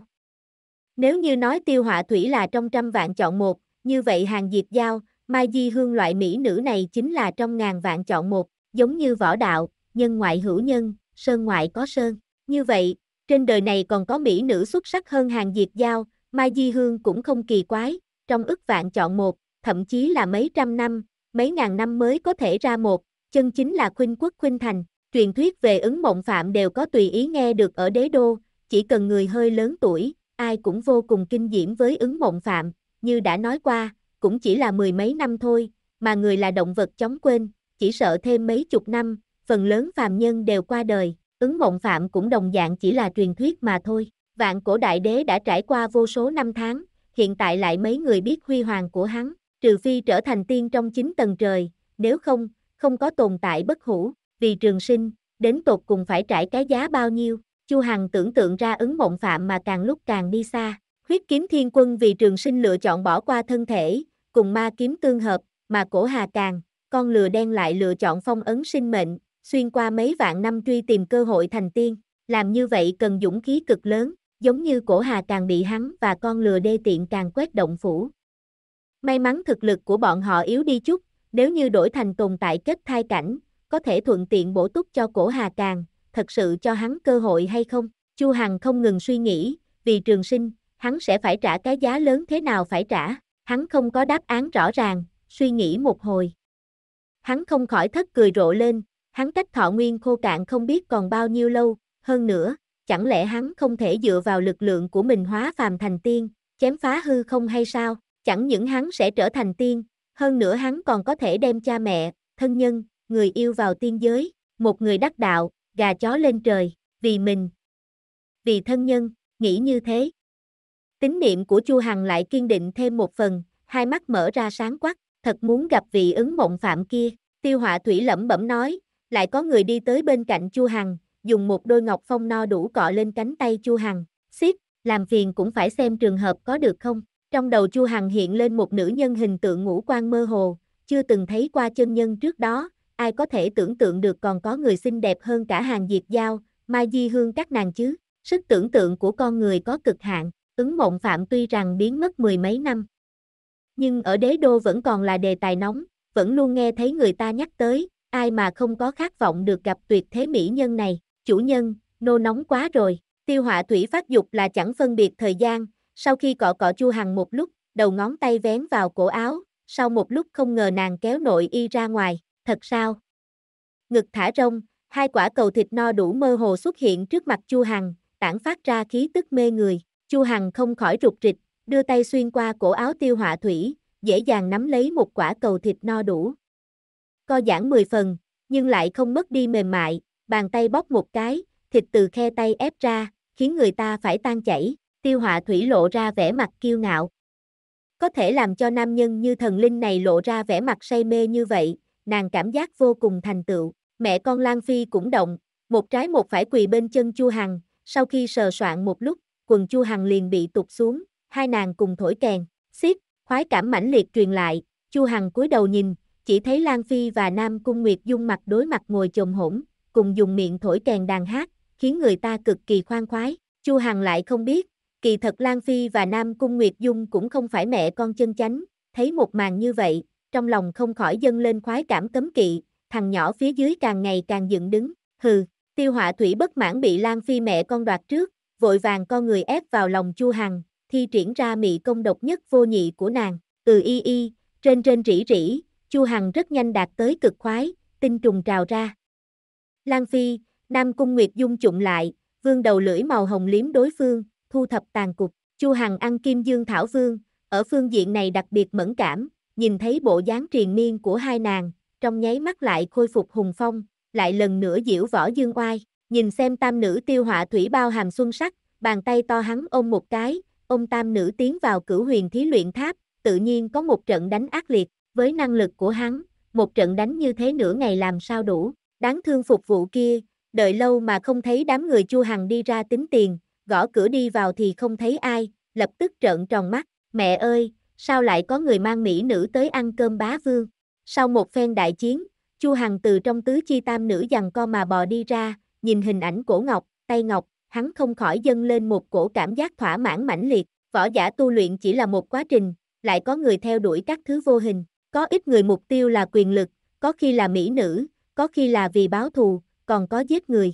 Nếu như nói tiêu họa thủy là trong trăm vạn chọn một, như vậy hàng diệt giao, Mai Di Hương loại mỹ nữ này chính là trong ngàn vạn chọn một, giống như võ đạo, nhân ngoại hữu nhân, sơn ngoại có sơn. Như vậy, trên đời này còn có mỹ nữ xuất sắc hơn hàng diệt giao, Mai Di Hương cũng không kỳ quái, trong ức vạn chọn một, thậm chí là mấy trăm năm, mấy ngàn năm mới có thể ra một, chân chính là khuynh quốc khuynh thành. Truyền thuyết về ứng mộng phạm đều có tùy ý nghe được ở đế đô, chỉ cần người hơi lớn tuổi, ai cũng vô cùng kinh diễm với ứng mộng phạm, như đã nói qua, cũng chỉ là mười mấy năm thôi, mà người là động vật chóng quên, chỉ sợ thêm mấy chục năm, phần lớn phàm nhân đều qua đời, ứng mộng phạm cũng đồng dạng chỉ là truyền thuyết mà thôi. Vạn cổ đại đế đã trải qua vô số năm tháng, hiện tại lại mấy người biết huy hoàng của hắn, trừ phi trở thành tiên trong chín tầng trời, nếu không, không có tồn tại bất hủ, vì trường sinh, đến tột cùng phải trải cái giá bao nhiêu, Chu Hằng tưởng tượng ra ứng mộng phạm mà càng lúc càng đi xa, huyết kiếm thiên quân vì trường sinh lựa chọn bỏ qua thân thể, cùng ma kiếm tương hợp, mà cổ hà càng, con lừa đen lại lựa chọn phong ấn sinh mệnh, xuyên qua mấy vạn năm truy tìm cơ hội thành tiên, làm như vậy cần dũng khí cực lớn, giống như cổ hà càng bị hắn và con lừa đê tiện càng quét động phủ. May mắn thực lực của bọn họ yếu đi chút, nếu như đổi thành tồn tại kết thai cảnh, có thể thuận tiện bổ túc cho cổ hà càng, thật sự cho hắn cơ hội hay không? Chu Hằng không ngừng suy nghĩ, vì trường sinh, hắn sẽ phải trả cái giá lớn thế nào phải trả, hắn không có đáp án rõ ràng, suy nghĩ một hồi. Hắn không khỏi thất cười rộ lên, hắn cách thọ nguyên khô cạn không biết còn bao nhiêu lâu, hơn nữa, chẳng lẽ hắn không thể dựa vào lực lượng của mình hóa phàm thành tiên, chém phá hư không hay sao, chẳng những hắn sẽ trở thành tiên, hơn nữa hắn còn có thể đem cha mẹ, thân nhân, người yêu vào tiên giới, một người đắc đạo, gà chó lên trời, vì mình, vì thân nhân, nghĩ như thế. Tính niệm của Chu Hằng lại kiên định thêm một phần, hai mắt mở ra sáng quắc, thật muốn gặp vị ứng mộng phạm kia. Tiêu họa thủy lẩm bẩm nói, lại có người đi tới bên cạnh Chu Hằng, dùng một đôi ngọc phong no đủ cọ lên cánh tay Chu Hằng, xiết, làm phiền cũng phải xem trường hợp có được không. Trong đầu Chu Hằng hiện lên một nữ nhân hình tượng ngũ quan mơ hồ, chưa từng thấy qua chân nhân trước đó, ai có thể tưởng tượng được còn có người xinh đẹp hơn cả hàng diệt giao, Mai Di Hương các nàng chứ. Sức tưởng tượng của con người có cực hạn, ứng mộng phạm tuy rằng biến mất mười mấy năm. Nhưng ở đế đô vẫn còn là đề tài nóng, vẫn luôn nghe thấy người ta nhắc tới, ai mà không có khát vọng được gặp tuyệt thế mỹ nhân này, chủ nhân, nô nóng quá rồi, tiêu họa thủy phát dục là chẳng phân biệt thời gian, sau khi cọ cọ chu hằng một lúc, đầu ngón tay vén vào cổ áo, sau một lúc không ngờ nàng kéo nội y ra ngoài, thật sao? Ngực thả rông, hai quả cầu thịt no đủ mơ hồ xuất hiện trước mặt chu hằng, tản phát ra khí tức mê người. Chu Hằng không khỏi rụt rịch, đưa tay xuyên qua cổ áo tiêu họa thủy, dễ dàng nắm lấy một quả cầu thịt no đủ. Co giãn 10 phần, nhưng lại không mất đi mềm mại, bàn tay bóp một cái, thịt từ khe tay ép ra, khiến người ta phải tan chảy, tiêu họa thủy lộ ra vẻ mặt kiêu ngạo. Có thể làm cho nam nhân như thần linh này lộ ra vẻ mặt say mê như vậy, nàng cảm giác vô cùng thành tựu, mẹ con Lan Phi cũng động, một trái một phải quỳ bên chân Chu Hằng, sau khi sờ soạn một lúc, quần Chu Hằng liền bị tụt xuống, hai nàng cùng thổi kèn, xiết, khoái cảm mãnh liệt truyền lại, Chu Hằng cúi đầu nhìn, chỉ thấy Lan Phi và Nam Cung Nguyệt Dung mặt đối mặt ngồi chồm hổn, cùng dùng miệng thổi kèn đàn hát, khiến người ta cực kỳ khoan khoái. Chu Hằng lại không biết, kỳ thật Lan Phi và Nam Cung Nguyệt Dung cũng không phải mẹ con chân chánh, thấy một màn như vậy, trong lòng không khỏi dâng lên khoái cảm cấm kỵ, thằng nhỏ phía dưới càng ngày càng dựng đứng, hừ, Tiêu họa thủy bất mãn bị Lan Phi mẹ con đoạt trước, vội vàng con người ép vào lòng Chu Hằng, thi triển ra mị công độc nhất vô nhị của nàng, từ y y, trên trên rỉ rỉ, Chu Hằng rất nhanh đạt tới cực khoái, tinh trùng trào ra. Lan Phi, Nam Cung Nguyệt Dung trụng lại, vương đầu lưỡi màu hồng liếm đối phương, thu thập tàn cục, Chu Hằng ăn kim dương thảo vương, ở phương diện này đặc biệt mẫn cảm, nhìn thấy bộ dáng triền miên của hai nàng, trong nháy mắt lại khôi phục hùng phong, lại lần nữa diễu võ dương oai, nhìn xem tam nữ tiêu họa thủy bao hàm xuân sắc, bàn tay to hắn ôm một cái, ôm tam nữ tiến vào cửu huyền thí luyện tháp, tự nhiên có một trận đánh ác liệt, với năng lực của hắn, một trận đánh như thế nửa ngày làm sao đủ, đáng thương phục vụ kia, đợi lâu mà không thấy đám người chu hằng đi ra tính tiền, gõ cửa đi vào thì không thấy ai, lập tức trợn tròn mắt, mẹ ơi, sao lại có người mang mỹ nữ tới ăn cơm bá vương, sau một phen đại chiến, Chu Hằng từ trong tứ chi tam nữ dằn co mà bò đi ra, nhìn hình ảnh cổ ngọc, tay ngọc, hắn không khỏi dâng lên một cổ cảm giác thỏa mãn mãnh liệt, võ giả tu luyện chỉ là một quá trình, lại có người theo đuổi các thứ vô hình, có ít người mục tiêu là quyền lực, có khi là mỹ nữ, có khi là vì báo thù, còn có giết người.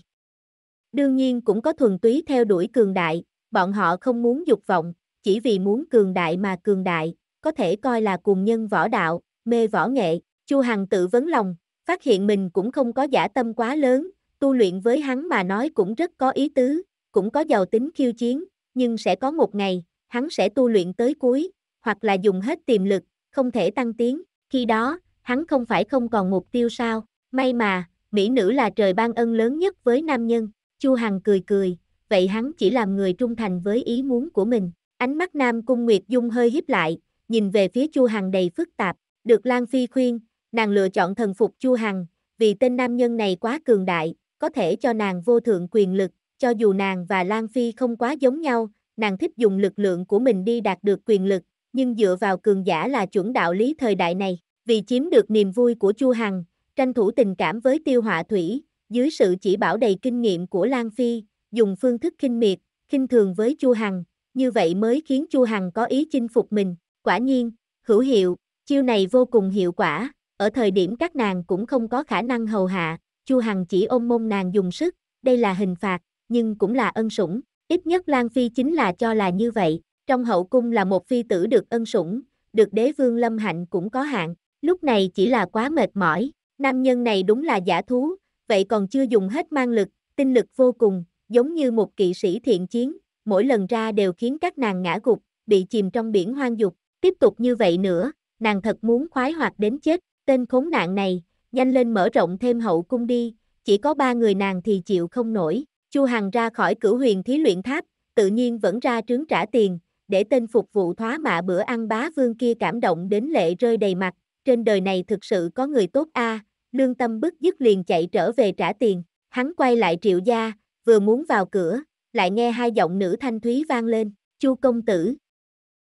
Đương nhiên cũng có thuần túy theo đuổi cường đại, bọn họ không muốn dục vọng, chỉ vì muốn cường đại mà cường đại, có thể coi là cùng nhân võ đạo, mê võ nghệ, Chu Hằng tự vấn lòng, phát hiện mình cũng không có giả tâm quá lớn, tu luyện với hắn mà nói cũng rất có ý tứ, cũng có giàu tính khiêu chiến, nhưng sẽ có một ngày, hắn sẽ tu luyện tới cuối, hoặc là dùng hết tiềm lực, không thể tăng tiến, khi đó, hắn không phải không còn mục tiêu sao, may mà, mỹ nữ là trời ban ân lớn nhất với nam nhân, Chu Hằng cười cười, vậy hắn chỉ làm người trung thành với ý muốn của mình, ánh mắt Nam Cung Nguyệt Dung hơi hiếp lại, nhìn về phía Chu Hằng đầy phức tạp, được Lan Phi khuyên, nàng lựa chọn thần phục Chu Hằng, vì tên nam nhân này quá cường đại, có thể cho nàng vô thượng quyền lực, cho dù nàng và Lan Phi không quá giống nhau, nàng thích dùng lực lượng của mình đi đạt được quyền lực, nhưng dựa vào cường giả là chuẩn đạo lý thời đại này, vì chiếm được niềm vui của Chu Hằng, tranh thủ tình cảm với Tiêu Họa Thủy, dưới sự chỉ bảo đầy kinh nghiệm của Lan Phi, dùng phương thức kinh miệt, khinh thường với Chu Hằng, như vậy mới khiến Chu Hằng có ý chinh phục mình. Quả nhiên, hữu hiệu, chiêu này vô cùng hiệu quả, ở thời điểm các nàng cũng không có khả năng hầu hạ, Chu Hằng chỉ ôm mông nàng dùng sức, đây là hình phạt, nhưng cũng là ân sủng, ít nhất Lan Phi chính là cho là như vậy, trong hậu cung là một phi tử được ân sủng, được đế vương lâm hạnh cũng có hạn, lúc này chỉ là quá mệt mỏi, nam nhân này đúng là giả thú, vậy còn chưa dùng hết mang lực, tinh lực vô cùng, giống như một kỵ sĩ thiện chiến, mỗi lần ra đều khiến các nàng ngã gục, bị chìm trong biển hoang dục, tiếp tục như vậy nữa, nàng thật muốn khoái hoạt đến chết, tên khốn nạn này, nhanh lên mở rộng thêm hậu cung đi, chỉ có ba người nàng thì chịu không nổi, Chu Hằng ra khỏi cửu huyền thí luyện tháp, tự nhiên vẫn ra trướng trả tiền, để tên phục vụ thoá mạ bữa ăn bá vương kia cảm động đến lệ rơi đầy mặt, trên đời này thực sự có người tốt a, lương tâm bức dứt liền chạy trở về trả tiền, hắn quay lại triệu gia, vừa muốn vào cửa, lại nghe hai giọng nữ thanh thúy vang lên, Chu công tử.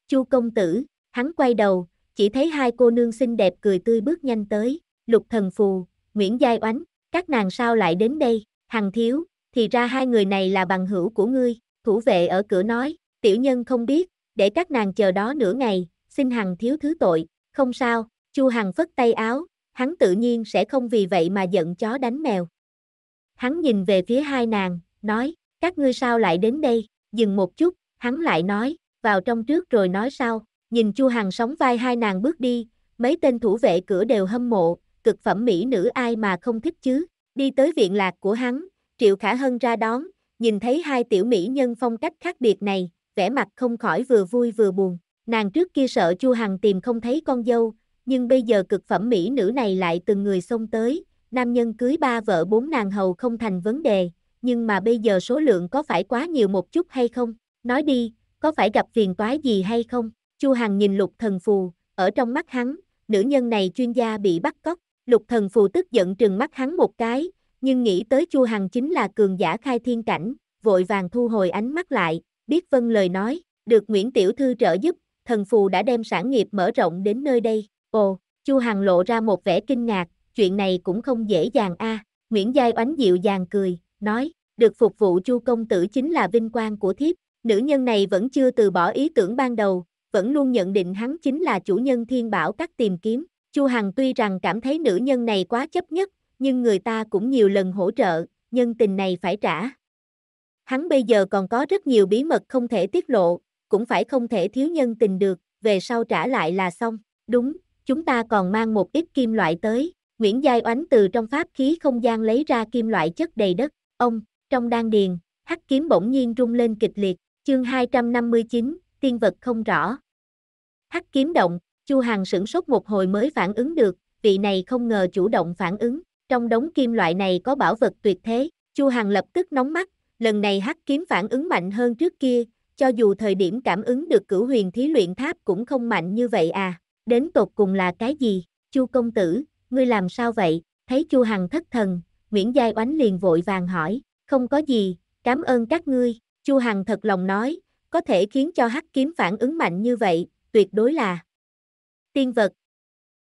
Chu công tử, hắn quay đầu, chỉ thấy hai cô nương xinh đẹp cười tươi bước nhanh tới, Lục Thần Phù, Nguyễn Giai Oánh, các nàng sao lại đến đây, Hằng Thiếu, thì ra hai người này là bằng hữu của ngươi, thủ vệ ở cửa nói, tiểu nhân không biết, để các nàng chờ đó nửa ngày, xin Hằng Thiếu thứ tội, không sao, Chu Hằng phất tay áo, hắn tự nhiên sẽ không vì vậy mà giận chó đánh mèo. Hắn nhìn về phía hai nàng, nói, các ngươi sao lại đến đây, dừng một chút, hắn lại nói, vào trong trước rồi nói sau, nhìn Chu Hằng sóng vai hai nàng bước đi, mấy tên thủ vệ cửa đều hâm mộ, cực phẩm mỹ nữ ai mà không thích chứ, đi tới viện lạc của hắn, Triệu Khả Hân ra đón, nhìn thấy hai tiểu mỹ nhân phong cách khác biệt này, vẻ mặt không khỏi vừa vui vừa buồn, nàng trước kia sợ Chu Hằng tìm không thấy con dâu, nhưng bây giờ cực phẩm mỹ nữ này lại từng người xông tới, nam nhân cưới ba vợ bốn nàng hầu không thành vấn đề, nhưng mà bây giờ số lượng có phải quá nhiều một chút hay không? Nói đi, có phải gặp phiền toái gì hay không? Chu Hằng nhìn lục thần phù, ở trong mắt hắn, nữ nhân này chuyên gia bị bắt cóc, lục thần phù tức giận trừng mắt hắn một cái, nhưng nghĩ tới Chu Hằng chính là cường giả khai thiên cảnh, vội vàng thu hồi ánh mắt lại, biết vâng lời nói, được Nguyễn Tiểu Thư trợ giúp, thần phù đã đem sản nghiệp mở rộng đến nơi đây, ồ, Chu Hằng lộ ra một vẻ kinh ngạc, chuyện này cũng không dễ dàng a. Nguyễn Giai oánh dịu dàng cười, nói, được phục vụ Chu công tử chính là vinh quang của thiếp, nữ nhân này vẫn chưa từ bỏ ý tưởng ban đầu, vẫn luôn nhận định hắn chính là chủ nhân thiên bảo các tìm kiếm. Chu Hằng tuy rằng cảm thấy nữ nhân này quá chấp nhất, nhưng người ta cũng nhiều lần hỗ trợ, nhân tình này phải trả. Hắn bây giờ còn có rất nhiều bí mật không thể tiết lộ, cũng phải không thể thiếu nhân tình được, về sau trả lại là xong. Đúng, chúng ta còn mang một ít kim loại tới. Nguyễn Giai Oánh từ trong pháp khí không gian lấy ra kim loại chất đầy đất. Ông, trong đan điền, hắc kiếm bỗng nhiên rung lên kịch liệt. Chương 259, tiên vật không rõ. Hắc kiếm động, Chu Hằng sửng sốt một hồi mới phản ứng được, vị này không ngờ chủ động phản ứng. Trong đống kim loại này có bảo vật tuyệt thế. Chu Hằng lập tức nóng mắt, lần này hắc kiếm phản ứng mạnh hơn trước kia, cho dù thời điểm cảm ứng được cửu huyền thí luyện tháp cũng không mạnh như vậy à. Đến tột cùng là cái gì? Chu công tử, ngươi làm sao vậy? Thấy Chu Hằng thất thần, Nguyễn Giai Oánh liền vội vàng hỏi, không có gì, cảm ơn các ngươi. Chu Hằng thật lòng nói, có thể khiến cho hắc kiếm phản ứng mạnh như vậy, tuyệt đối là tiên vật.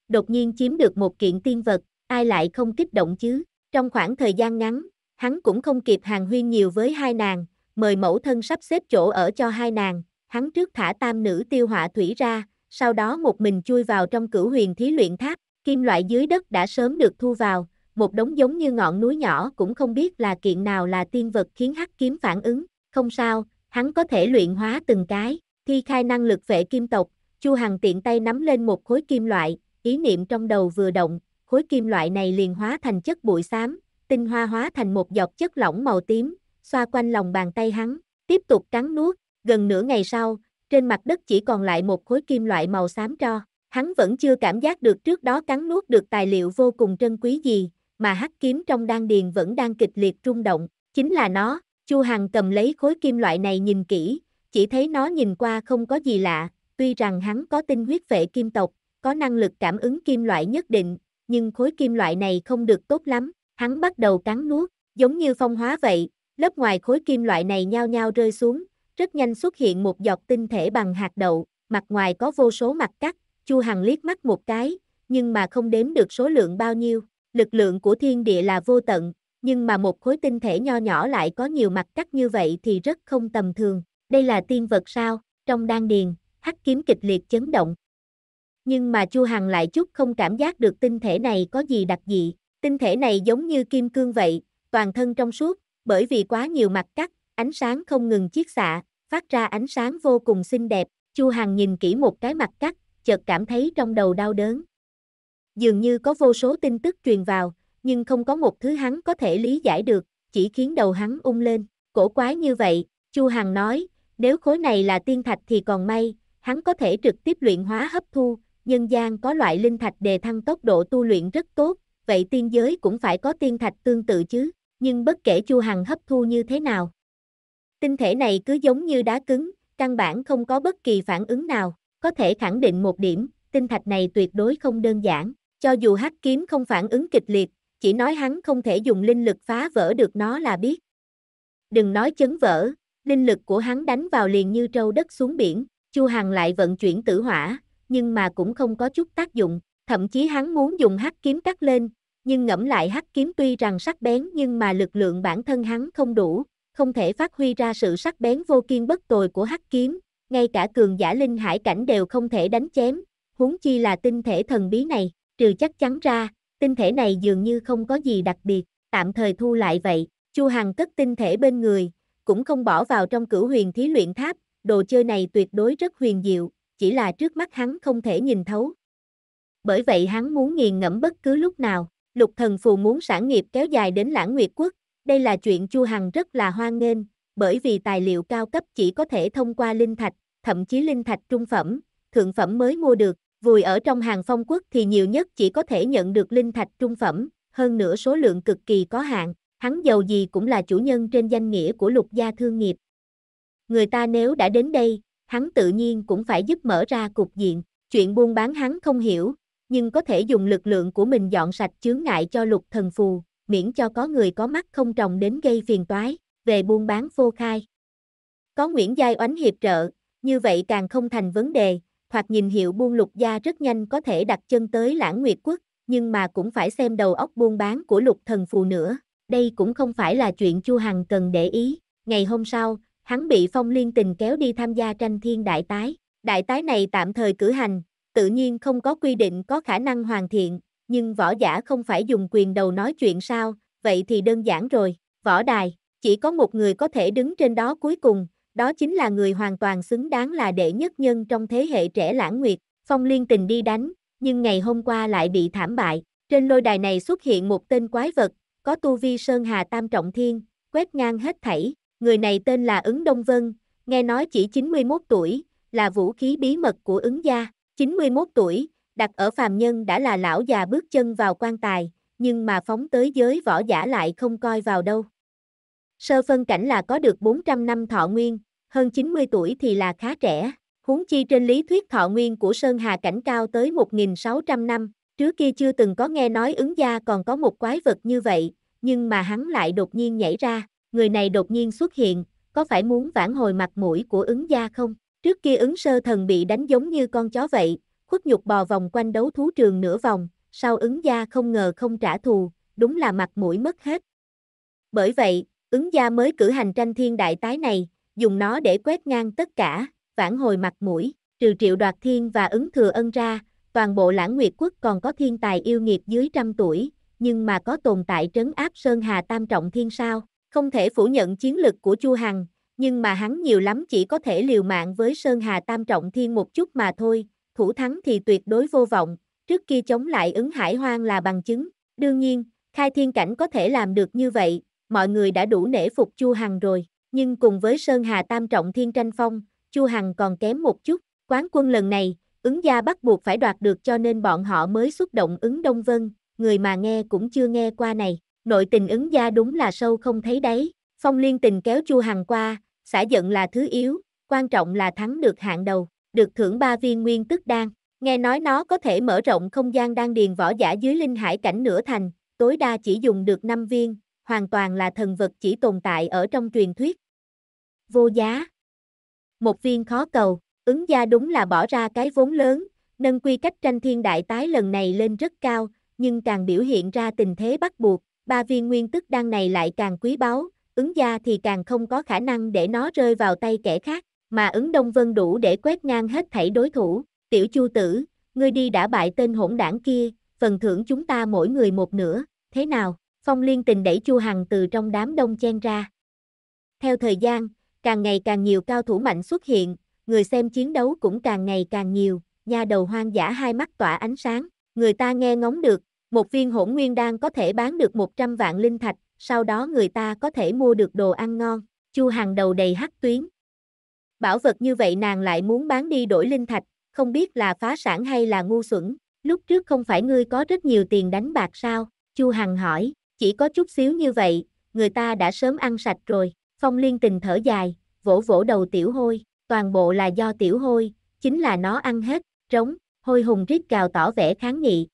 Đột nhiên chiếm được một kiện tiên vật, ai lại không kích động chứ? Trong khoảng thời gian ngắn, hắn cũng không kịp hàng huyên nhiều với hai nàng, mời mẫu thân sắp xếp chỗ ở cho hai nàng, hắn trước thả tam nữ tiêu họa thủy ra, sau đó một mình chui vào trong cửu huyền thí luyện tháp, kim loại dưới đất đã sớm được thu vào, một đống giống như ngọn núi nhỏ cũng không biết là kiện nào là tiên vật khiến hắc kiếm phản ứng, không sao, hắn có thể luyện hóa từng cái, thi khai năng lực vệ kim tộc, Chu Hằng tiện tay nắm lên một khối kim loại, ý niệm trong đầu vừa động, khối kim loại này liền hóa thành chất bụi xám, tinh hoa hóa thành một giọt chất lỏng màu tím, xoa quanh lòng bàn tay hắn, tiếp tục cắn nuốt, gần nửa ngày sau, trên mặt đất chỉ còn lại một khối kim loại màu xám tro. Hắn vẫn chưa cảm giác được trước đó cắn nuốt được tài liệu vô cùng trân quý gì, mà hắc kiếm trong đan điền vẫn đang kịch liệt rung động, chính là nó. Chu Hằng cầm lấy khối kim loại này nhìn kỹ, chỉ thấy nó nhìn qua không có gì lạ, tuy rằng hắn có tinh huyết vệ kim tộc, có năng lực cảm ứng kim loại nhất định, nhưng khối kim loại này không được tốt lắm, hắn bắt đầu cắn nuốt, giống như phong hóa vậy, lớp ngoài khối kim loại này nhao nhao rơi xuống, rất nhanh xuất hiện một giọt tinh thể bằng hạt đậu, mặt ngoài có vô số mặt cắt, Chu Hằng liếc mắt một cái, nhưng mà không đếm được số lượng bao nhiêu. Lực lượng của thiên địa là vô tận, nhưng mà một khối tinh thể nho nhỏ lại có nhiều mặt cắt như vậy thì rất không tầm thường. Đây là tiên vật sao? Trong đan điền, hắc kiếm kịch liệt chấn động. Nhưng mà Chu Hằng lại chút không cảm giác được tinh thể này có gì đặc dị. Tinh thể này giống như kim cương vậy, toàn thân trong suốt, bởi vì quá nhiều mặt cắt, ánh sáng không ngừng chiết xạ, phát ra ánh sáng vô cùng xinh đẹp. Chu Hằng nhìn kỹ một cái mặt cắt, chợt cảm thấy trong đầu đau đớn. Dường như có vô số tin tức truyền vào, nhưng không có một thứ hắn có thể lý giải được, chỉ khiến đầu hắn ung lên. Cổ quái như vậy, Chu Hằng nói, nếu khối này là tiên thạch thì còn may, hắn có thể trực tiếp luyện hóa hấp thu, nhân gian có loại linh thạch đề thăng tốc độ tu luyện rất tốt, vậy tiên giới cũng phải có tiên thạch tương tự chứ, nhưng bất kể Chu Hằng hấp thu như thế nào. Tinh thể này cứ giống như đá cứng, căn bản không có bất kỳ phản ứng nào, có thể khẳng định một điểm, tinh thạch này tuyệt đối không đơn giản, cho dù hắc kiếm không phản ứng kịch liệt, chỉ nói hắn không thể dùng linh lực phá vỡ được nó là biết. Đừng nói chấn vỡ, linh lực của hắn đánh vào liền như trâu đất xuống biển, Chu Hằng lại vận chuyển tử hỏa, nhưng mà cũng không có chút tác dụng, thậm chí hắn muốn dùng hắc kiếm cắt lên, nhưng ngẫm lại hắc kiếm tuy rằng sắc bén nhưng mà lực lượng bản thân hắn không đủ, không thể phát huy ra sự sắc bén vô kiên bất tồi của hắc kiếm, ngay cả cường giả linh hải cảnh đều không thể đánh chém, huống chi là tinh thể thần bí này, trừ chắc chắn ra, tinh thể này dường như không có gì đặc biệt, tạm thời thu lại vậy, Chu Hằng cất tinh thể bên người, cũng không bỏ vào trong cửu huyền thí luyện tháp, đồ chơi này tuyệt đối rất huyền diệu, chỉ là trước mắt hắn không thể nhìn thấu. Bởi vậy hắn muốn nghiền ngẫm bất cứ lúc nào, lục thần phù muốn sản nghiệp kéo dài đến lãng nguyệt quốc, đây là chuyện Chu Hằng rất là hoan nghênh, bởi vì tài liệu cao cấp chỉ có thể thông qua linh thạch, thậm chí linh thạch trung phẩm, thượng phẩm mới mua được, vùi ở trong hàng phong quốc thì nhiều nhất chỉ có thể nhận được linh thạch trung phẩm, hơn nữa số lượng cực kỳ có hạn, hắn giàu gì cũng là chủ nhân trên danh nghĩa của lục gia thương nghiệp. Người ta nếu đã đến đây, hắn tự nhiên cũng phải giúp mở ra cục diện, chuyện buôn bán hắn không hiểu, nhưng có thể dùng lực lượng của mình dọn sạch chướng ngại cho lục thần phù, miễn cho có người có mắt không trồng đến gây phiền toái, về buôn bán vô khai. Có Nguyễn Giai Oánh hiệp trợ, như vậy càng không thành vấn đề, hoặc nhìn hiệu buôn lục gia rất nhanh có thể đặt chân tới lãng nguyệt quốc, nhưng mà cũng phải xem đầu óc buôn bán của lục thần phù nữa. Đây cũng không phải là chuyện Chu Hằng cần để ý. Ngày hôm sau, hắn bị phong liên tình kéo đi tham gia tranh thiên đại tái. Đại tái này tạm thời cử hành, tự nhiên không có quy định có khả năng hoàn thiện, nhưng võ giả không phải dùng quyền đầu nói chuyện sao, vậy thì đơn giản rồi. Võ đài, chỉ có một người có thể đứng trên đó cuối cùng, đó chính là người hoàn toàn xứng đáng là đệ nhất nhân trong thế hệ trẻ lãng nguyệt, phong liên tình đi đánh, nhưng ngày hôm qua lại bị thảm bại. Trên lôi đài này xuất hiện một tên quái vật, có tu vi Sơn Hà Tam Trọng Thiên, quét ngang hết thảy, người này tên là ứng Đông Vân, nghe nói chỉ 91 tuổi, là vũ khí bí mật của ứng gia, 91 tuổi, đặt ở phàm nhân đã là lão già bước chân vào quan tài, nhưng mà phóng tới giới võ giả lại không coi vào đâu. Sơ phân cảnh là có được 400 năm thọ nguyên, hơn 90 tuổi thì là khá trẻ. Huống chi trên lý thuyết thọ nguyên của Sơn Hà cảnh cao tới 1.600 năm, trước kia chưa từng có nghe nói ứng gia còn có một quái vật như vậy, nhưng mà hắn lại đột nhiên nhảy ra, người này đột nhiên xuất hiện, có phải muốn vãn hồi mặt mũi của ứng gia không? Trước kia ứng sơ thần bị đánh giống như con chó vậy, khuất nhục bò vòng quanh đấu thú trường nửa vòng, sau ứng gia không ngờ không trả thù, đúng là mặt mũi mất hết. Bởi vậy, ứng gia mới cử hành tranh thiên đại tái này, dùng nó để quét ngang tất cả, vãn hồi mặt mũi, trừ triệu đoạt thiên và ứng thừa ân ra, toàn bộ lãng nguyệt quốc còn có thiên tài yêu nghiệt dưới trăm tuổi, nhưng mà có tồn tại trấn áp Sơn Hà Tam Trọng Thiên sao, không thể phủ nhận chiến lực của Chu Hằng, nhưng mà hắn nhiều lắm chỉ có thể liều mạng với Sơn Hà Tam Trọng Thiên một chút mà thôi, thủ thắng thì tuyệt đối vô vọng, trước kia chống lại ứng hải hoang là bằng chứng, đương nhiên, khai thiên cảnh có thể làm được như vậy, mọi người đã đủ nể phục Chu Hằng rồi. Nhưng cùng với Sơn Hà Tam Trọng Thiên tranh phong, Chu Hằng còn kém một chút, quán quân lần này, ứng gia bắt buộc phải đoạt được cho nên bọn họ mới xuất động ứng Đông Vân, người mà nghe cũng chưa nghe qua này, nội tình ứng gia đúng là sâu không thấy đáy, phong liên tình kéo Chu Hằng qua, xả giận là thứ yếu, quan trọng là thắng được hạng đầu, được thưởng ba viên nguyên tức đan, nghe nói nó có thể mở rộng không gian đan điền võ giả dưới linh hải cảnh nửa thành, tối đa chỉ dùng được 5 viên, hoàn toàn là thần vật chỉ tồn tại ở trong truyền thuyết. Vô giá. Một viên khó cầu, ứng gia đúng là bỏ ra cái vốn lớn, nâng quy cách tranh thiên đại tái lần này lên rất cao, nhưng càng biểu hiện ra tình thế bắt buộc, ba viên nguyên tức đan này lại càng quý báu, ứng gia thì càng không có khả năng để nó rơi vào tay kẻ khác, mà ứng Đông Vân đủ để quét ngang hết thảy đối thủ, tiểu chu tử, ngươi đi đã bại tên hỗn đảng kia, phần thưởng chúng ta mỗi người một nửa, thế nào? Phong liên tình đẩy Chu Hằng từ trong đám đông chen ra. Theo thời gian, càng ngày càng nhiều cao thủ mạnh xuất hiện, người xem chiến đấu cũng càng ngày càng nhiều, nha đầu hoang dã hai mắt tỏa ánh sáng, người ta nghe ngóng được, một viên hỗn nguyên đan có thể bán được 100 vạn linh thạch, sau đó người ta có thể mua được đồ ăn ngon, Chu Hằng đầu đầy hắc tuyến. Bảo vật như vậy nàng lại muốn bán đi đổi linh thạch, không biết là phá sản hay là ngu xuẩn, lúc trước không phải ngươi có rất nhiều tiền đánh bạc sao, Chu Hằng hỏi, chỉ có chút xíu như vậy, người ta đã sớm ăn sạch rồi, Phong liên tình thở dài, vỗ vỗ đầu tiểu hôi, toàn bộ là do tiểu hôi, chính là nó ăn hết, trống, hôi hùng rít gào tỏ vẻ kháng nghị.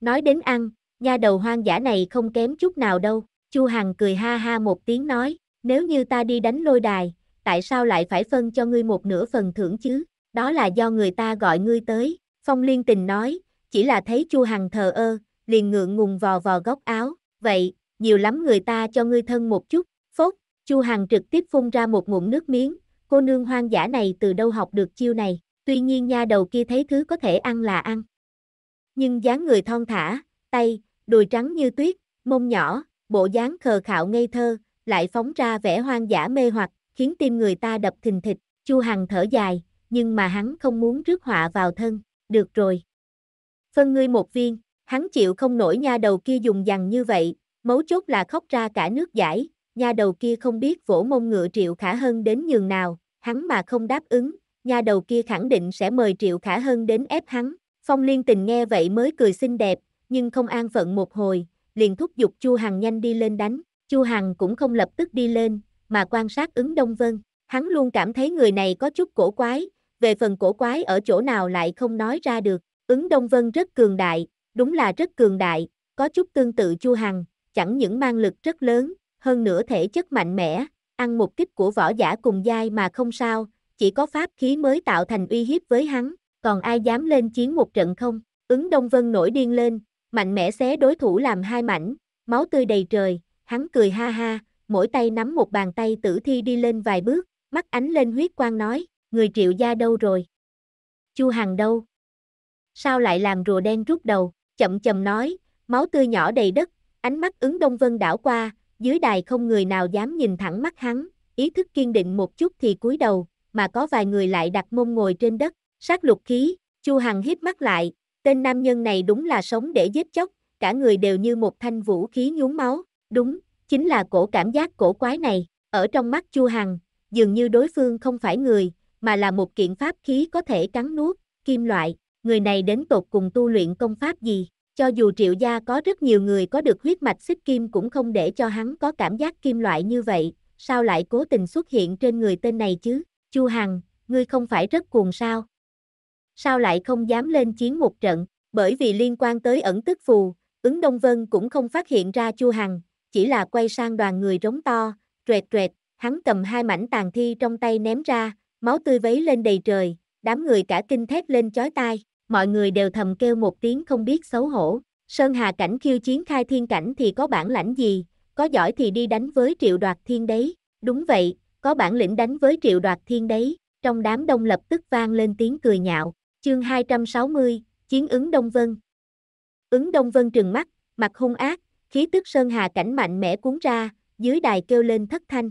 Nói đến ăn, nha đầu hoang dã này không kém chút nào đâu, Chu Hằng cười ha ha một tiếng nói, nếu như ta đi đánh lôi đài, tại sao lại phải phân cho ngươi một nửa phần thưởng chứ, đó là do người ta gọi ngươi tới, Phong liên tình nói, chỉ là thấy Chu Hằng thờ ơ, liền ngượng ngùng vò vò góc áo, vậy, nhiều lắm người ta cho ngươi thân một chút, phốt, Chu Hằng trực tiếp phun ra một ngụm nước miếng, cô nương hoang dã này từ đâu học được chiêu này, tuy nhiên nha đầu kia thấy thứ có thể ăn là ăn. Nhưng dáng người thon thả, tay, đùi trắng như tuyết, mông nhỏ, bộ dáng khờ khạo ngây thơ, lại phóng ra vẻ hoang dã mê hoặc, khiến tim người ta đập thình thịch, Chu Hằng thở dài, nhưng mà hắn không muốn rước họa vào thân, được rồi. Phân ngươi một viên, hắn chịu không nổi nha đầu kia dùng dằn như vậy, mấu chốt là khóc ra cả nước giải, nha đầu kia không biết vỗ mông ngựa Triệu Khả Hân đến nhường nào, hắn mà không đáp ứng, nha đầu kia khẳng định sẽ mời Triệu Khả Hân đến ép hắn. Phong liên tình nghe vậy mới cười xinh đẹp, nhưng không an phận một hồi, liền thúc giục Chu Hằng nhanh đi lên đánh. Chu Hằng cũng không lập tức đi lên, mà quan sát ứng Đông Vân. Hắn luôn cảm thấy người này có chút cổ quái, về phần cổ quái ở chỗ nào lại không nói ra được. Ứng Đông Vân rất cường đại, đúng là rất cường đại, có chút tương tự Chu Hằng, chẳng những mang lực rất lớn, hơn nữa thể chất mạnh mẽ, ăn một kích của võ giả cùng giai mà không sao, chỉ có pháp khí mới tạo thành uy hiếp với hắn, còn ai dám lên chiến một trận không? Ứng Đông Vân nổi điên lên, mạnh mẽ xé đối thủ làm hai mảnh, máu tươi đầy trời, hắn cười ha ha, mỗi tay nắm một bàn tay tử thi đi lên vài bước, mắt ánh lên huyết quang nói, người triệu gia đâu rồi? Chu Hằng đâu? Sao lại làm rùa đen rút đầu, chậm chầm nói, máu tươi nhỏ đầy đất, ánh mắt ứng Đông Vân đảo qua, dưới đài không người nào dám nhìn thẳng mắt hắn, ý thức kiên định một chút thì cúi đầu, mà có vài người lại đặt mông ngồi trên đất, sát lục khí, Chu Hằng hít mắt lại, tên nam nhân này đúng là sống để giết chóc, cả người đều như một thanh vũ khí nhuốm máu, đúng, chính là cổ cảm giác cổ quái này, ở trong mắt Chu Hằng, dường như đối phương không phải người, mà là một kiện pháp khí có thể cắn nuốt, kim loại, người này đến tột cùng tu luyện công pháp gì, cho dù triệu gia có rất nhiều người có được huyết mạch xích kim cũng không để cho hắn có cảm giác kim loại như vậy, sao lại cố tình xuất hiện trên người tên này chứ? Chu Hằng, ngươi không phải rất cuồng sao? Sao lại không dám lên chiến một trận? Bởi vì liên quan tới ẩn tức phù, ứng Đông Vân cũng không phát hiện ra Chu Hằng, chỉ là quay sang đoàn người rống to, rệt rệt, hắn cầm hai mảnh tàn thi trong tay ném ra, máu tươi vấy lên đầy trời, đám người cả kinh thét lên chói tai mọi người đều thầm kêu một tiếng không biết xấu hổ. Sơn Hà cảnh khiêu chiến khai thiên cảnh thì có bản lãnh gì, có giỏi thì đi đánh với triệu đoạt thiên đấy. Đúng vậy, có bản lĩnh đánh với triệu đoạt thiên đấy. Trong đám đông lập tức vang lên tiếng cười nhạo. Chương 260, Chiến ứng Đông Vân. Ứng Đông Vân trừng mắt, mặt hung ác, khí tức Sơn Hà cảnh mạnh mẽ cuốn ra, dưới đài kêu lên thất thanh.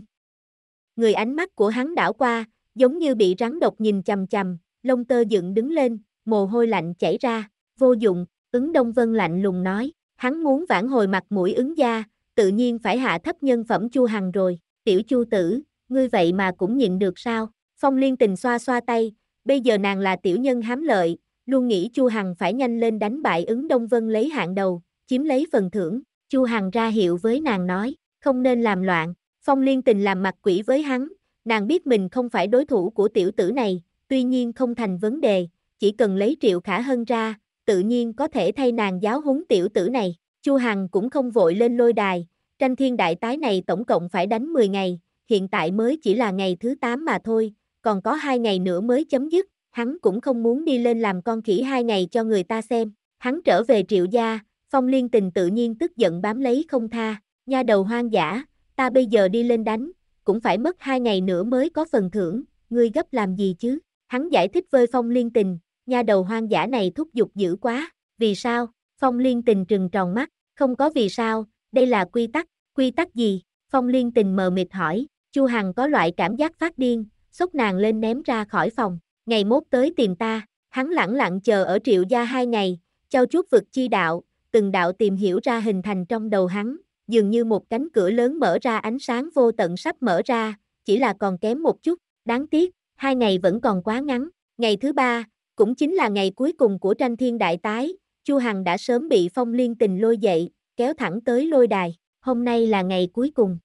Người ánh mắt của hắn đảo qua, giống như bị rắn độc nhìn chầm chầm, lông tơ dựng đứng lên, mồ hôi lạnh chảy ra, vô dụng, ứng Đông Vân lạnh lùng nói, hắn muốn vãn hồi mặt mũi ứng gia, tự nhiên phải hạ thấp nhân phẩm Chu Hằng rồi, tiểu Chu tử, ngươi vậy mà cũng nhịn được sao? Phong Liên Tình xoa xoa tay, bây giờ nàng là tiểu nhân hám lợi, luôn nghĩ Chu Hằng phải nhanh lên đánh bại ứng Đông Vân lấy hạng đầu, chiếm lấy phần thưởng. Chu Hằng ra hiệu với nàng nói, không nên làm loạn. Phong Liên Tình làm mặt quỷ với hắn, nàng biết mình không phải đối thủ của tiểu tử này, tuy nhiên không thành vấn đề, chỉ cần lấy Triệu Khả Hân ra, tự nhiên có thể thay nàng giáo huấn tiểu tử này. Chu Hằng cũng không vội lên lôi đài, tranh thiên đại tái này tổng cộng phải đánh 10 ngày, hiện tại mới chỉ là ngày thứ 8 mà thôi, còn có 2 ngày nữa mới chấm dứt, hắn cũng không muốn đi lên làm con khỉ 2 ngày cho người ta xem. Hắn trở về triệu gia, Phong liên tình tự nhiên tức giận bám lấy không tha, nha đầu hoang dã, ta bây giờ đi lên đánh, cũng phải mất hai ngày nữa mới có phần thưởng, ngươi gấp làm gì chứ? Hắn giải thích với Phong liên tình, nha đầu hoang dã này thúc giục dữ quá, vì sao? Phong liên tình trừng tròn mắt, không có vì sao, đây là quy tắc, quy tắc gì? Phong liên tình mờ mịt hỏi, Chu Hằng có loại cảm giác phát điên, xốc nàng lên ném ra khỏi phòng, ngày mốt tới tìm ta, hắn lẳng lặng chờ ở triệu gia hai ngày, trao chuốt vực chi đạo, từng đạo tìm hiểu ra hình thành trong đầu hắn, dường như một cánh cửa lớn mở ra ánh sáng vô tận sắp mở ra, chỉ là còn kém một chút, đáng tiếc, hai ngày vẫn còn quá ngắn, ngày thứ ba, cũng chính là ngày cuối cùng của tranh thiên đại tái, Chu Hằng đã sớm bị phong liên tình lôi dậy, kéo thẳng tới lôi đài, hôm nay là ngày cuối cùng.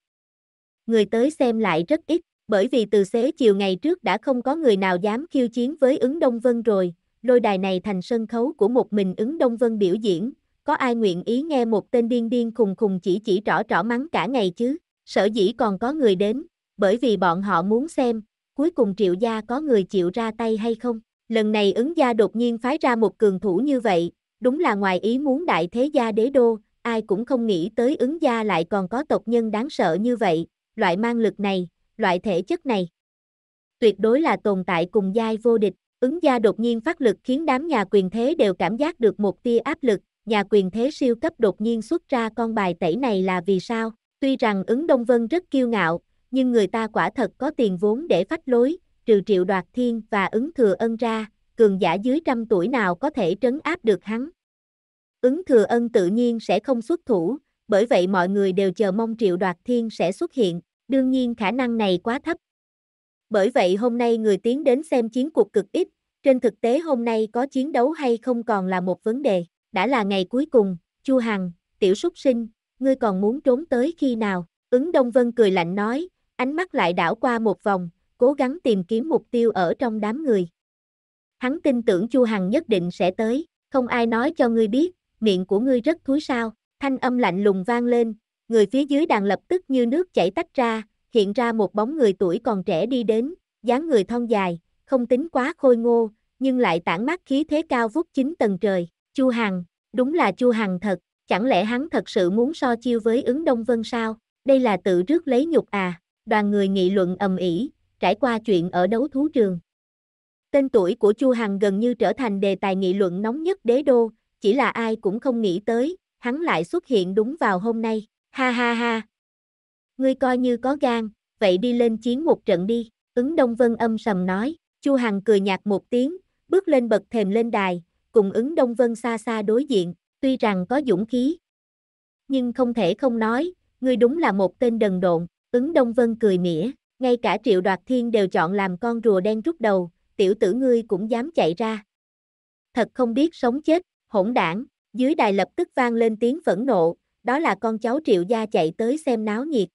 Người tới xem lại rất ít, bởi vì từ xế chiều ngày trước đã không có người nào dám khiêu chiến với ứng Đông Vân rồi, lôi đài này thành sân khấu của một mình ứng Đông Vân biểu diễn, có ai nguyện ý nghe một tên điên điên khùng khùng chỉ chỉ trỏ trỏ mắng cả ngày chứ, sở dĩ còn có người đến, bởi vì bọn họ muốn xem, cuối cùng triệu gia có người chịu ra tay hay không. Lần này ứng gia đột nhiên phái ra một cường thủ như vậy, đúng là ngoài ý muốn đại thế gia đế đô, ai cũng không nghĩ tới ứng gia lại còn có tộc nhân đáng sợ như vậy, loại mang lực này, loại thể chất này. Tuyệt đối là tồn tại cùng giai vô địch, ứng gia đột nhiên phát lực khiến đám nhà quyền thế đều cảm giác được một tia áp lực, nhà quyền thế siêu cấp đột nhiên xuất ra con bài tẩy này là vì sao? Tuy rằng ứng Đông Vân rất kiêu ngạo, nhưng người ta quả thật có tiền vốn để phách lối, trừ triệu đoạt thiên và ứng thừa ân ra, cường giả dưới trăm tuổi nào có thể trấn áp được hắn. Ứng thừa ân tự nhiên sẽ không xuất thủ, bởi vậy mọi người đều chờ mong triệu đoạt thiên sẽ xuất hiện, đương nhiên khả năng này quá thấp. Bởi vậy hôm nay người tiến đến xem chiến cuộc cực ít, trên thực tế hôm nay có chiến đấu hay không còn là một vấn đề, đã là ngày cuối cùng, Chu Hằng, tiểu súc sinh, ngươi còn muốn trốn tới khi nào? Ứng Đông Vân cười lạnh nói, ánh mắt lại đảo qua một vòng, cố gắng tìm kiếm mục tiêu ở trong đám người. Hắn tin tưởng Chu Hằng nhất định sẽ tới, không ai nói cho ngươi biết, miệng của ngươi rất thúi sao, thanh âm lạnh lùng vang lên, người phía dưới đàn lập tức như nước chảy tách ra, hiện ra một bóng người tuổi còn trẻ đi đến, dáng người thon dài, không tính quá khôi ngô, nhưng lại tản mát khí thế cao vút chín tầng trời, Chu Hằng, đúng là Chu Hằng thật, chẳng lẽ hắn thật sự muốn so chiêu với ứng Đông Vân sao, đây là tự rước lấy nhục à, đoàn người nghị luận ầm ĩ, trải qua chuyện ở đấu thú trường. Tên tuổi của Chu Hằng gần như trở thành đề tài nghị luận nóng nhất đế đô, chỉ là ai cũng không nghĩ tới, hắn lại xuất hiện đúng vào hôm nay, ha ha ha. Ngươi coi như có gan, vậy đi lên chiến một trận đi, ứng Đông Vân âm sầm nói, Chu Hằng cười nhạt một tiếng, bước lên bậc thềm lên đài, cùng ứng Đông Vân xa xa đối diện, tuy rằng có dũng khí. Nhưng không thể không nói, ngươi đúng là một tên đần độn, ứng Đông Vân cười mỉa, ngay cả triệu đoạt thiên đều chọn làm con rùa đen rút đầu, tiểu tử ngươi cũng dám chạy ra. Thật không biết sống chết, hỗn đảng, dưới đài lập tức vang lên tiếng phẫn nộ, đó là con cháu triệu gia chạy tới xem náo nhiệt.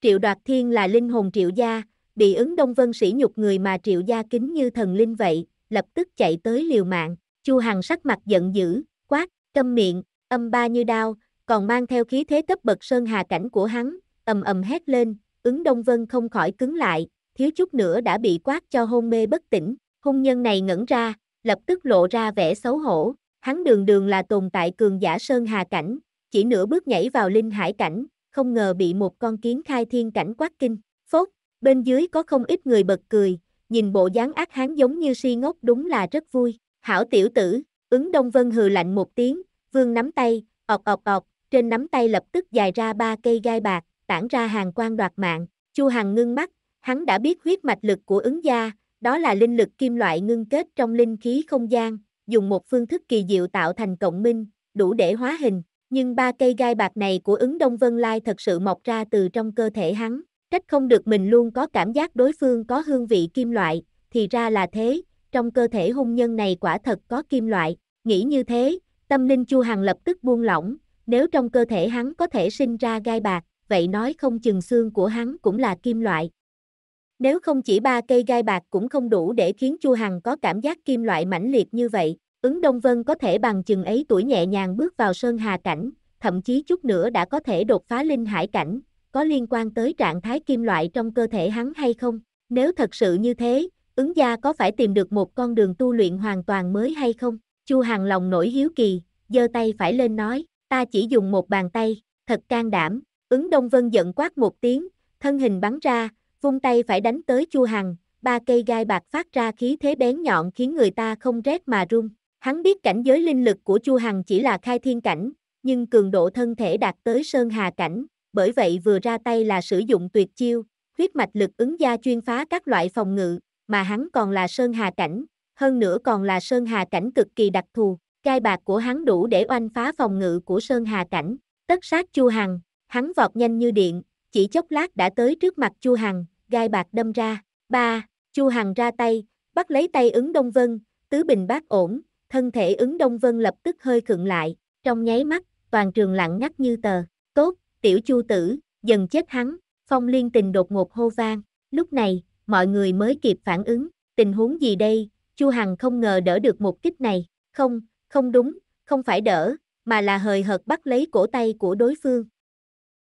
Triệu đoạt thiên là linh hồn triệu gia, bị ứng đông vân sĩ nhục người mà triệu gia kính như thần linh vậy, lập tức chạy tới liều mạng, chu hằng sắc mặt giận dữ, quát, câm miệng, âm ba như đao, còn mang theo khí thế cấp bậc sơn hà cảnh của hắn, ầm ầm hét lên, ứng đông vân không khỏi cứng lại, thiếu chút nữa đã bị quát cho hôn mê bất tỉnh, Hôn nhân này ngẩn ra, lập tức lộ ra vẻ xấu hổ, hắn đường đường là tồn tại cường giả sơn hà cảnh, chỉ nửa bước nhảy vào linh hải cảnh, không ngờ bị một con kiến khai thiên cảnh quát kinh, phốt, bên dưới có không ít người bật cười, nhìn bộ dáng ác hắn giống như si ngốc đúng là rất vui, hảo tiểu tử, ứng đông vân hừ lạnh một tiếng, vương nắm tay, ọt ọt ọt, trên nắm tay lập tức dài ra ba cây gai bạc, tản ra hàng quan đoạt mạng, Chu Hằng ngưng mắt, hắn đã biết huyết mạch lực của ứng gia, đó là linh lực kim loại ngưng kết trong linh khí không gian, dùng một phương thức kỳ diệu tạo thành cộng minh, đủ để hóa hình, nhưng ba cây gai bạc này của ứng Đông Vân Lai thật sự mọc ra từ trong cơ thể hắn, trách không được mình luôn có cảm giác đối phương có hương vị kim loại, thì ra là thế, trong cơ thể hung nhân này quả thật có kim loại, nghĩ như thế, tâm linh Chu Hằng lập tức buông lỏng, nếu trong cơ thể hắn có thể sinh ra gai bạc, vậy nói không chừng xương của hắn cũng là kim loại. Nếu không chỉ ba cây gai bạc cũng không đủ để khiến Chu Hằng có cảm giác kim loại mãnh liệt như vậy, ứng Đông Vân có thể bằng chừng ấy tuổi nhẹ nhàng bước vào Sơn Hà Cảnh, thậm chí chút nữa đã có thể đột phá linh hải cảnh, có liên quan tới trạng thái kim loại trong cơ thể hắn hay không? Nếu thật sự như thế, ứng gia có phải tìm được một con đường tu luyện hoàn toàn mới hay không? Chu Hằng lòng nổi hiếu kỳ, giơ tay phải lên nói, ta chỉ dùng một bàn tay, thật can đảm, ứng Đông Vân giận quát một tiếng, thân hình bắn ra, vung tay phải đánh tới Chu Hằng, ba cây gai bạc phát ra khí thế bén nhọn khiến người ta không rét mà run. Hắn biết cảnh giới linh lực của Chu Hằng chỉ là khai thiên cảnh, nhưng cường độ thân thể đạt tới sơn hà cảnh, bởi vậy vừa ra tay là sử dụng tuyệt chiêu, huyết mạch lực ứng gia chuyên phá các loại phòng ngự, mà hắn còn là sơn hà cảnh, hơn nữa còn là sơn hà cảnh cực kỳ đặc thù, gai bạc của hắn đủ để oanh phá phòng ngự của sơn hà cảnh, tất sát Chu Hằng, hắn vọt nhanh như điện, chỉ chốc lát đã tới trước mặt Chu Hằng, gai bạc đâm ra, ba, Chu Hằng ra tay, bắt lấy tay ứng Đông Vân, tứ bình bát ổn, thân thể ứng Đông Vân lập tức hơi khựng lại, trong nháy mắt, toàn trường lặng ngắt như tờ, tốt, tiểu Chu tử, dần chết hắn, phong liên tình đột ngột hô vang, lúc này, mọi người mới kịp phản ứng, tình huống gì đây, Chu Hằng không ngờ đỡ được một kích này, không, không đúng, không phải đỡ, mà là hời hợt bắt lấy cổ tay của đối phương.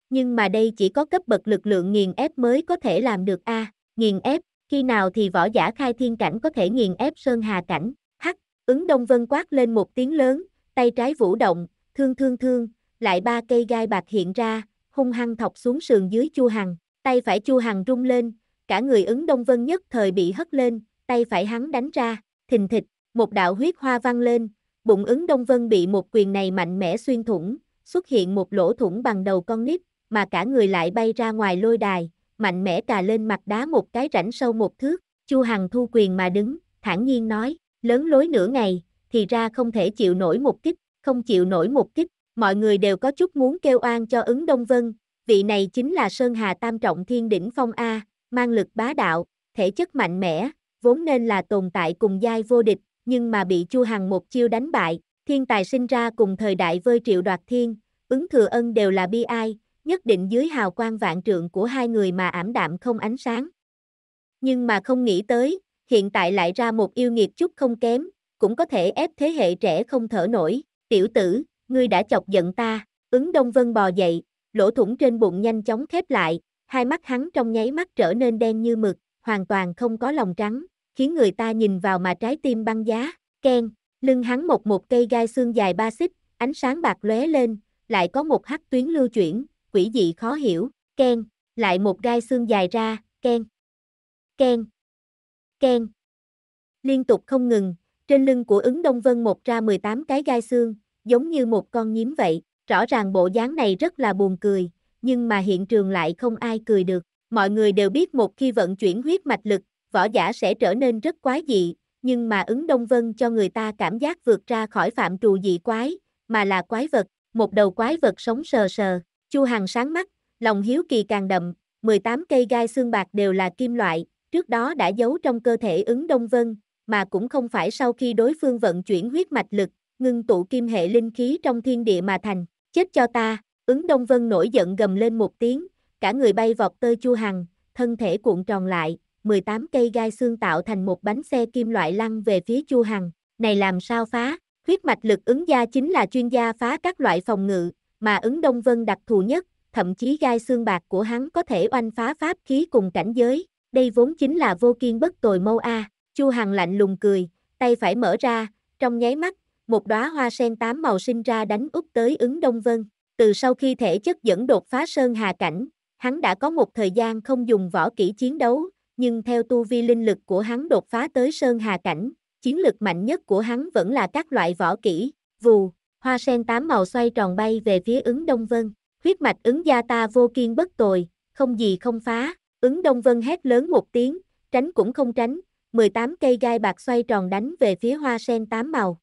Nhưng mà đây chỉ có cấp bậc lực lượng nghiền ép mới có thể làm được a, nghiền ép, khi nào thì võ giả khai thiên cảnh có thể nghiền ép sơn hà cảnh, hắc, ứng đông vân quát lên một tiếng lớn, tay trái vũ động, thương thương thương, lại ba cây gai bạc hiện ra, hung hăng thọc xuống sườn dưới Chu Hằng, tay phải Chu Hằng rung lên, cả người ứng Đông Vân nhất thời bị hất lên, tay phải hắn đánh ra, thình thịch, một đạo huyết hoa văng lên, bụng ứng Đông Vân bị một quyền này mạnh mẽ xuyên thủng, xuất hiện một lỗ thủng bằng đầu con nít, mà cả người lại bay ra ngoài lôi đài, mạnh mẽ cà lên mặt đá một cái rãnh sâu một thước, Chu Hằng thu quyền mà đứng, thản nhiên nói, lớn lối nửa ngày, thì ra không thể chịu nổi một kích, không chịu nổi một kích, mọi người đều có chút muốn kêu oan cho ứng Đông Vân, vị này chính là Sơn Hà Tam Trọng Thiên Đỉnh Phong A, mang lực bá đạo, thể chất mạnh mẽ, vốn nên là tồn tại cùng giai vô địch, nhưng mà bị Chu Hằng một chiêu đánh bại, thiên tài sinh ra cùng thời đại vơi triệu đoạt thiên, ứng thừa ân đều là bi ai, nhất định dưới hào quang vạn trượng của hai người mà ảm đạm không ánh sáng. Nhưng mà không nghĩ tới, hiện tại lại ra một yêu nghiệt chút không kém, cũng có thể ép thế hệ trẻ không thở nổi, tiểu tử, ngươi đã chọc giận ta, ứng đông vân bò dậy, lỗ thủng trên bụng nhanh chóng khép lại, hai mắt hắn trong nháy mắt trở nên đen như mực, hoàn toàn không có lòng trắng, khiến người ta nhìn vào mà trái tim băng giá, Ken, lưng hắn một một cây gai xương dài ba xích, ánh sáng bạc lóe lên, lại có một hắc tuyến lưu chuyển, quỷ dị khó hiểu, Ken, lại một gai xương dài ra, Ken, Ken, Ken. Liên tục không ngừng, trên lưng của ứng Đông Vân một ra 18 cái gai xương, giống như một con nhím vậy, rõ ràng bộ dáng này rất là buồn cười, nhưng mà hiện trường lại không ai cười được. Mọi người đều biết một khi vận chuyển huyết mạch lực, võ giả sẽ trở nên rất quái dị, nhưng mà ứng Đông Vân cho người ta cảm giác vượt ra khỏi phạm trù dị quái, mà là quái vật, một đầu quái vật sống sờ sờ. Chu Hằng sáng mắt, lòng hiếu kỳ càng đậm, 18 cây gai xương bạc đều là kim loại, trước đó đã giấu trong cơ thể ứng Đông Vân, mà cũng không phải sau khi đối phương vận chuyển huyết mạch lực, ngưng tụ kim hệ linh khí trong thiên địa mà thành, chết cho ta, ứng Đông Vân nổi giận gầm lên một tiếng, cả người bay vọt tơi Chu Hằng, thân thể cuộn tròn lại, 18 cây gai xương tạo thành một bánh xe kim loại lăn về phía Chu Hằng, này làm sao phá, huyết mạch lực ứng gia chính là chuyên gia phá các loại phòng ngự, mà ứng Đông Vân đặc thù nhất, thậm chí gai xương bạc của hắn có thể oanh phá pháp khí cùng cảnh giới, đây vốn chính là vô kiên bất tồi mâu A, Chu Hằng lạnh lùng cười, tay phải mở ra, trong nháy mắt, một đóa hoa sen tám màu sinh ra đánh úp tới ứng Đông Vân, từ sau khi thể chất dẫn đột phá sơn hà cảnh, hắn đã có một thời gian không dùng võ kỹ chiến đấu, nhưng theo tu vi linh lực của hắn đột phá tới sơn hà cảnh, chiến lực mạnh nhất của hắn vẫn là các loại võ kỹ, vù, hoa sen tám màu xoay tròn bay về phía ứng Đông Vân, huyết mạch ứng gia ta vô kiên bất tồi, không gì không phá, ứng Đông Vân hét lớn một tiếng, tránh cũng không tránh, 18 cây gai bạc xoay tròn đánh về phía hoa sen tám màu,